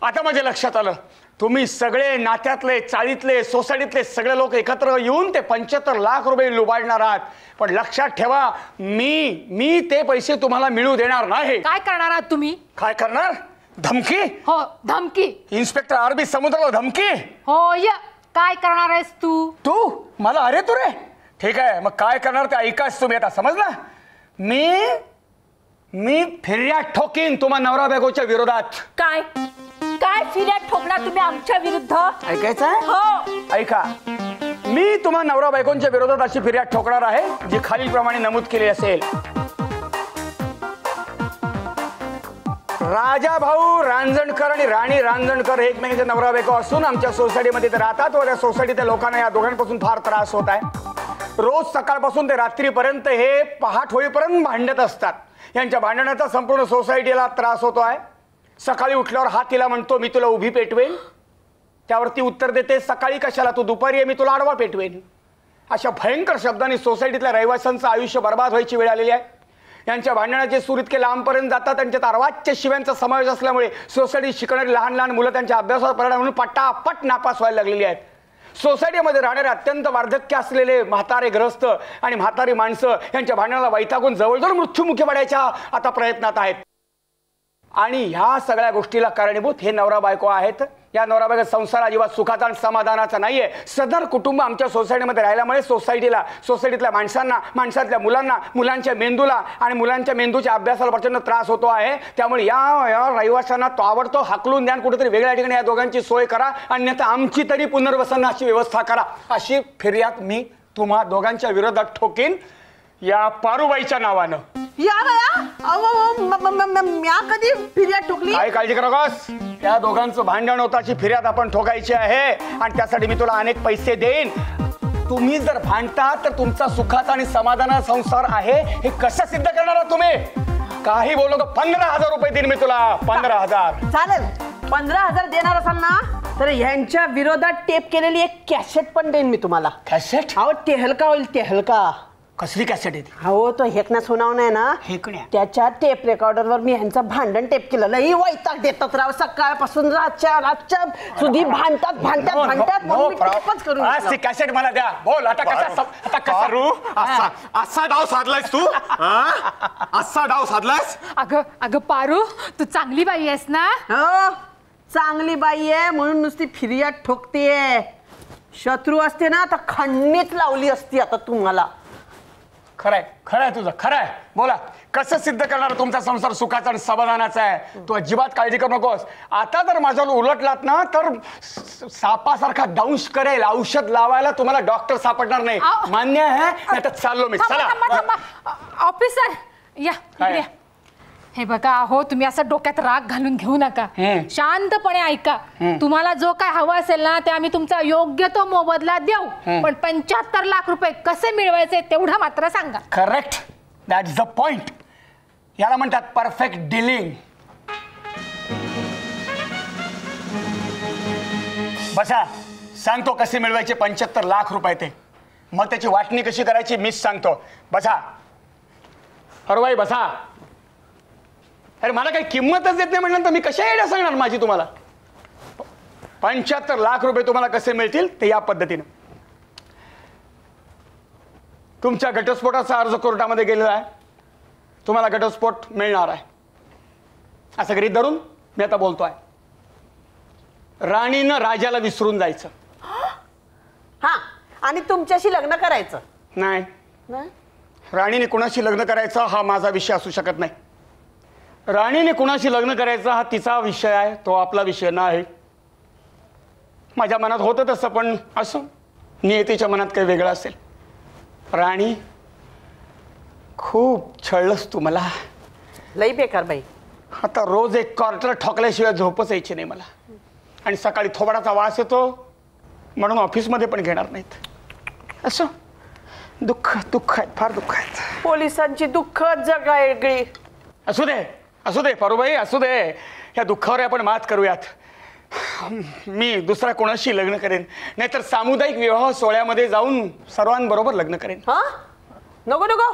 आता माझ्या लक्षात आलं. तुम्ही सगळे नात्यातले चाळीतले सोसायटीतले सगळे लोक एकत्र येऊन ते पंच्याहत्तर लाख रुपये लुबाडणार आहात. पण लक्षात ठेवा मी मी ते पैसे तुम्हाला मिळू देणार नाही. काय करणार आहात तुम्ही? काय करणार? धमकी? हो धमकी. इन्स्पेक्टर आरबी समुद्राला धमकी? हो य काय करणार आहेस तू? तू? मला अरे तू रे. ठीक आहे मग काय करणार ते ऐकाच तुम्ही आता समजला? मी मी फिर्याद ठोकीन तुम्हा नवरा बायकोच्या विरोधात. काय? काय फिर्याद ठोकणार तुम्ही आमच्या विरुद्ध? ऐकायचं हो. ऐका. मी तुम्हा नवरा बायकोंच्या विरोधात अशी फिर्याद ठोकणार आहे जी खालीलप्रमाणे नमूद केली असेल. राजा भाऊ रांजणकर आणि राणी रांजणकर हे एकमेकांचे नवरा बायको असून आमच्या सोसायटीमध्ये ते राहतात व त्या सोसायटीच्या लोकांना या दोघांपासून फार त्रास होत आहे. रोज सकाळपासून ते रात्रीपर्यंत हे पहाट होईपर्यंत भांडत असतात. यांच्या भांडणाचा संपूर्ण सोसायटीला त्रास होतो आहे. सकाळी उठल्यावर हा तिला म्हणतो मी तुला उभी पेटवेन. त्यावर ती उत्तर देते सकाळी कशाला? तू दुपारी आहे मी तुला आडवा पेटवेन. अशा भयंकर शब्दांनी सोसायटीतल्या रहिवाशांचं आयुष्य बर्बाद व्हायची वेळ आलेली आहे. यांच्या भांडणाचे सूर इतके लांबपर्यंत जातात त्यांच्यात अर्वाच्य शिव्यांचा समावेश असल्यामुळे सोसायटीत शिकणारी लहान लहान मुलं त्यांच्या अभ्यासावर परिणाम म्हणून पटापट नापास व्हायला लागलेली आहेत. सोसायटीमध्ये राहणारे अत्यंत वार्धक्य असलेले म्हातारे ग्रस्त आणि म्हातारी माणसं यांच्या भांडणाला वैतागून जवळजवळ मृत्यूमुखी पडायच्या आता प्रयत्नात आहेत. आणि ह्या सगळ्या गोष्टीला कारणीभूत हे नवरा बायको आहेत. या नवराबाईचा संसार अजिबात सुखाचा आणि समाधानाचा नाहीये. सदर कुटुंब आमच्या सोसायटीमध्ये राहिल्यामुळे सोसायटीला सोसायटीतल्या माणसांना माणसातल्या मुलांना मुलांच्या मेंदूला आणि मुलांच्या मेंदूच्या अभ्यासाला प्रचंड त्रास होतो आहे. त्यामुळे या रहिवाशांना रहिवाशांना ताबडतोब हाकलून द्या कुठेतरी वेगळ्या ठिकाणी या दोघांची सोय करा अन्यथा आमची तरी पुनर्वसनाची व्यवस्था करा. अशी फिर्याद मी तुम्हा दोघांच्या विरोधात ठोकीन. या पारुबाईच्या नावानं. या बया अहो, अहो, म- म- म- म- म्या कधी फिर्याद ठोकली काय काळजी करा त्या दोघांचं भांडण होताची फिर्याद आपण ठोकायची आहे आणि त्यासाठी मी तुला अनेक पैसे देईन. तुम्ही जर भांडता तर तुमचा सुखाचा आणि समाधाना संसार आहे हे कसं सिद्ध करणार आहात तुम्ही? काही बोललो तर पंधरा हजार रुपये देईन मी तुला. पंधरा हजार. चालेल. पंधरा हजार देणार असाल ना तर ह्यांच्या विरोधात टेप केलेली एक कॅसेट पण देईन मी तुम्हाला. कॅसेट? अहो टेहलका होईल टेहलका कसली कॅसेट आहे ती? अहो तो हेकण्या सुनाव नाही ना? हेकण्या? त्याच्या टेप रेकॉर्डरवर मी ह्यांचं भांडण टेप केलं. लई वैताग देतात राव. सकाळपासून रातच्या रातच्या सुधी भांडतात भांडतात No, no, भांडतात no म्हणून मी problem. टेपच करून आज घेतलं. ती कॅसेट मला द्या. बोल आता कसा आता कसा रू असा असा डाव साधलायस तू? हा? असा डाव साधलायस? अगं अगं पारू तू चांगली बाई आहेस ना? हो चांगली बाई आहे म्हणून नुसती फिर्याद ठोकतेय. शत्रू असते ना तर खंडीत लावली असती आता तुम्हाला. खरंय खरंय तुझं खरंय. बोला कसं सिद्ध करणार तुमचा संसार सुखाचा आणि समाधानाचा आहे? तू अजिबात काळजी करू नकोस. आता जर माझ्यावर उलटलात ना तर सापासारखा दंश करेल. औषध लावायला तुम्हाला डॉक्टर सापडणार नाही. मान्य आहे? चाललो मी. चला. ऑफिसर या काय? इकडे या. हे बघा अहो तुम्ही असं डोक्यात राग घालून घेऊ नका. शांतपणे ऐका. तुम्हाला जो काय हवा असेल ना ते आम्ही तुमचा योग्य तो मोबदला देऊ. पण पंच्याहत्तर लाख रुपये कसे मिळवायचे तेवढा मात्र सांगा. Correct that is the point याला म्हणतात परफेक्ट डिलिंग बसा सांगतो कसे मिळवायचे पंच्याहत्तर लाख रुपये ते. मग त्याची वाटणी कशी करायची मीच सांगतो. बसा. अरे बाई बसा. अरे मला काही किंमतच देत नाही म्हणलं तर मी कशा आयडिया सांगणार माझी तुम्हाला? पंच्याहत्तर लाख रुपये तुम्हाला कसे मिळतील ते या पद्धतीनं. तुमच्या घटस्फोटाचा अर्ज कोर्टामध्ये गेलेला आहे. तुम्हाला घटस्फोट मिळणार आहे. असं गरीब धरून मी आता बोलतोय. राणीनं राजाला विसरून जायचं. हा आणि तुमच्याशी लग्न करायचं. नाही? राणीने कुणाशी लग्न करायचा हा माझा विषय असू शकत नाही. राणीने कुणाशी लग्न करायचा हा तिचा विषय आहे तो आपला विषय नाही. माझ्या मनात होतं तसं पण असं नियतीच्या मनात काही वेगळं असेल. राणी खूप छळलंस तू मला. लई बेकार बाई. आता रोज एक क्वार्टर ठोकल्याशिवाय झोपच यायची नाही मला. आणि सकाळी थोबाडाचा वास येतो म्हणून ऑफिसमध्ये पण घेणार नाहीत. असो दुःख दुःख आहेत फार दुःख आहेत. पोलिसांची दुःख जगा वेगळी असू दे. असू दे पारूबाई असू दे. या दुःखावर आपण मात करूयात. मी दुसरा कोणाशी लग्न करेन? नाहीतर सामुदायिक विवाह सोहळ्यामध्ये जाऊन सर्वांबरोबर लग्न करेन. हा? नको नको.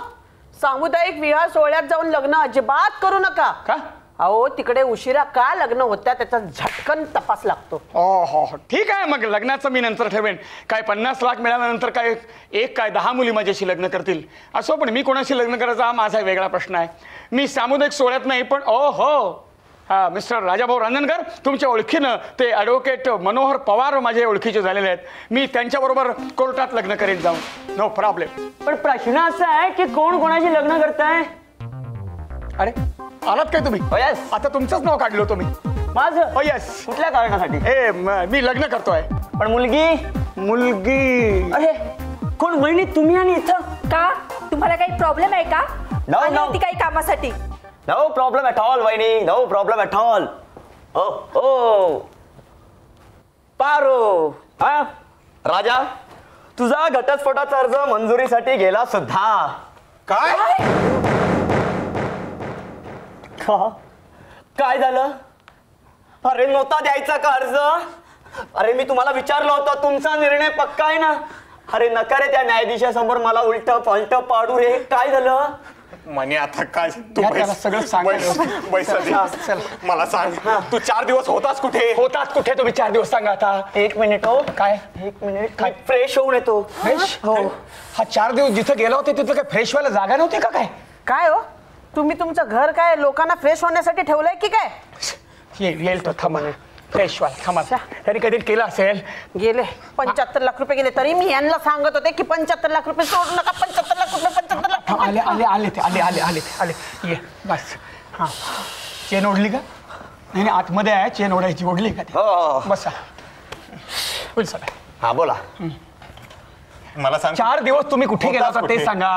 सामुदायिक विवाह सोहळ्यात जाऊन लग्न अजिबात करू नका. का? अहो तिकडे उशिरा का लग्न होत्या त्याचा झटकन तपास लागतो. हो हो हो. ठीक आहे मग लग्नाचं मी नंतर ठरवेन काय पन्नास लाख मिळाल्यानंतर काय एक काय दहा मुली माझ्याशी लग्न करतील? असो पण मी कोणाशी लग्न करायचा हा माझा वेगळा प्रश्न आहे. मी सामुदायिक सोहळ्यात नाही पण ओ हो. हा मिस्टर राजाभाऊ रांजणकर तुमच्या ओळखीनं ते ॲडव्होकेट मनोहर पवार माझे ओळखीचे झालेले आहेत. मी त्यांच्याबरोबर कोर्टात लग्न करेन जाऊन नो प्रॉब्लेम पण प्रश्न असा आहे की कोण कोणाशी लग्न करताय? अरे आलात काय तुम्ही? हो yes. आता तुमचंच नाव काढलो तुम्ही. माझं? हो येस कुठल्या कारणासाठी? ए म- मी लग्न करतोय. पण मुलगी? मुलगी. अरे कोण वहिनी? तुम्ही आणि इथं? का? तुम्हाला काही प्रॉब्लेम आहे का? No, आली no. होती काही कामासाठी? नो प्रॉब्लेम ॲट ऑल वहिनी. No problem at all oh oh. Paro. हा? राजा तुझा घटस्फोटाचा अर्ज मंजुरीसाठी गेला सुद्धा. काय? का? काय झालं? अरे नव्हता द्यायचा का अर्ज? अरे मी तुम्हाला विचारलं होतं तुमचा निर्णय पक्का आहे ना? अरे नका रे त्या न्यायाधीशासमोर मला उलट पलट पाडू रे. काय झालं? म्हणे आता काय? तू या बैस- त्याला सगळं बैसा. चल. मला सांग. तू चार दिवस होतास कुठे? होतात कुठे? तुम्ही चार दिवस सांगा आता. एक मिनिट हो. काय? एक मिनिट काय? फ्रेश होऊन येतो. फ्रेश हो. हा चार दिवस जिथं गेला होते तिथं काय फ्रेश व्हायला जागा नव्हती का काय? काय हो? तुम्ही तुमचं घर काय लोकांना फ्रेश होण्यासाठी ठेवलंय की काय? येईल येईल तो थांबा फ्रेश व्हायला थांबा. तरी कधी केलं असेल? गेले. पंच्याहत्तर लाख रुपये गेले. तरी मी यांना सांगत होते की पंच्याहत्तर लाख रुपये सोडू नका. पंच्याहत्तर लाख रुपये पंच्याहत्तर लाख थांब, आले आले आले ते आले आले आले ते आले. ये बस. हां. चेन ओढली का? नाही नाही आतमध्ये आहे. चेन ओढायची. ओढली का हो, हो, ते बसा. होईल सगळं हा बोला. मला सांग चार दिवस तुम्ही कुठे गेला होता ते? सांगा.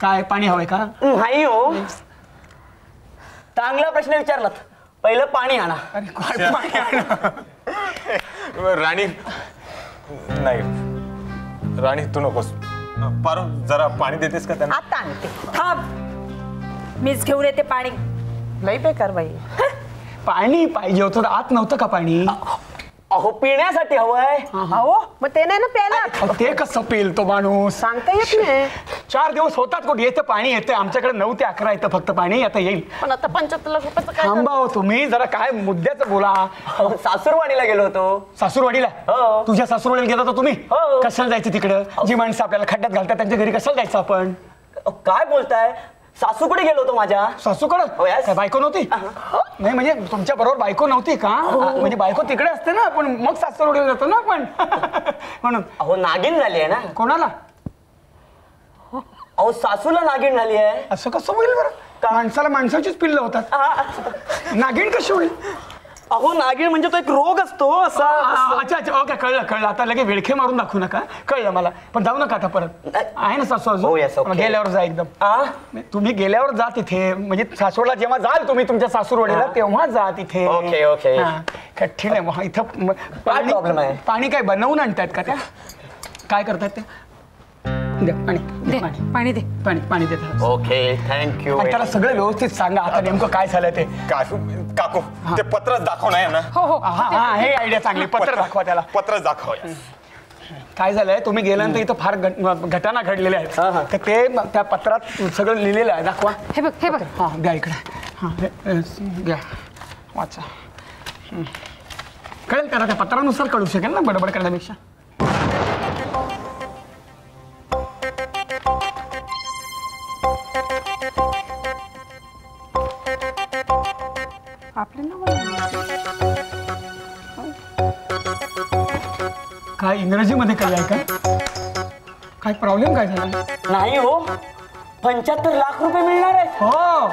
काय पाणी हवंय का? नाही हो. चांगला प्रश्न विचारलात. पहिलं पाणी आणा. अरे काय पाणी? राणी. नाही. राणी तू नकोस. पारू जरा पाणी देतेस का त्यांना? आता आणते. थांब. मीच घेऊन येते पाणी. लई बेकार बाई. पाणी पाहिजे होतं आत नव्हतं का पाणी? अहो पिण्यासाठी हवंय अहो मग ते नाही ना प्यायला? अहो, ते कसं पेल तो माणूस? सांगता येत नाही. चार दिवस होतात कुठे? येतं पाणी येतं आमच्याकडे नऊ ते अकरा येतं फक्त पाणी आता येईल. पण आता पंच्याहत्तर लाख रुपयाचं काय थांबा हो तुम्ही जरा काय मुद्द्याचं बोला. अहो, सासूरवाडीला गेलो होतो. सासूरवाडीला? हो. तुझ्या सासूरवाडीला गेला होता तुम्ही? हो. कशाला जायचं तिकडं? जी माणसं आपल्याला खड्ड्यात घालतात त्यांच्या घरी कशाला जायचं आपण? अहो, काय बोलताय? सासूकडे गेलो होतो माझ्या. सासूकडं? हो. काय बायको नव्हती? नाही म्हणजे तुमच्या बरोबर बायको नव्हती का? हो. म्हणजे बायको तिकडे असते ना पण मग सासूरवाडीला जातो ना आपण. म्हणून. अहो नागिन झाली आहे ना. कोणाला? अहो सासूला नागिन झाली आहे. असं कसं होईल बरं? माणसाला माणसाचीच पिल्लं होतात. आ, नागिण कशी होईल? अहो नागिन म्हणजे तो एक रोग असतो असा. आ, अच्छा अच्छा ओके कळलं कळलं. आता लगे विळखे मारून दाखवू नका. कळलं मला. पण जाऊ नका आता परत. आहे ना सासू हो, yes, अजून okay. गेल्यावर जा एकदम. आ? तुम्ही गेल्यावर जा तिथे. म्हणजे सासूरला जेव्हा जाल तुम्ही तुमच्या सासूरवाडीला तेव्हा जा तिथे. Okay, okay. हा, कठीण आहे मग इथं म- पाणी problem आहे? पाणी काय बनवून आणतायत का त्या? काय करतायत ते द्या पाणी. दे द्या पाणी. पाणी दे. पाणी पाणी देतात ओके थँक्यू आणि त्याला सगळं व्यवस्थित सांगा आता नेमकं काय झालं ते. काकू काकू ते पत्रच दाखव ना यांना. हो हो. हा हा हे आयडिया चांगली. पत्र दाखवा त्याला. पत्रच दाखव. काय झालंय? तुम्ही गेल्यानंतर इथं फार घट- घटना घडलेल्या आहेत. तर ते म- त्या पत्रात सगळं लिहिलेलं आहे. दाखवा. हे बघ हे बघ. हा द्या इकडे. हा हे, हे, घ्या वाचा. हं. कळेल त्याला त्या पत्रानुसार कळू शकेल ना बडबड करण्यापेक्षा? इंग्रजीमध्ये कळलंय का? काय प्रॉब्लेम काय झाला? नाही हो. पंच्याहत्तर लाख रुपये मिळणार आहेत. हो.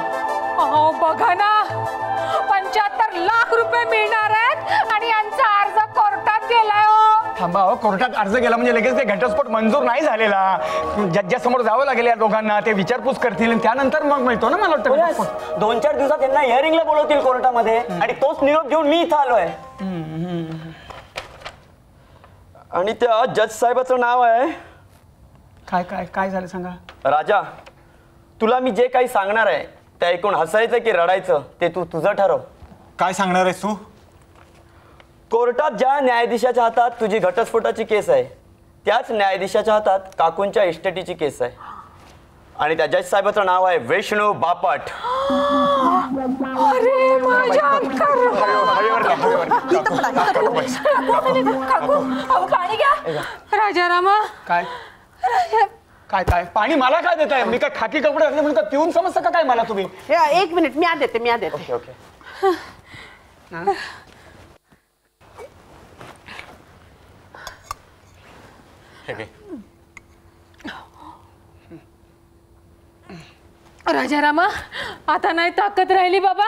अहो बघा ना. पंच्याहत्तर लाख रुपये मिळणार आहेत आणि यांचा अर्ज कोर्टात गेलाय हो. थांबा हो कोर्टात अर्ज केला म्हणजे लगेच ते घटस्फोट मंजूर नाही झालेला. जज्जासमोर जावं लागेल या दोघांना ते विचारपूस करतील आणि त्यानंतर मग मिळतो ना मला वाटतं हो. घटस्फोट. दोन चार दिवसात त्यांना हिअरिंगला बोलवतील कोर्टामध्ये आणि तोच निरोप घेऊन मी इथं आलोय. आणि त्या जज साहेबाचं नाव आहे. काय काय काय झालं सांगा? राजा तुला मी जे काही सांगणार आहे ते ऐकून हसायचं की रडायचं ते तू तुझं ठरव. काय सांगणार आहेस तू? कोर्टात ज्या न्यायाधीशाच्या हातात तुझी घटस्फोटाची केस आहे त्याच न्यायाधीशाच्या हातात काकूंच्या इस्टेटीची केस आहे. आणि त्या जज साहेबाचं नाव आहे विष्णू बापट. अरे माझ्या काकू अहो पाणी घ्या. राजारामा. काय? काय काय? पाणी मला काय देताय? मी काय खाकी कपडे घातले म्हणून पिऊन समजता का काय मला तुम्ही? या, एक मिनिट मी आज देते मी आज देते ओके ओके हे घे. राजारामा आता नाही ताकद राहिली बाबा.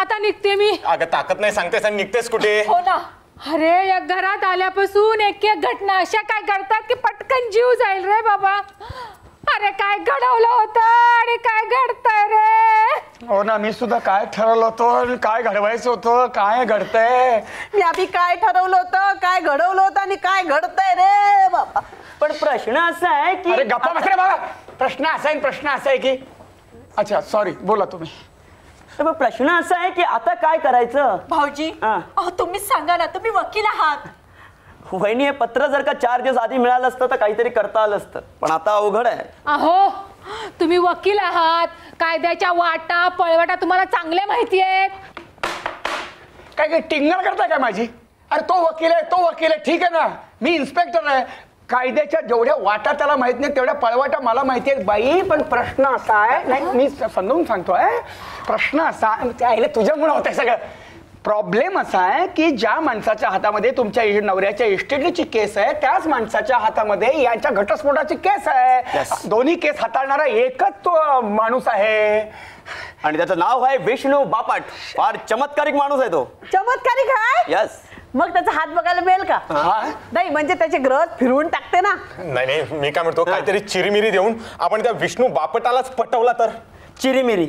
आता निघते मी. अगं ताकद नाही सांगतेस आणि निघतेस कुठे? हो ना. अरे या घरात आल्यापासून एक एक घटना अशा काय घडतात की पटकन जीव जाईल रे बाबा. अरे काय घडवलं होतं आणि काय घडतंय रे? हो ना मी सुद्धा काय ठरवलं होतं आणि काय घडवायचं होतं? काय घडतंय? मी आधी काय ठरवलं होतं काय घडवलं होतं आणि काय घडतंय रे बाबा? पण प्रश्न असा आहे की अरे गप्पा बस रे बाबा. प्रश्न असा आहे प्रश्न असा आहे की अच्छा सॉरी बोला तुम्ही. तर मग प्रश्न असा आहे की आता काय करायचं? भाऊजी हा. अहो तुम्हीच सांगा ना तुम्ही वकील आहात. वहिनी हे पत्र जर का चार दिवस आधी मिळालं असतं तर काहीतरी करता आलं असतं. पण आता अवघड आहे. अहो तुम्ही वकील आहात. कायद्याच्या वाटा पळवाटा तुम्हाला चांगल्या माहिती आहेत. काय काय टिंगल करताय काय माझी? अरे तो वकील आहे तो वकील आहे. ठीक आहे ना? मी इन्स्पेक्टर आहे. कायद्याच्या जेवढ्या वाटा त्याला माहीत नाही तेवढ्या पळवाटा मला माहिती आहे बाई पण प्रश्न असा आहे नाही मी समजावून सांगतोय प्रश्न असा आईला तुझ्यामुळे होतंय सगळं. प्रॉब्लेम असा आहे की ज्या माणसाच्या हातामध्ये तुमच्या नवऱ्याच्या इस्टेटीची केस आहे त्याच माणसाच्या हातामध्ये यांच्या घटस्फोटाची केस आहे. Yes. दोन्ही केस हाताळणारा एकच तो माणूस आहे. आणि त्याचं नाव आहे विष्णू बापट. फार चमत्कारिक माणूस आहे तो. चमत्कारी काय यस मग त्याचा हात बघायला मिळेल का? हा? नाही म्हणजे त्याचे ग्रह फिरवून टाकते ना. नाही नाही मी काय म्हणतो काहीतरी चिरीमिरी देऊन आपण त्या विष्णू बापटालाच पटवला तर. चिरीमिरी.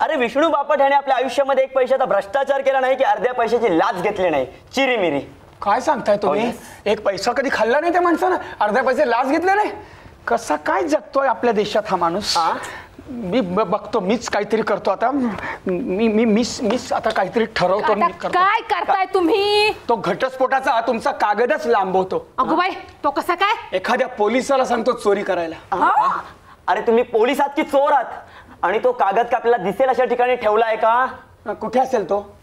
अरे विष्णू बापट ह्याने आपल्या आयुष्यामध्ये एक पैशाचा भ्रष्टाचार केला नाही की अर्ध्या पैशाची लाच घेतली नाही. चिरीमिरी. काय सांगताय तुम्ही? एक पैसा कधी खाल्ला नाही त्या माणसानं? अर्ध्या पैसे लाच घेतले नाही? कसा काय जगतोय आपल्या देशात हा माणूस? मी बघतो मीच काहीतरी करतो आता. मी मी मीच मीच आता काहीतरी ठरवतो मी आता करतो. काय करताय तुम्ही? तो घटस्फोटाचा तुमचा कागदच लांबवतो. अगो बाई तो कसा काय? एखाद्या पोलिसाला सांगतो चोरी करायला. अरे तुम्ही पोलीस आहात की चोर आहात? आणि तो कागद का आपल्याला दिसेल अशा ठिकाणी ठेवला आहे का? अ, कुठे असेल तो?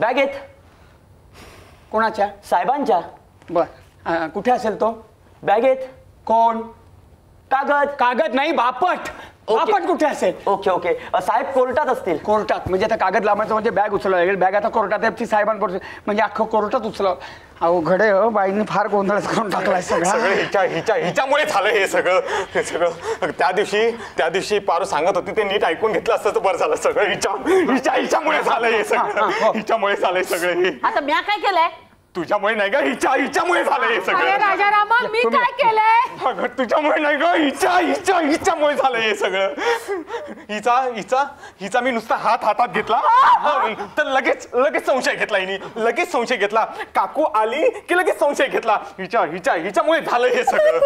बॅगेत कोणाच्या? साहेबांच्या. बर. अ, कुठे असेल तो? बॅगेत कोण? कागद. कागद नाही बापट. बापट कुठे असेल? ओके ओके अ, साहेब कोर्टात असतील. कोर्टात. म्हणजे आता कागद लांबायचं म्हणजे बॅग उचलावं लागेल. बॅग आता कोर्टात आहे ती साहेबांकडे म्हणजे अख्खं कोर्टात उचलावं. अहो घडे हो बाईंनी फार गोंधळच करून टाकलाय सगळं. सगळं हिच्या हिच्या हिच्यामुळे झालं हे सगळं. हे सगळं. त्या दिवशी त्या दिवशी पारू सांगत होती ते नीट ऐकून घेतलं असतं तर बरं झालं सगळं. हिच्या हिच्या हिच्यामुळे झालं हे सगळं. हिच्यामुळे झालंय सगळं हे. आता म्या काय केलंय? तुझ्यामुळे नाही का हिच्या हिच्यामुळे झालं हे अरे सगळं राजारामा मी काय केलंय? अगं तुझ्यामुळे नाही ग हिच्या हिच्या हिच्यामुळे झालं हे सगळं. हिचा हिचा हिचा मी नुसता हात हातात घेतला. तर लगेच लगेच संशय घेतला हिने. लगेच संशय घेतला. काकू आली की लगेच संशय घेतला. हिच्या हिच्या हिच्यामुळे झालं हे सगळं.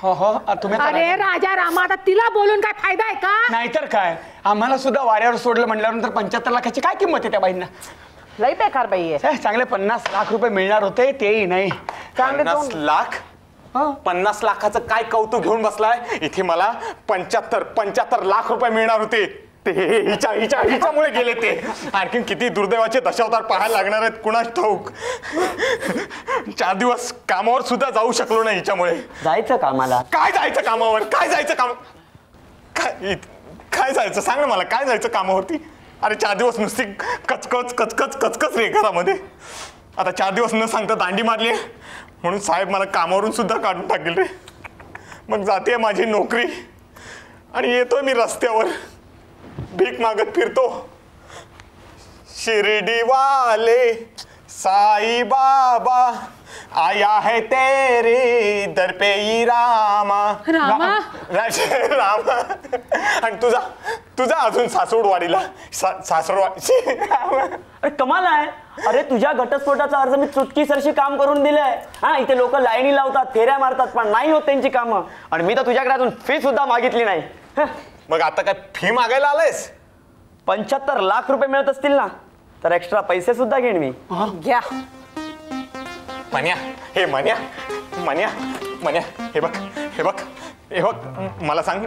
हो हो आ, तुम्ही आता अरे राजारामा आता तिला बोलून काय फायदा आहे का? नाहीतर काय? आम्हाला सुद्धा वाऱ्यावर सोडलं म्हटल्यानंतर पंच्याहत्तर लाखाची काय किंमत आहे त्या बाईंना? लई बेकार बाई आहे. हे, चांगले पन्नास लाख रुपये मिळणार होते तेही नाही. चांगले पन्नास दोन लाख पन्नास लाखाचं काय कौतुक घेऊन बसलाय? इथे मला पंच्याहत्तर पंच्याहत्तर लाख रुपये मिळणार होते. ते हिच्या हिच्या हिच्यामुळे गेले ते. आणखीन किती दुर्दैवाचे दशावतार पाहायला लागणार आहेत कुणाच ठाऊक? चार दिवस कामावर सुद्धा जाऊ शकलो नाही हिच्यामुळे. जायचं कामाला. काय जायचं कामावर? काय जायचं काम काय इत- काय जायचं? सांग ना मला काय जायचं कामावरती? अरे चार दिवस नुसती कचकच कचकच कचकच रे घरामध्ये. आता चार दिवस न सांगता दांडी मारली म्हणून साहेब मला कामावरून सुद्धा काढून टाकेल रे. मग जाते माझी नोकरी. आणि येतोय मी रस्त्यावर. भीक मागत फिरतो. शिर्डीवाले साई बाबा आया है तेरे दर पे ही रामा। रामा? रा- रामा। आणि तुझा तुझा अजून सासवडवाडीला सा- सासरवाडी अरे कमाल आहे. अरे तुझ्या घटस्फोटाचा अर्ज मी चुटकी सरशी काम करून दिलंय. हा इथे लोक लाईनी लावतात फेऱ्या मारतात पण नाही होत त्यांची कामं. आणि मी तर तुझ्याकडे अजून फी सुद्धा मागितली नाही. मग आता काय फी मागायला आलायस? पंच्याहत्तर लाख रुपये मिळत असतील ना तर एक्स्ट्रा पैसे सुद्धा घेईन मी. घ्या. मन्या हे मन्या मन्या मन्या हे बघ हे बघ हे बघ मला सांग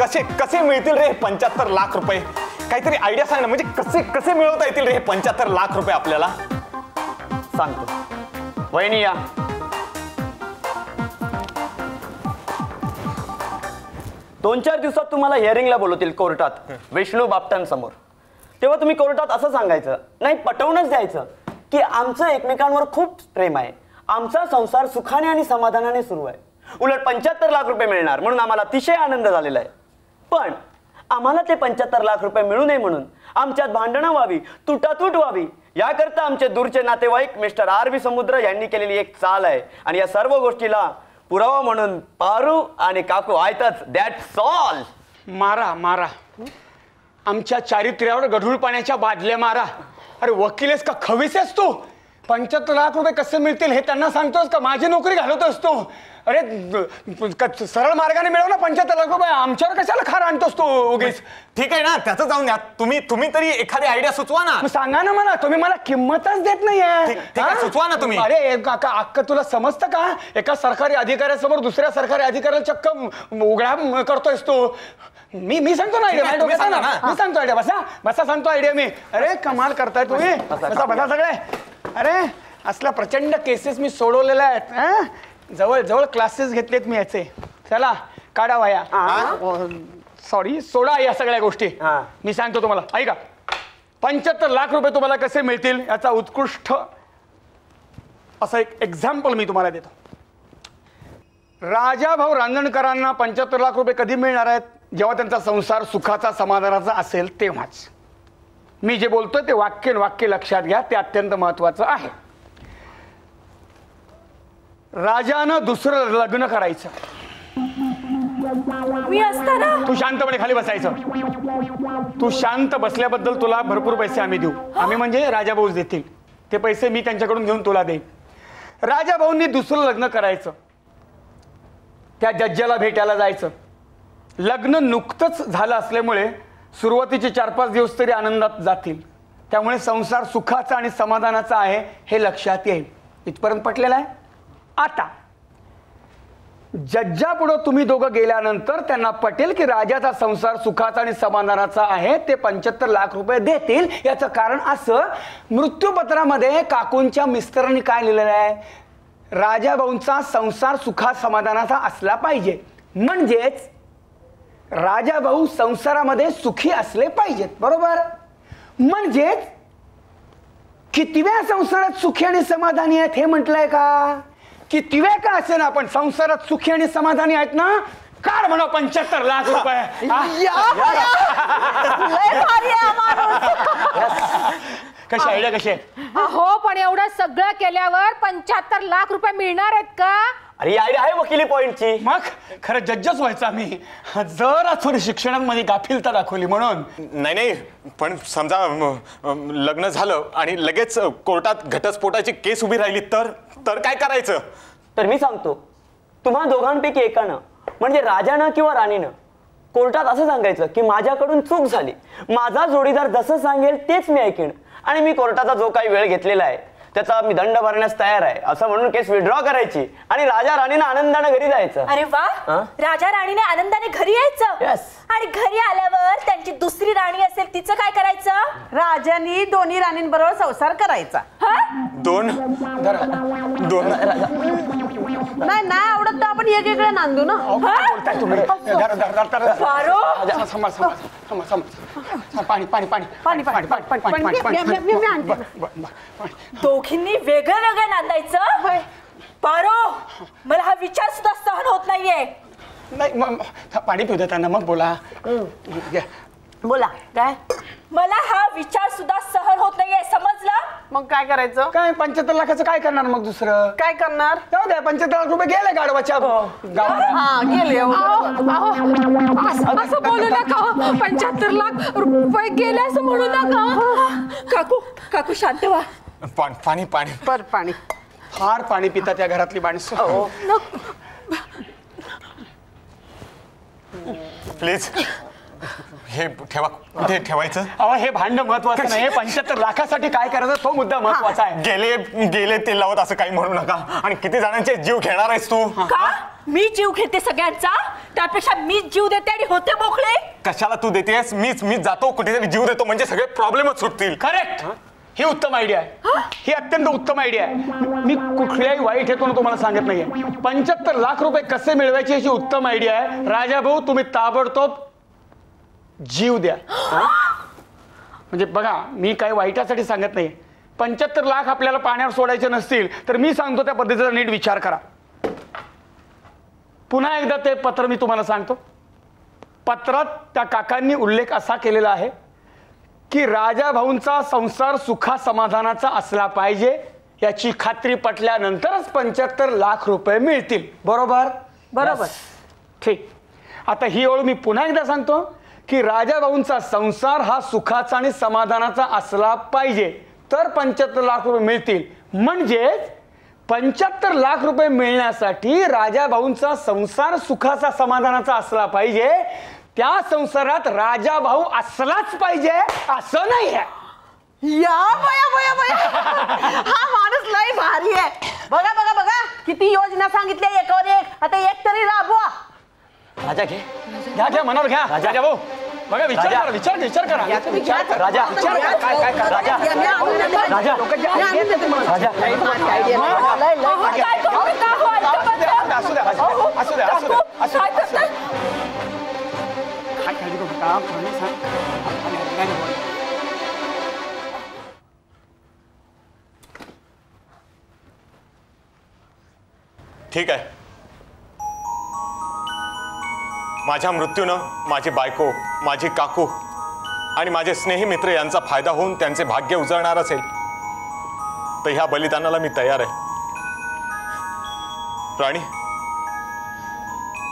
कसे कसे मिळतील रे पंच्याहत्तर लाख रुपये? काहीतरी आयडिया सांग ना म्हणजे कसे कसे मिळवता येतील रे हे पंच्याहत्तर लाख रुपये आपल्याला? सांगतो वहिनी या. दोन चार दिवसात तुम्हाला हिअरिंगला बोलवतील कोर्टात विष्णू बापटांसमोर. तेव्हा तुम्ही कोर्टात असं सांगायचं नाही पटवूनच द्यायचं. की आमचं एकमेकांवर खूप प्रेम आहे. आमचा संसार सुखाने आणि समाधानाने सुरू आहे. उलट पंच्याहत्तर लाख रुपये मिळणार म्हणून आम्हाला अतिशय आनंद झालेला आहे. पण आम्हाला ते पंच्याहत्तर लाख रुपये मिळू नये म्हणून आमच्यात भांडणं व्हावी तुटातूट व्हावी याकरता आमचे दूरचे नातेवाईक मिस्टर आर बी समुद्र यांनी केलेली एक चाल आहे. आणि या सर्व गोष्टीला पुरावा म्हणून पारू आणि काकू आयतच. दॅट ऑल मारा मारा. आमच्या चारित्र्यावर गढूळ पाण्याच्या बादल्या मारा. अरे वकीलेस का खवीसेस तू? पंच्याहत्तर लाख रुपये कसे मिळतील हे त्यांना सांगतोस का? माझी नोकरी घालवतोस तू? अरे क- सरळ मार्गाने मिळव ना पंच्याहत्तर लाख रुपये. आमच्यावर कशाला खार आणतोस तू उगीच? ठीक आहे ना त्याचं जाऊन द्या तुम्ही तुम्ही तरी एखादी आयडिया सुचवा ना. मग सांगा ना मला तुम्ही मला किंमतच देत नाहीये. ठीक- ठीक आहे, हा? सुचवा ना तुम्ही. अरे काका अक्क तुला समजतं का? एका सरकारी अधिकाऱ्यासमोर दुसऱ्या सरकारी अधिकाऱ्याला चक्क म- उघडा म- करतोयस तू. मी मी सांगतो ना आयडिया डोक्यात आहे ना. मी सांगतो. आयडिया बसा. बसा सांगतो आयडिया मी. अरे कमाल करताय तुम्ही. बसा बसा. सगळे. अरे असल्या प्रचंड केसेस मी सोडवलेल्या आहेत? जवळ जवळ क्लासेस घेतलेत मी याचे. चला काढा वाया सॉरी सोडा या सगळ्या गोष्टी. मी सांगतो तुम्हाला. ऐका. पंच्याहत्तर लाख रुपये तुम्हाला कसे मिळतील याचा उत्कृष्ट असं एक एक्झाम्पल मी तुम्हाला देतो. राजाभाऊ रांजणकरांना पंच्याहत्तर लाख रुपये कधी मिळणार आहेत? जेव्हा त्यांचा संसार सुखाचा समाधानाचा असेल तेव्हाच. मी जे बोलतोय ते वाक्य वाक्य लक्षात घ्या ते अत्यंत महत्वाचं आहे. राजानं दुसरं लग्न करायचं. मी असताना? तू शांतपणे खाली बसायचं. तू शांत बसल्याबद्दल तुला भरपूर पैसे आम्ही देऊ. आम्ही म्हणजे राजाभाऊच देतील. ते पैसे मी त्यांच्याकडून घेऊन तुला देईन. राजाभाऊंनी दुसरं लग्न करायचं. त्या जज्जाला भेटायला जायचं. लग्न नुकतंच झालं असल्यामुळे सुरुवातीचे चार पाच दिवस तरी आनंदात जातील. त्यामुळे संसार सुखाचा आणि समाधानाचा आहे हे लक्षात येईल. इथपर्यंत पटलेलं आहे? आता जज्जापुढं तुम्ही दोघं गेल्यानंतर त्यांना पटेल की राजाचा संसार सुखाचा आणि समाधानाचा आहे ते पंच्याहत्तर लाख रुपये देतील. याचं कारण असं मृत्यूपत्रामध्ये काकूंच्या मिस्टरांनी काय लिहिलेलं आहे? राजाभाऊंचा संसार सुखा समाधानाचा असला पाहिजे. म्हणजेच राजाभाऊ संसारामध्ये सुखी असले पाहिजेत बरोबर? म्हणजेच कितव्या संसारात सुखी आणि समाधानी आहेत हे म्हटलंय का? कितव्या का असे ना आपण संसारात सुखी आणि समाधानी आहेत ना? काढ म्हणा पंच्याहत्तर लाख रुपये. हा? हा. कशी आयडिया कशी आहे अहो पण एवढं सगळं केल्यावर पंच्याहत्तर लाख रुपये मिळणार आहेत का? अरे ही आयडिया आहे वकिली पॉइंटची. मग? खरं जज्जच व्हायचं आम्ही. जरा थोडी शिक्षणामध्ये गाफिलता दाखवली म्हणून. नाही नाही पण समजा म, लग्न झालं आणि लगेच कोर्टात घटस्फोटाची केस उभी राहिली तर तर काय करायचं? तर मी सांगतो. तुम्हा दोघांपैकी एकानं म्हणजे राजानं किंवा राणीनं कोर्टात असं सांगायचं की माझ्याकडून चूक झाली. माझा जोडीदार जसं सांगेल तेच मी ऐकेन. आणि मी कोर्टाचा जो काही वेळ घेतलेला आहे त्याचा मी दंड भरण्यास तयार आहे. असं म्हणून केस विड्रॉ करायची. आणि राजा राणीनं आनंदानं घरी जायचं. अरे वा? राजा राणीने आनंदाने घरी यायचं. आणि घरी आल्यावर त्यांची दुसरी राणी असेल तिचं काय करायचं राजांनी दोन्ही राणींबरोबर संसार करायचा हा? दोन दोन नाही नाही आवडत तर आपण वेगवेगळे नांदू ना काय बोलताय तुम्ही धर, धर, धर, धर. पारो समज, समज, समज, समज, समज. पाणी पाणी पाणी पाणी, पाणी, पाणी, पाणी, पाणी, मी- मी- मी- मी आणते. बर, बर, बर, पाणी. दोघींनी वेगळं वेगळं नांदायचं पारो मला हा विचार सुद्धा सहन होत नाहीये नाही मग पाणी पिऊ त्यांना मग बोला. घ्या. बोला. काय? मला हा विचार सुद्धा सहन होत नाहीये समजलं? मग काय करायचं? काय पंच्याहत्तर लाखाचं काय करणार मग दुसरं? काय करणार? जाऊ द्या पंच्याहत्तर लाख रुपये गेले गाडवाच्या गावाला. हा गेले हो. अहो, असं बोलू नका हो. पंच्याहत्तर लाख रुपये गेले असं म्हणू नका काकू काकू शांत व्हा. पाणी पाणी पाणी. पर पाणी. फार पाणी पितात त्या घरातली माणसं. प्लीज. हे ठेवा. कुठे ठेवायचं? अहो हे भांडण महत्वाचं नाही. पंच्याहत्तर लाखासाठी काय करायचं तो मुद्दा महत्त्वाचा आहे. गेले गेले ते लावत असं काही म्हणू नका. आणि किती जणांचे जीव घेणार आहेस तू? का? मी जीव घेते सगळ्यांचा? त्यापेक्षा मीच जीव देते आणि होते मोकळे? कशाला तू देतेस? मीच मीच जातो कुठेतरी जीव देतो. म्हणजे सगळे प्रॉब्लेमच सुटतील. करेक्ट ही उत्तम आयडिया आहे. ही? अत्यंत उत्तम आयडिया आहे. मी कुठल्याही वाईट हेतून तुम्हाला सांगत नाहीये. पंच्याहत्तर लाख रुपये कसे मिळवायची याची उत्तम आयडिया आहे. राजा भाऊ तुम्ही ताबडतोब जीव द्या? म्हणजे बघा मी काही वाईटासाठी सांगत नाही पंच्याहत्तर लाख आपल्याला पाण्यावर सोडायचे नसतील तर मी सांगतो त्या पद्धतीचा नीट विचार करा. पुन्हा एकदा ते पत्र मी तुम्हाला सांगतो. पत्रात त्या काकांनी उल्लेख असा केलेला आहे. की राजा भाऊंचा संसार सुखा समाधानाचा असला पाहिजे याची खात्री पटल्यानंतरच पंच्याहत्तर लाख रुपये मिळतील. बरोबर? बरोबर. ठीक. आता ही ओळ मी पुन्हा एकदा सांगतो की राजा भाऊंचा संसार हा सुखाचा आणि समाधानाचा असला पाहिजे तर पंच्याहत्तर लाख रुपये मिळतील. म्हणजेच पंच्याहत्तर लाख रुपये मिळण्यासाठी राजा भाऊंचा संसार सुखाचा समाधानाचा असला पाहिजे त्या संसारात राजा भाऊ असलाच पाहिजे असं नाही आहे या बया बया बया हा माणूस लय भारी आहे बघा बघा बघा किती योजना सांगितल्या एकावर एक आता एक तरी राबवा राजा घे घ्या घ्या मनावर घ्या राजा. राजा भाऊ बघा विचार राजा. करा विचार विचार करा विचार करा. राजा. विचार करा. काय काय काय राजा. राजा. राजा. हो, बरं. असू द्या असू द्या असू द्या असू द्या असू ठीक आहे. माझ्या मृत्यूनं माझी बायको माझी काकू आणि माझे स्नेही मित्र यांचा फायदा होऊन त्यांचे भाग्य उजळणार असेल तर ह्या बलिदानाला मी तयार आहे. राणी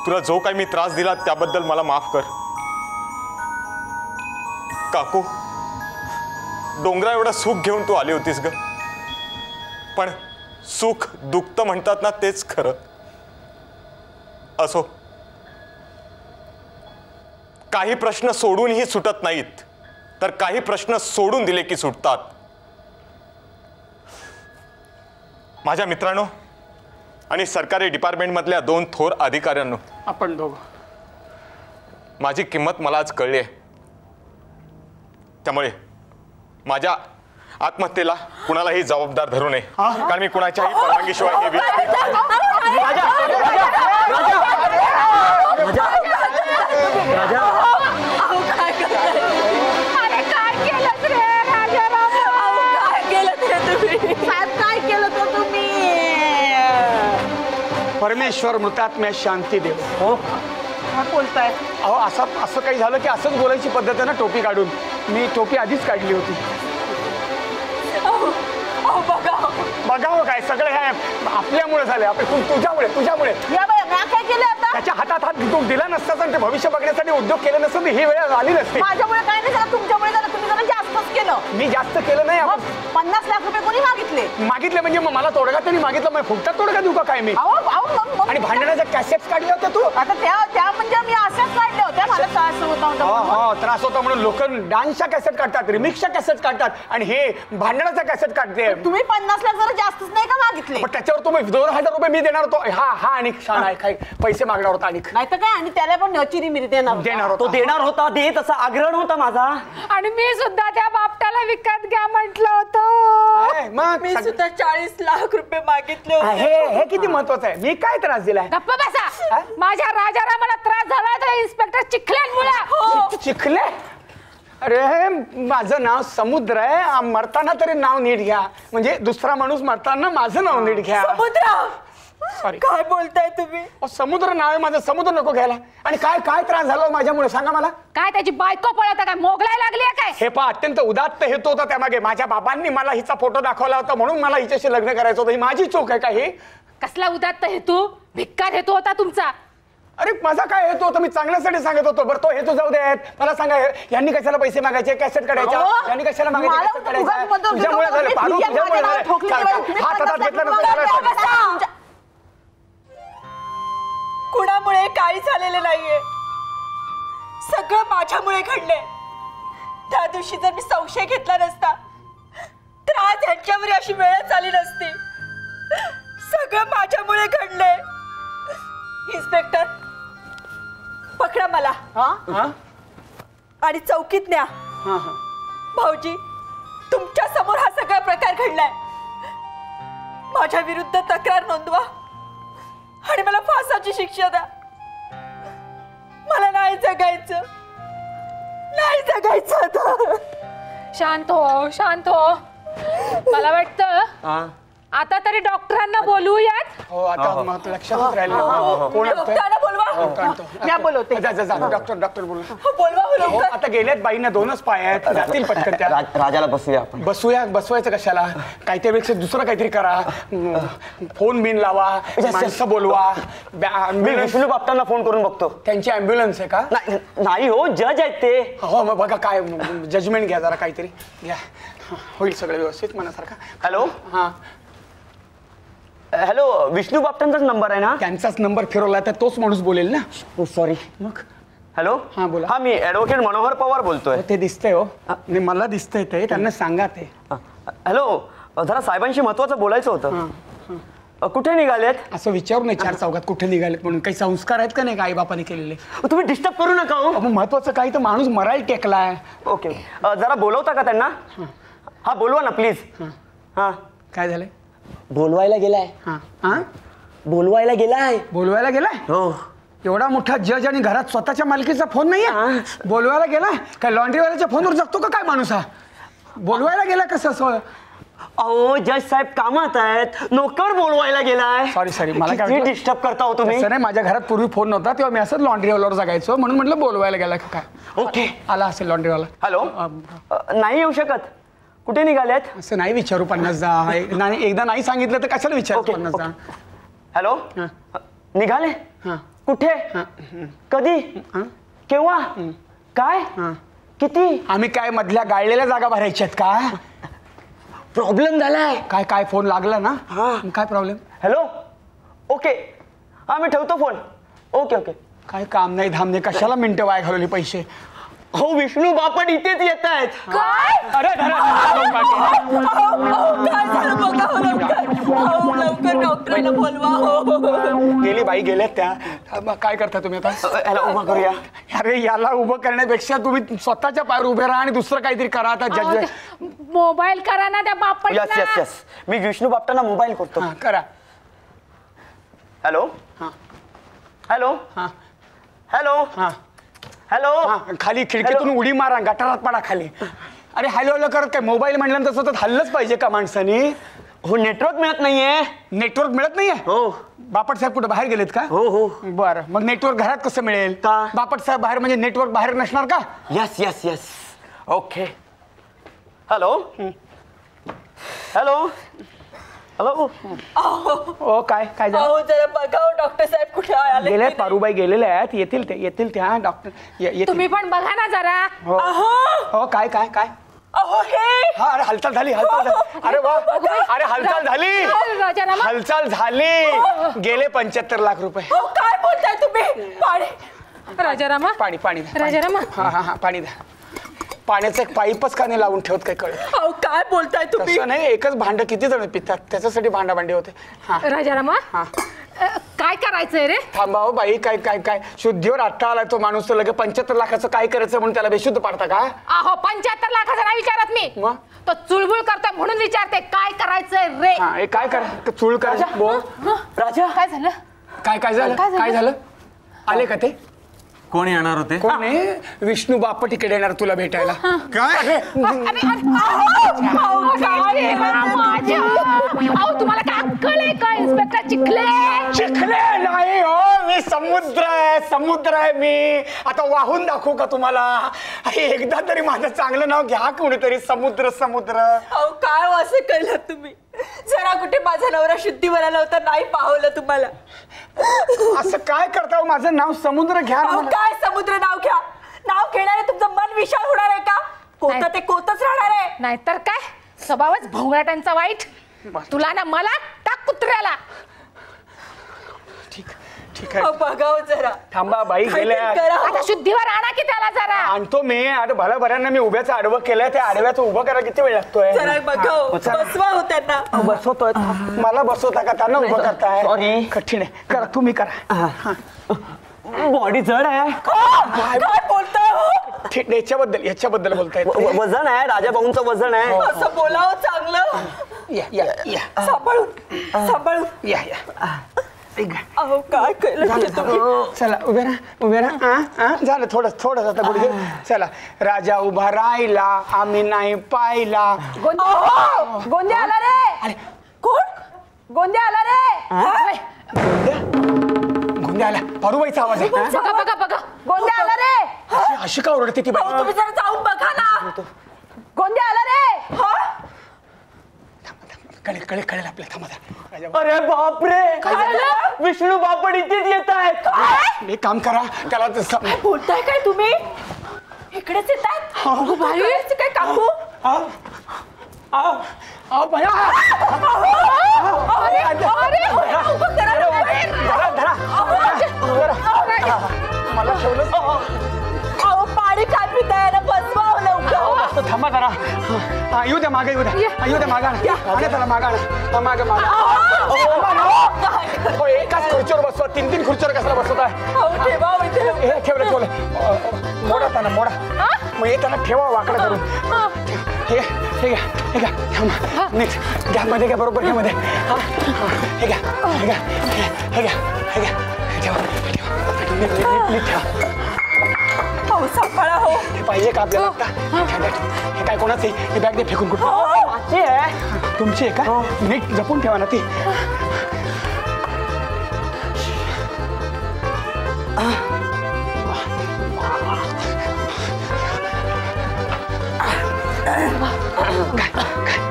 तुला जो काही मी त्रास दिला त्याबद्दल मला माफ कर. काकू डोंगरा एवढं सुख घेऊन तू आली होतीस ग. पण सुख दुखतं म्हणतात ना तेच खरं. असो. काही प्रश्न सोडूनही सुटत नाहीत तर काही प्रश्न सोडून दिले की सुटतात. माझ्या मित्रांनो आणि सरकारी डिपार्टमेंटमधल्या दोन थोर अधिकाऱ्यांनो आपण दोघं. माझी किंमत मला आज कळली आहे. त्यामुळे माझ्या आत्महत्येला कुणालाही जबाबदार धरू नये. कारण मी कुणाच्याही परवानगीशिवाय हे परमेश्वर मृतात्म्या शांती देव. हो? बोलताय. अहो असं असं काही झालं की असंच बोलायची पद्धत आहे ना टोपी काढून. मी टोपी आधीच काढली होती. बघावं काय? सगळं हे आपल्यामुळे झालं आपण तुझ्यामुळे तुझ्यामुळे. काय केलं त्याच्या हातात हात तो दिला नसताच आणि ते भविष्य बघण्यासाठी उद्योग केले नसतं ही वेळ आली नसते. माझ्यामुळे काय नाही झालं तुमच्यामुळे झालं. तुम्ही जरा जास्तच केलं. मी जास्त केलं नाही आपण पन्नास लाख रुपये कोणी मागितले? मागितले म्हणजे मग मला तोडगा तरी मागितलं मग फुकटात तोडगा देऊ का काय मी? आणि भांडणाच्या कॅसेट्स काढल्या होत्या तू? आता त्या त्या म्हणजे मी मला त्रास होता हो म्हणून. हो त्रास होता म्हणून लोक डान्सच्या कॅसेट काढतात रिमिक्सच्या कॅसेट काढतात आणि हे भांडणाचा कॅसेट काढते. तुम्ही पन्नास लाख जरा जास्तच नाही का मागितले? पण त्याच्यावर तुम्ही दोन हजार रुपये मी देणार होतो. हा हा आणि छान आहे काय पैसे मागणार होता आणि नाही तर काय आणि त्याला पण चिरी मिरी देणार होता. देणार तो होता देणार होता दे तसा आग्रह होता माझा. आणि मी सुद्धा त्या बापटाला विकत घ्या म्हटलं होतं. काय? मग मी सग- सुद्धा चाळीस लाख रुपये मागितले होते. हे हे किती महत्वाचं आहे? मी काय त्रास दिलाय? गप्प बसा. माझ्या राजाला मला त्रास झाला तर इन्स्पेक्टर चिखल्यांमुळे. तू चिखले? अरे माझं नाव समुद्र आहे. आ, मरताना तरी नाव नीट घ्या. म्हणजे दुसरा माणूस मरताना माझं नाव नीट घ्या. समुद्र! सॉरी काय बोलताय तुम्ही? समुद्र नाव आहे माझं. समुद्र नको घ्यायला. आणि काय काय त्रास झाला हो माझ्यामुळे? सांगा मला. काय त्याची बायको पळवता काय? मोगलाय लागली आहे काय? हे पहा अत्यंत उदात्त हेतू होता त्यामागे. माझ्या बाबांनी मला हिचा फोटो दाखवला होता. म्हणून मला हिच्याशी लग्न करायचं होतं. ही माझी चूक आहे का ही? कसला उदात्त हेतू? भिक्कार हेतू होता तुमचा. अरे माझा काय हेतू होता? मी चांगल्यासाठी सांगत होतो. बरं तो हेतू जाऊ देत. मला सांगा यांनी कशाला पैसे मागायचे? कॅसेट काढायच्या? अहो, यांनी कशाला मागायचे मला कॅसेट काढायच्या? उगाच मदत तुझ्यामुळे करून झालं. तुम्ही पारू माझ्या तुझ्यामुळे नावावर झालं. ठोकली चाल, तेव्हा चाल. तुम्ही हात हातात बसा, घेतला बसा, नसेल बसा, तर बसा. बसा. कुणामुळे काही झालेलं नाहीये. सगळं माझ्यामुळे घडलंय. त्या दिवशी जर मी संशय घेतला नसता तर आज यांच्यावर अशी वेळच आली नसती. सगळं माझ्यामुळे घडलंय. इन्स्पेक्टर पकडा मला. हा? आणि चौकीत न्या. हा, हा. भाऊजी तुमच्यासमोर हा सगळा प्रकार घडलाय. माझ्या विरुद्ध तक्रार नोंदवा आणि मला फासाची शिक्षा द्या. मला नाही जगायचं. नाही जगायचं आता. शांत हो शांत हो. मला वाटतं आता तरी डॉक्टरांना बोलूयात हो आता मग लक्षातच राहिलं. हो, बोलवते. जा, जा, जा, डॉक्टर डॉक्टर बोल. बोलवा हो, लवकर आता गेल्यात बाईंना दोनच पाय आहेत. जातील पटकन त्या. राज- राजाला बसूया आपण. बसूया बसवायचं कशाला? काहीतरी दुसरं काहीतरी करा. फोन बिन लावा. माणसं बोलवा. मी विष्णू बाप्तांना फोन करून बघतो. त्यांची ॲम्ब्युलन्स आहे का? नाही नाही हो जज आहेत ते. हो मग बघा काय जजमेंट घ्या जरा काहीतरी. घ्या. होईल सगळं व्यवस्थित मनासारखं. हॅलो हां. हॅलो विष्णू बाप्तांचाच नंबर आहे ना? त्यांचाच नंबर फिरवला तर तोच माणूस बोलेल ना? हो सॉरी मग? हॅलो? हा, बोला. हा मी ऍडव्होकेट मनोहर पवार बोलतोय. हो, ते दिसतंय हो. नाही मला दिसतंय ते. त्यांना सांगा ते. हा. हॅलो जरा साहेबांशी महत्वाचं बोलायचं होतं. अ, कुठे निघालेत? असं विचारू नये चार चौकात कुठे निघालेत म्हणून. काही संस्कार आहेत का नाही का आई बापाने केलेले? अ, तुम्ही डिस्टर्ब करू नका हो. महत्वाचं काही तर माणूस मरायला टेकलाय. ओके. अ, जरा बोलवता का त्यांना? हा. बोलवा ना प्लीज हा. काय झालंय? बोलवायला गेलाय. हां. हां? बोलवायला गेलाय. बोलवायला गेलाय? हो. एवढा मोठा जज आणि घरात स्वतःच्या मालकीचा फोन नाहीये? बोलवायला गेलाय? काय लॉन्ड्रीवाल्याच्या फोनवर जगतो का काय माणूस हा? बोलवायला गेला कसं असं? अहो जज साहेब कामात आहेत. नोकर बोलवायला गेलाय. Sorry, sorry. मला काय वाटलं- डिस्टर्ब करता हो तुम्ही? तसं नाही माझ्या घरात पूर्वी फोन नव्हता तेव्हा मी असंच लॉन्ड्रीवाल्यावर जगायचो. म्हणून म्हटलं बोलवायला गेला का काय? ओके आला असेल लॉन्ड्रीवाला हॅलो अ, नाही येऊ शकत. कुठे निघालेत? असं नाही विचारू पन्नास जा एक- नाही- एकदा नाही सांगितलं तर कशाला विचारू पन्नास जा ओके. हॅलो? हा. निघाले? हा. कुठे? कधी? केव्हा? काय? हा. किती? आम्ही काय मधल्या गाळलेल्या जागा भरायच्या आहेत का? प्रॉब्लेम झालाय. काय काय फोन लागला ना? हा. काय प्रॉब्लेम हॅलो? ओके. हा मी ठेवतो फोन. Okay okay. काय काम नाही धाम नाही कशाला मिनिटं वाया घालवली पैसे? हो विष्णू बापट इथेच येत आहेत. काय? अरे धरा. अहो, अहो, काय झालं बघा हो लवकर. अहो, लवकर डॉक्टरांना बोलवा हो गेली बाई गेल्यात त्या. मग काय करता तुम्ही आता? याला उभा करूया. अरे याला उभं करण्यापेक्षा तुम्ही स्वतःच्या पायावर उभे राहा आणि दुसरं काहीतरी करा आता अहो, जज ते मोबाईल करा ना त्या यस बाप्पा यस यस मी विष्णू बापटांना मोबाईल करतो. हा करा. हॅलो हा. हॅलो हा. हॅलो हा. हॅलो हा खाली खिडकीतून उडी मारा गटारात पडा खाली. अरे हॅलो हॅलो करत काय? मोबाईल म्हटल्यानंतर सतत हल्लच पाहिजे का माणसाने? हो नेटवर्क मिळत नाहीये. नेटवर्क मिळत नाहीये? हो. बापट साहेब कुठे बाहेर गेलेत का? हो हो. बरं मग नेटवर्क घरात कसं मिळेल? का? बापट साहेब बाहेर म्हणजे नेटवर्क बाहेर नसणार का? Yes yes yes okay hello hello hello हो काय काय झालं? अहो जरा बघा हो डॉक्टर साहेब कुठे आले? गेले की नाही. पारुबाई गेलेले आहेत. येतील ते येतील त्या डॉक्टर ये- येतील. तुम्ही पण बघा ना जरा. हो. अहो. हो काय काय काय? अहो हे. हा अरे हालचाल झाली हालचाल झाली. अरे वा अरे हालचाल झाली. राजारामा हालचाल झाली. गेले पंच्याहत्तर लाख रुपये. अहो काय बोलताय तुम्ही? पाणी. राजारामा. पाणी पाणी द्या, पाणी. राजारामा हा हा हा पाणी द्या. पाण्याचं एक पाईपच का नाही लावून ठेवत काय कळत? अहो काय बोलताय तुम्ही? तसं नाही एकच भांड किती जण पितात? त्याच्यासाठी भांडाभांडी होते. हा. राजारामा हा. अ, काय करायचंय रे? थांबा हो बाई काय काय काय? शुद्धीवर आत्ता आलाय तो माणूस तर लगे पंच्याहत्तर लाखाचं काय करायचं म्हणून त्याला बेशुद्ध पाडता का? अहो पंच्याहत्तर लाखाचा नाही विचारत मी. मग? तो चुळबुळ करतोय म्हणून विचारते काय करायचंय रे? हा हे काय कर? चूळ कर बोल. राजा? काय झालं? काय काय झालं? काय झालं? काय झालं? आले का ते? कोण येणार होते? कोण आहे? विष्णू बाप्पा तिकडे येणार तुला भेटायला. काय? तुम्हाला काय अक्कल आहे का इन्स्पेक्टर चिखले? चिखले नाही हो मी समुद्र आहे समुद्र आहे मी. आता वाहून दाखवू का तुम्हाला? अरे, एकदा तरी माझं चांगलं नाव घ्या कोणीतरी समुद्र समुद्र. अहो काय हो असं केलं तुम्ही? जरा कुठे माझा नवरा शुद्धीवर आला होता नाही पाहवलं तुम्हाला. असं काय करता हो? माझं नाव समुद्र घ्या ना अहो मला. काय समुद्र? नाव घ्या. नाव घेणारे तुमचं मन विशाल होणार आहे का? कोणतं ते कोतच राहणार आहे? नाहीतर काय? स्वभावच भोंगराट्यांचा वाईट. तुला ना मला टाक कुत्र्याला. ठीक. ठीक आहे. बघाव जरा. थांबा बाई गेल्या. करा. हो. आता शुद्धीवर आणा की त्याला जरा. आणतो मी आता भल्या बऱ्यांना मी उभ्याचं आडवं केलंय त्या आडव्याचं उभं करायला किती वेळ लागतोय? जरा बघाव बसवा हो त्यांना. बसवतोय. मला बसवता का? त्यांना उभं करताय? Sorry. कठीण आहे. करा तुम्ही करा. बॉडी जड आहे. काय बोलताय हो? ठीक याच्याबद्दल याच्याबद्दल बोलताय वजन आहे राजा भाऊंचं वजन आहे. असं बोलावं चांगलं. या या या. सांभाळून सांभाळून. या या. अहो काय केलं हे तुम्ही? चला उभे राहा उभे राहा. हा, हा, झालं थोडं थोडं आता गुडघे. चला राजा उभा राहिला आम्ही नाही पाहिला. गोंद्या आला रे! कोण? गोंद्या आला रे! गोंद्या आला. पारुबाईचा आवाज आहे. हा? बघा बघा बघा. गोंद्या आला रे! अशी- अशी का ओरडते ती बाई? तुम्ही जरा जाऊन बघा ना! गोंद्या आला रे! हा? कळेल कळेल कळेल आपल्याला थांबा अरे बापरे! विष्णू बापड इथेच येत आहेत. एक काम करा त्याला बोलताय काय तुम्ही? इकडेच येत आहेत? काय काकू. मला ठेवलं पाणी काय पिताय? ना बसवा हो लवकर थांबा जरा. हा, येऊ द्या मागे येऊ द्या. हा, येऊ द्या मागा. आणि त्याला मागा. ना मागे मागा. हो, एकाच खुर्चीवर बसवा तीन तीन खुर्चीवर कशाला बसवत आहे अहो ठेवा हो हे ठेवलं ठेवलं. अ, अ, मोडा त्यांना मोडा. मग हे त्यांना ठेवा वाकडं करून. हे. हे घ्या हे घ्या थांबा. नीट. घ्या मध्ये घ्या बरोबर घ्या मध्ये. हा, हा, हे घ्या हे घ्या हे हे घ्या हे घ्या. हे ठेवा हे ठेवा. नीट नीट नीट नीट ठेवा. अहो सांभाळा हो. हे पाहिजे का आपल्याला आता? घ्या. हे काय कोणाचं हे बॅग दे फेकून कुठं? माझी आहे. तुमची आहे का? नीट जपून ठेवा ना ती. तो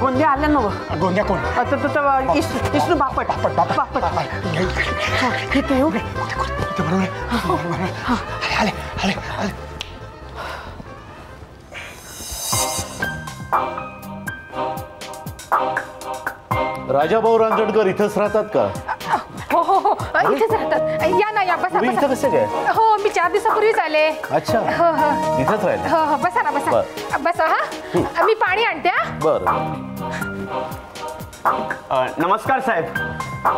गोंद्या आला ना गोंद्या कोण? विष्णू बापट. बापट बापट बापट. इकडे. इथे येऊ. बरोबर आले आले. राजाभाऊ रांजणकर इथंच राहतात का? हो हो हो. इथेच राहतात. या ना या बसा तुम्ही इथं बसा कसे काय? हो मी चार दिवसापूर्वीच आले. अच्छा. हो हो. इथंच राहिले? हो हो बसा ना बसा. बसा हा. मी पाणी आणते हा. बर. नमस्कार साहेब.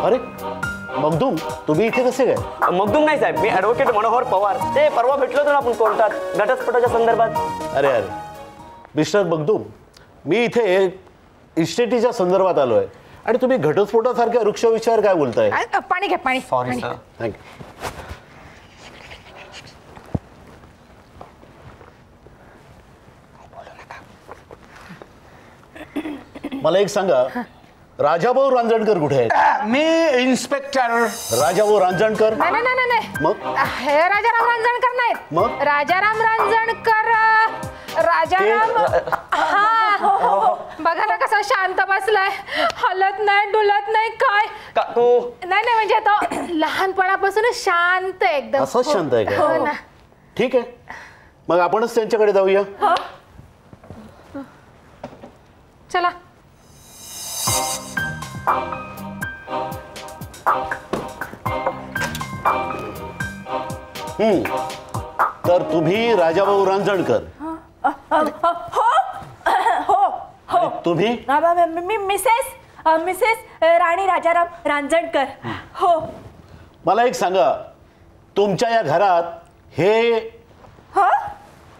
अरे मगदूम तुम्ही इथे कसे काय? मगदूम नाही साहेब मी ऍडव्होकेट मनोहर पवार. ते परवा भेटलो होतो ना आपण कोर्टात घटस्फोटाच्या संदर्भात. अरे अरे. मिस्टर मगदूम मी इथे इस्टेटीच्या संदर्भात आलो आहे आणि तुम्ही घटस्फोटासारख्या वृक्षविषयावर काय बोलताय? पाणी घ्या पाणी. सॉरी पाणी. सर थँक्यू मला एक सांगा राजाभाऊ रांजणकर कुठे आहेत? मी इन्स्पेक्टर राजाभाऊ रांजणकर? नाही नाही नाही नाही मग? हे राजाराम रांजणकर नाहीत. मग? राजाराम रांजणकर राजाराम हा हो, हो, हो. बघा ना कसा शांत बसलाय. हलत नाही डुलत नाही काय? काकू नाही नाही म्हणजे आता लहानपणापासूनच शांत आहे एकदम. असंच शांत आहे हो ना. ठीक आहे. मग आपणच त्यांच्याकडे जाऊया. चला. हम्म. तर तुम्ही राजाभाऊ रांजणकर हो आणि तुम्ही हा, बा- मी Mrs uh, Mrs Rani Rajaram Ranjankar. हो. मला एक सांगा तुमच्या या घरात हे हा?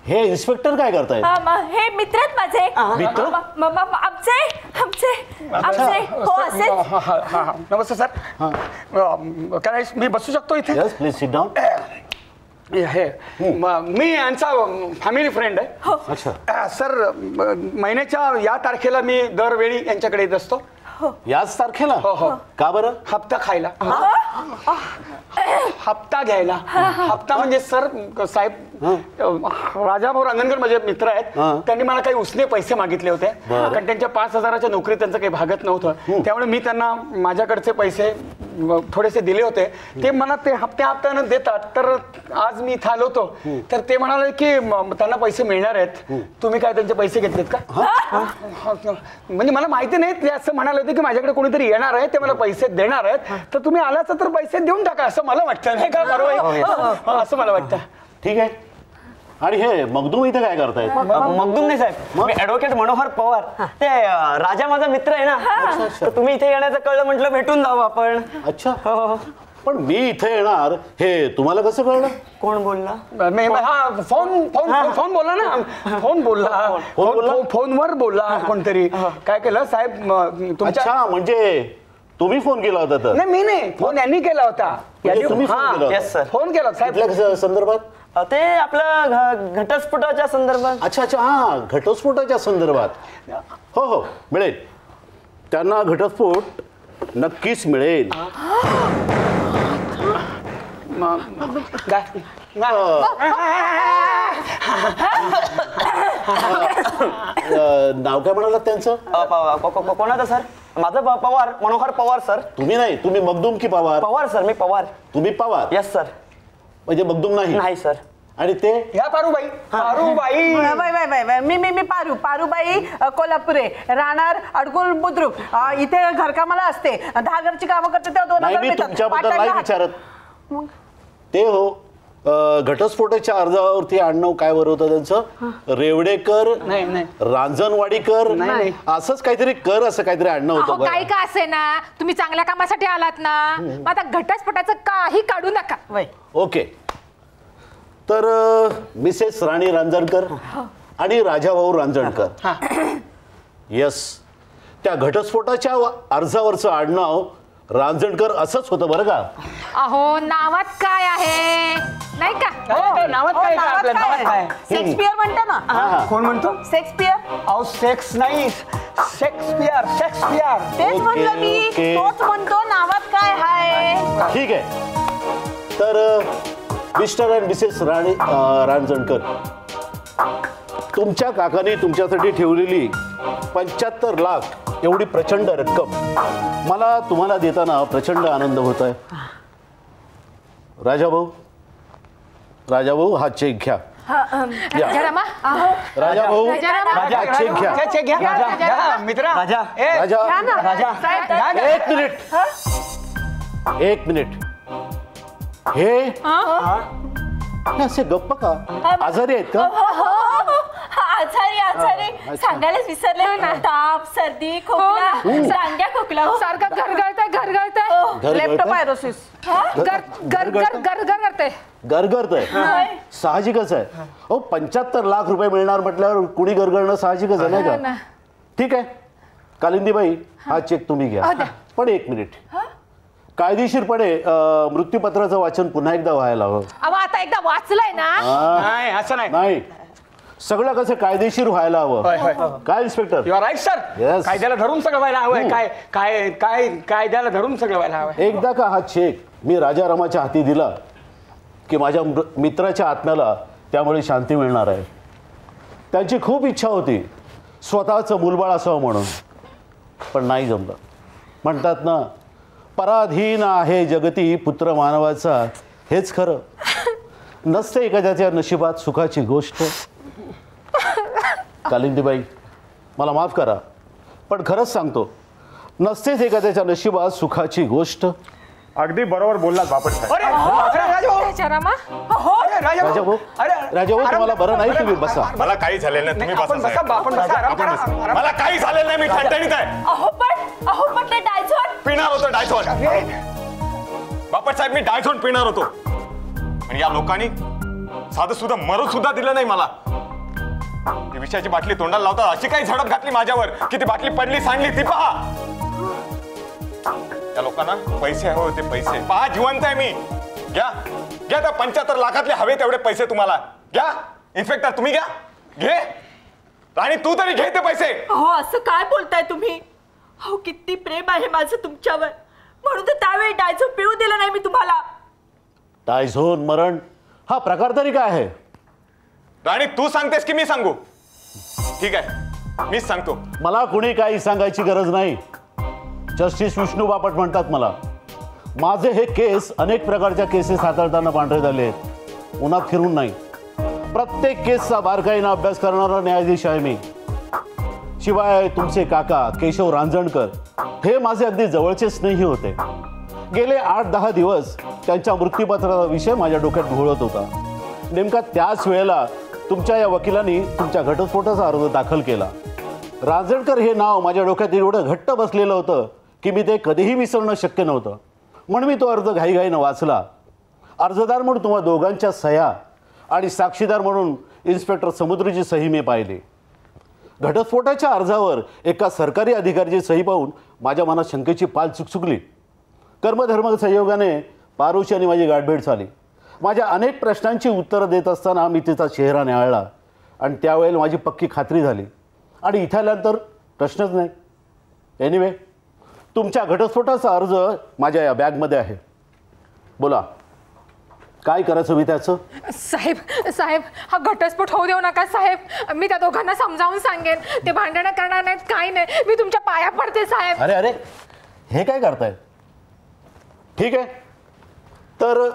हे इन्स्पेक्टर काय करतायत? हा, म- हे मित्र आहेत माझे. मित्र? म- म- म- आमचे आमचे आमचे. हो असेच हा, हा, हा, हा. नमस्ते सर. काय मी बसू शकतो इथे? यस प्लीज सिट डाऊन हे म- मी यांचा फॅमिली फ्रेंड आहे. अच्छा. अ, सर म- महिन्याच्या या तारखेला मी दरवेळी यांच्याकडे येत असतो. याच तारखेला हो, हो. का बरं? हप्ता खायला. हप्ता घ्यायला. हप्ता म्हणजे सर साहेब राजाभाऊ रंगणकर माझे मित्र हा. आहेत त्यांनी मला काही उसने पैसे मागितले होते. कारण त्यांच्या पाच हजाराच्या नोकरीत त्यांचं काही भागत नव्हतं. त्यामुळे मी त्यांना माझ्याकडचे पैसे थोडेसे दिले होते. ते मला ते हप्त्या हप्त्यानं देतात. तर आज मी इथं आलो होतो. तर ते म्हणाले की त्यांना पैसे मिळणार आहेत. तुम्ही काय त्यांचे पैसे घेतलेत का? हा, म्हणजे मला माहिती नाही ते असं म्हणाले होते की माझ्याकडे कोणीतरी येणार आहे ते मला पैसे देणार आहेत. तर तुम्ही आलाच तर पैसे देऊन टाका असं मला वाटतं नाही का बरोबर? हा, असं मला वाटतं. ठीक आहे. आणि हे मगदूम इथे काय करतायत? मगदूम नाही साहेब. मी ऍडव्होकेट मनोहर पवार. ते राजा माझा मित्र आहे ना. तुम्ही इथे येण्याचं कळलं म्हटलं भेटून जाऊ आपण. अच्छा. हो, हो. पण मी इथे येणार हे तुम्हाला कसं कळलं? कोण बोलला? मी- हा फोन फोन फोन बोलला ना. फोन बोलला फोन. बोलला? फोन- फोनवर बोलला कोणतरी. काय केलं? साहेब म, तुमच्या अच्छा म्हणजे तुम्ही फोन केला होता तर? नाही मी नाही. फोन यांनी केला होता. म्हणजे तुम्ही फोन हा, केला होता? येस सर फोन केला साहेब. कुठल्या संदर्भात? अं, ते आपलं घ- घटस्फोटाच्या संदर्भात. अच्छा अच्छा हा घटस्फोटाच्या संदर्भात. हो हो मिळेल. त्यांना घटस्फोट नक्कीच मिळेल. अं, नाव काय म्हणालात त्यांचं? अं, प- को- को- कोणाचं सर? माझं प- पवार मनोहर पवार सर. तुम्ही नाही तुम्ही मगदूम की पवार? पवार सर मी पवार. तुम्ही पवार? येस सर म्हणजे मगदूम नाही? नाही सर. आणि ते? या Parubai Parubai. Bye bye bye bye. मी मी मी पारू पारूबाई अ, कोल्हापुरे राहणार अडकुल बुद्रुक. अ, इथे घरकामाला असते. दहा घरची कामं करते तेव्हा दोन नाही हजार मी मिळतात. तुमच्याबद्दल नाही विचारत. मग? ते हो अं, घटस्फोटाच्या अर्जावरती आडनाव काय बरं होतं त्यांचं? रेवडेकर नाही नाही. रांजणवाडीकर नाही, नाही. असंच काहीतरी कर असं काहीतरी आडनाव अहो होतं काही बघा. का असे ना? तुम्ही चांगल्या कामासाठी आलात ना? मग आता घटस्फोटाचं काही काढू नका. वय. ओके. तर मिसेस राणी रांजणकर आणि राजाभाऊ रांजणकर. येस त्या घटस्फोटाच्या अर्जावरचं आडनाव रांजणकर असंच होतं बरं का? अहो नावात काय आहे? नाही का? नावात हो, काय काय नावात आपल्या काय आहे? शेक्सपियर म्हणतो ना? हा. कोण म्हणतो? शेक्सपियर अहो सेक्स नाही. शेक्सपियर शेक्सपियर तेच म्हणलं मी. तोच म्हणतो नावात काय हाय ठीक आहे. तर Mr and Mrs Rani um, Ranjankar तुमच्या काकाने तुमच्यासाठी ठेवलेली पंच्याहत्तर लाख एवढी प्रचंड रक्कम. मला तुम्हाला देताना प्रचंड आनंद होत आहे. राजाभाऊ राजाभाऊ हा चेक घ्या. राजाभाऊ राजारामा? हा चेक घ्या. चेक घ्या. राजा, मित्रा. राजा. राजा. राजा. एक मिनिट. एक मिनिट. हे? हे? असे गप्प का? आजारी आहेत का? हो, हो, हो. आजारी आजारी. सांगायलाच विसरले ताप सर्दी खोकला सांग्या खोकला हो. सारखं गरगळतंय गरगळतंय हो. घर लेप्टोपायरोसिस करते गरगरत आहे होय. साहजिकच आहे. हो पंच्याहत्तर लाख रुपये मिळणार म्हटल्यावर कुणी गरगरणं साहजिकच आहे नाही हो का? ना. ठीक आहे. कालिंदीबाई हा चेक तुम्ही हो घ्या. पण एक मिनिट कायदेशीरपणे अं, मृत्यूपत्राचं वाचन पुन्हा एकदा व्हायला हवं. अहो आता एकदा वाचलंय ना? हा, नाही असं नाही. नाही. सगळं कसं कायदेशीर व्हायला होय, होय. हवं काय inspector you are right sir Yes. कायद्याला धरून सगळं व्हायला हवंय. काय काय काय कायद्याला धरून सगळं व्हायला हवंय. एकदा का हा चेक मी राजारामाच्या हाती दिला की माझ्या मृ- मित्राच्या आत्म्याला त्यामुळे शांती मिळणार आहे. त्यांची खूप इच्छा होती स्वतःचं मुलबाळ असावं म्हणून. पण नाही जमलं. म्हणतात ना पराधीन आहे जगती पुत्र मानवाचा. हेच खरं. नसते एखाद्याच्या नशिबात सुखाची गोष्ट. कालिंदीबाई मला माफ करा पण खरंच सांगतो. नसतेच एखाद्याच्या नशिबात सुखाची गोष्ट. अगदी बरोबर बोललात बापट साहेब. अरे अरे, राजाभाऊ. अरे, तुम्हाला बरं नाही तुम्ही बसा. मला काही झालेलं नाही तुम्ही बसा बसा. आपण बसा मला काही झालेलं नाही मी ठणठणीत आहे. अहो पण अहो पण ते डायझॉन पिणार होतो डायझॉन बापट साहेब मी डायझॉन पिणार होतो. आणि या लोकांनी साधं सुद्धा मरून सुद्धा दिलं नाही मला. ती विषयाची बाटली तोंडाला लावता अशी काही झडप घातली माझ्यावर की ती बाटली पडली सांडली ती पहा. त्या लोकांना पैसे हवे होते पैसे. पहा जिवंत आहे मी. घ्या. घ्या त्या पंच्याहत्तर लाखातले हवे तेवढे पैसे तुम्हाला. घ्या. इन्स्पेक्टर तुम्ही घ्या. घे. आणि तू तरी घे ते पैसे. अहो असं काय बोलताय तुम्ही? अहो किती प्रेम आहे माझं तुमच्यावर. म्हणून तर त्यावेळी डायझो पिऊ दिलं नाही मी तुम्हाला. टायझोन मरण हा प्रकार तरी काय आहे? राणी तू सांगतेस की मी सांगू? ठीक आहे. मीच सांगतो. मला कुणी काही सांगायची गरज नाही. जस्टिस विष्णू बापट म्हणतात मला माझे हे केस अनेक प्रकारच्या केसेस हाताळताना पांढरे झाले आहेत. उन्हात फिरून नाही. प्रत्येक केसचा बारकाईनं अभ्यास करणारा न्यायाधीश आहे मी. शिवाय तुमचे काका केशव रांजणकर. हे माझे अगदी जवळचे स्नेही होते. गेले आठ दहा दिवस त्यांच्या मृत्यूपत्राचा विषय माझ्या डोक्यात घोळत होता. नेमका त्याच वेळेला तुमच्या या वकिलांनी तुमच्या घटस्फोटाचा अर्ज दाखल केला. रांजणकर हे नाव माझ्या डोक्यात एवढं घट्ट बसलेलं होतं की मी ते कधीही विसरणं शक्य नव्हतं. म्हणून मी तो अर्ज घाईघाईनं वाचला. अर्जदार म्हणून तुम्हा दोघांच्या सह्या आणि साक्षीदार म्हणून इन्स्पेक्टर समुद्रीची सही मी पाहिली. घटस्फोटाच्या अर्जावर एका सरकारी अधिकाऱ्याची सही पाहून माझ्या मनात शंकेची पाल चुकचुकली. कर्मधर्म संयोगाने पारुशी आणि माझी गाठभेट झाली. माझ्या अनेक प्रश्नांची उत्तरं देत असताना मी तिचा चेहरा न्याळला आणि त्यावेळेला माझी पक्की खात्री झाली. आणि इथे आल्यानंतर प्रश्नच नाही. एनिवे तुमच्या घटस्फोटाचा अर्ज माझ्या या बॅगमध्ये आहे. बोला. काय करायचं मी त्याचं? साहेब साहेब हा घटस्फोट होऊ देऊ नका साहेब. मी त्या दोघांना समजावून सांगेन. ते भांडणं करणार नाहीत काही नाही. मी तुमच्या पाया पडते साहेब. अरे अरे. हे काय करताय? ठीक आहे. तर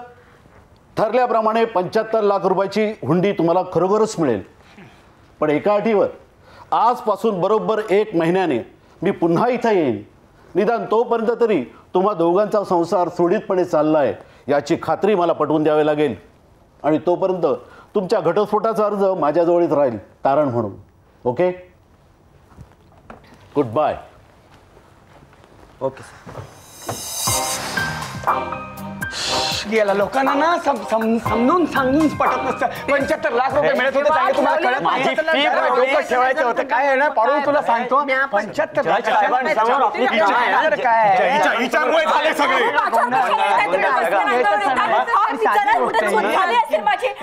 ठरल्याप्रमाणे पंच्याहत्तर लाख रुपयाची हुंडी तुम्हाला खरोखरच मिळेल. पण एका अटीवर आजपासून बरोबर एक महिन्याने मी पुन्हा इथं येईन. निदान तोपर्यंत तरी तुम्हा दोघांचा संसार सुरळीतपणे चालला आहे याची खात्री मला पटवून द्यावी लागेल. आणि तोपर्यंत तुमच्या घटस्फोटाचा अर्ज माझ्याजवळच राहील तारण म्हणून. ओके? गुड बाय ओके गेला. लोकांना ना सम- सम- समजून सांगून पटत नसतं. पंच्याहत्तर लाख रुपये मिळत होते चांगले तुम्हाला कळत नाही. माझी fee. डोकं ठेवायचं होतं. काय आहे ना पाडून तुला सांगतो? पंच्याहत्तर लाख साहेबांसमोर आपली काय आहे? हिच्या- काय आहे? हिच्या- हिच्यामुळे झाले सगळे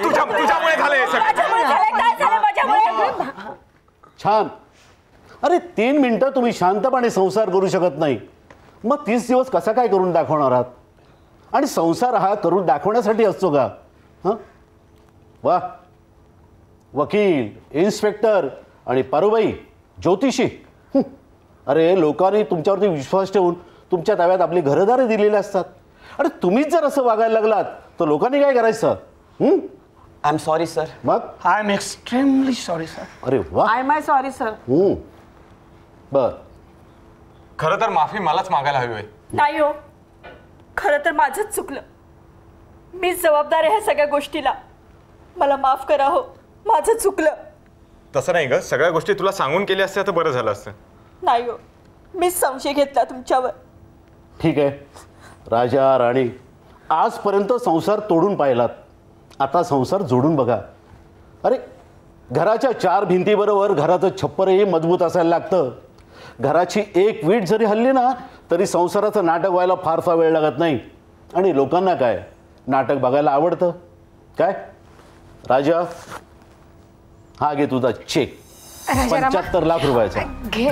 तुझ्या तुझ्यामुळे झाले हे सगळे छान. अरे तीन मिनिटं तुम्ही शांतपणे संसार करू शकत नाही. मग तीस दिवस कसा काय करून दाखवणार आहात? आणि संसार हा करून दाखवण्यासाठी असतो का? हां? वा. वकील इन्स्पेक्टर आणि पारुबाई ज्योतिषी. अरे लोकांनी तुमच्यावरती विश्वास ठेवून तुमच्या ताब्यात आपली घरदारे दिलेली असतात. अरे तुम्हीच जर असं वागायला लागलात तर लोकांनी काय करायचं? हं? आय एम सॉरी सर मग? I am extremely sorry sir अरे वा. आय माय सॉरी सर हं. बर. खरं तर माफी मलाच मागायला हवी नाही हो. खरं तर माझंच चुकलं. मीच जबाबदार आहे ह्या सगळ्या गोष्टीला. मला माफ करा हो माझं चुकलं. तसं नाही ग सगळ्या गोष्टी तुला सांगून केल्या असत्या तर बरं झालं असतं. नाही हो मीच संशय घेतला तुमच्यावर. ठीक आहे. राजा राणी आजपर्यंत संसार तोडून पाहिलात. आता संसार जोडून बघा. अरे घराच्या चार भिंतीबरोबर घराचं छप्परही मजबूत असायला लागतं. घराची एक वीट जरी हल्ली ना तरी संसाराचं नाटक व्हायला फारसा वेळ लागत नाही. आणि लोकांना काय? नाटक बघायला आवडतं. काय? राजा हा घे तुझा चेक पंच्याहत्तर लाख रुपयाचा.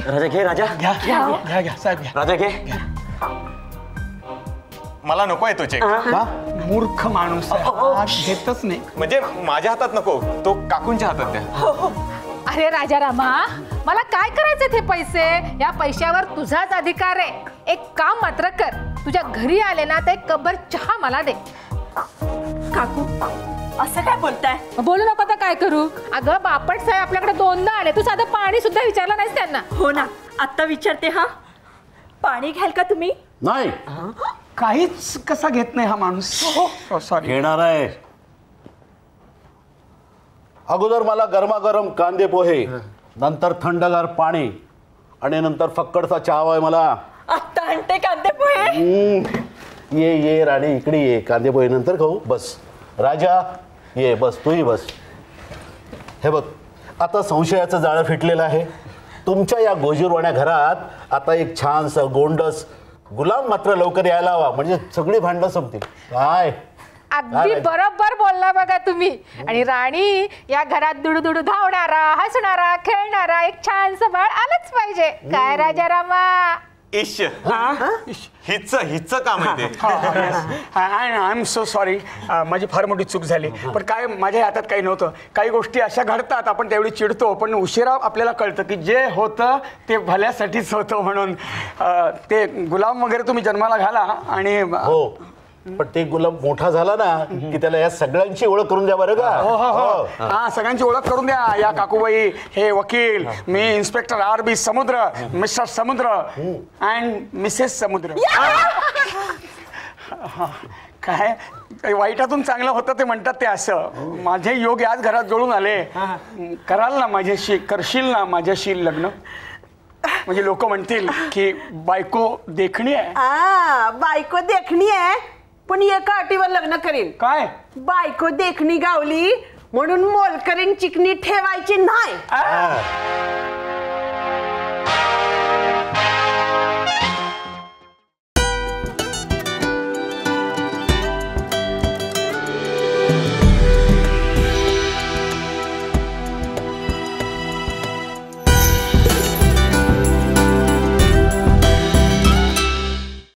राजा घे राजा. घ्या. घ्या घ्या साहेब घ्या. राजा घे. मला नको आहे तो चेक का मूर्ख माणूस आहे. हा, घेतच नाही. म्हणजे माझ्या हातात नको. तो काकूंच्या हातात द्या. अरे राजारामा मला काय करायचे ते पैसे? या पैशावर तुझाच अधिकार आहे. एक काम मात्र कर. तुझ्या घरी आले ना तर एक कब्बर चहा मला दे. काकू असं काय बोलताय? बोलू नको तर काय करू? अगं बापट साहेब आपल्याकडे दोनदा आले. तू साधं पाणी सुद्धा विचारलं नाहीस त्यांना. हो ना आत्ता विचारते हा? पाणी घ्याल का तुम्ही? नाही. काहीच कसा घेत नाही हा माणूस. सॉरी घेणार आहे. अगोदर मला गरमागरम कांदे पोहे नंतर थंडगार पाणी आणि नंतर फक्कडचा चहा आहे मला. आणते कांदे पोहे. ये ये राणी इकडे ये. कांदे पोहे नंतर खाऊ. बस. राजा ये बस तूही बस. हे बघ आता संशयाचं जाळं फिटलेलं आहे. तुमच्या या गोजीरवाण्या घरात आता एक छानसं गोंडस गुलाम मात्र लवकर यायला हवा. म्हणजे सगळी भांडणं संपतील. काय? अगदी बरोबर बोलला बघा तुम्ही. आणि राणी या घरात दुडू धावणारा हसणारा खेळणारा एक छानस बाळ आलंच पाहिजे. काय राजा रामा? इश. हिच हिच काम आहे आय एम सो सॉरी माझी फार मोठी चूक झाली. पण काय माझ्या हातात काही नव्हतं. काही गोष्टी अशा घडतात आपण तेवढी चिडतो पण उशिरा आपल्याला कळतं की जे होतं ते भल्यासाठीच होतं म्हणून. ते गुलाम वगैरे तुम्ही जन्माला घाला आणि हो. पण ते गुलाब मोठा झाला ना की त्याला या सगळ्यांची ओळख करून द्या बरं का? हो हो हो. हो. हा सगळ्यांची ओळख करून द्या. या काकूबाई हे वकील मी इन्स्पेक्टर आर बी समुद्र मिस्टर समुद्र अँड मिसेस समुद्र. काय? वाईटातून चांगलं होतं ते म्हणतात ते असं. माझे योग आज घरात जोडून आले. कराल ना माझ्याशी करशील ना माझ्याशी लग्न? म्हणजे लोक म्हणतील की बायको देखणी आहे. आ बायको देखणी आहे? पण एका अटीवर लग्न करीन काय? बायको देखणी गावली म्हणून मोलकरीन चिकनी ठेवायची नाही.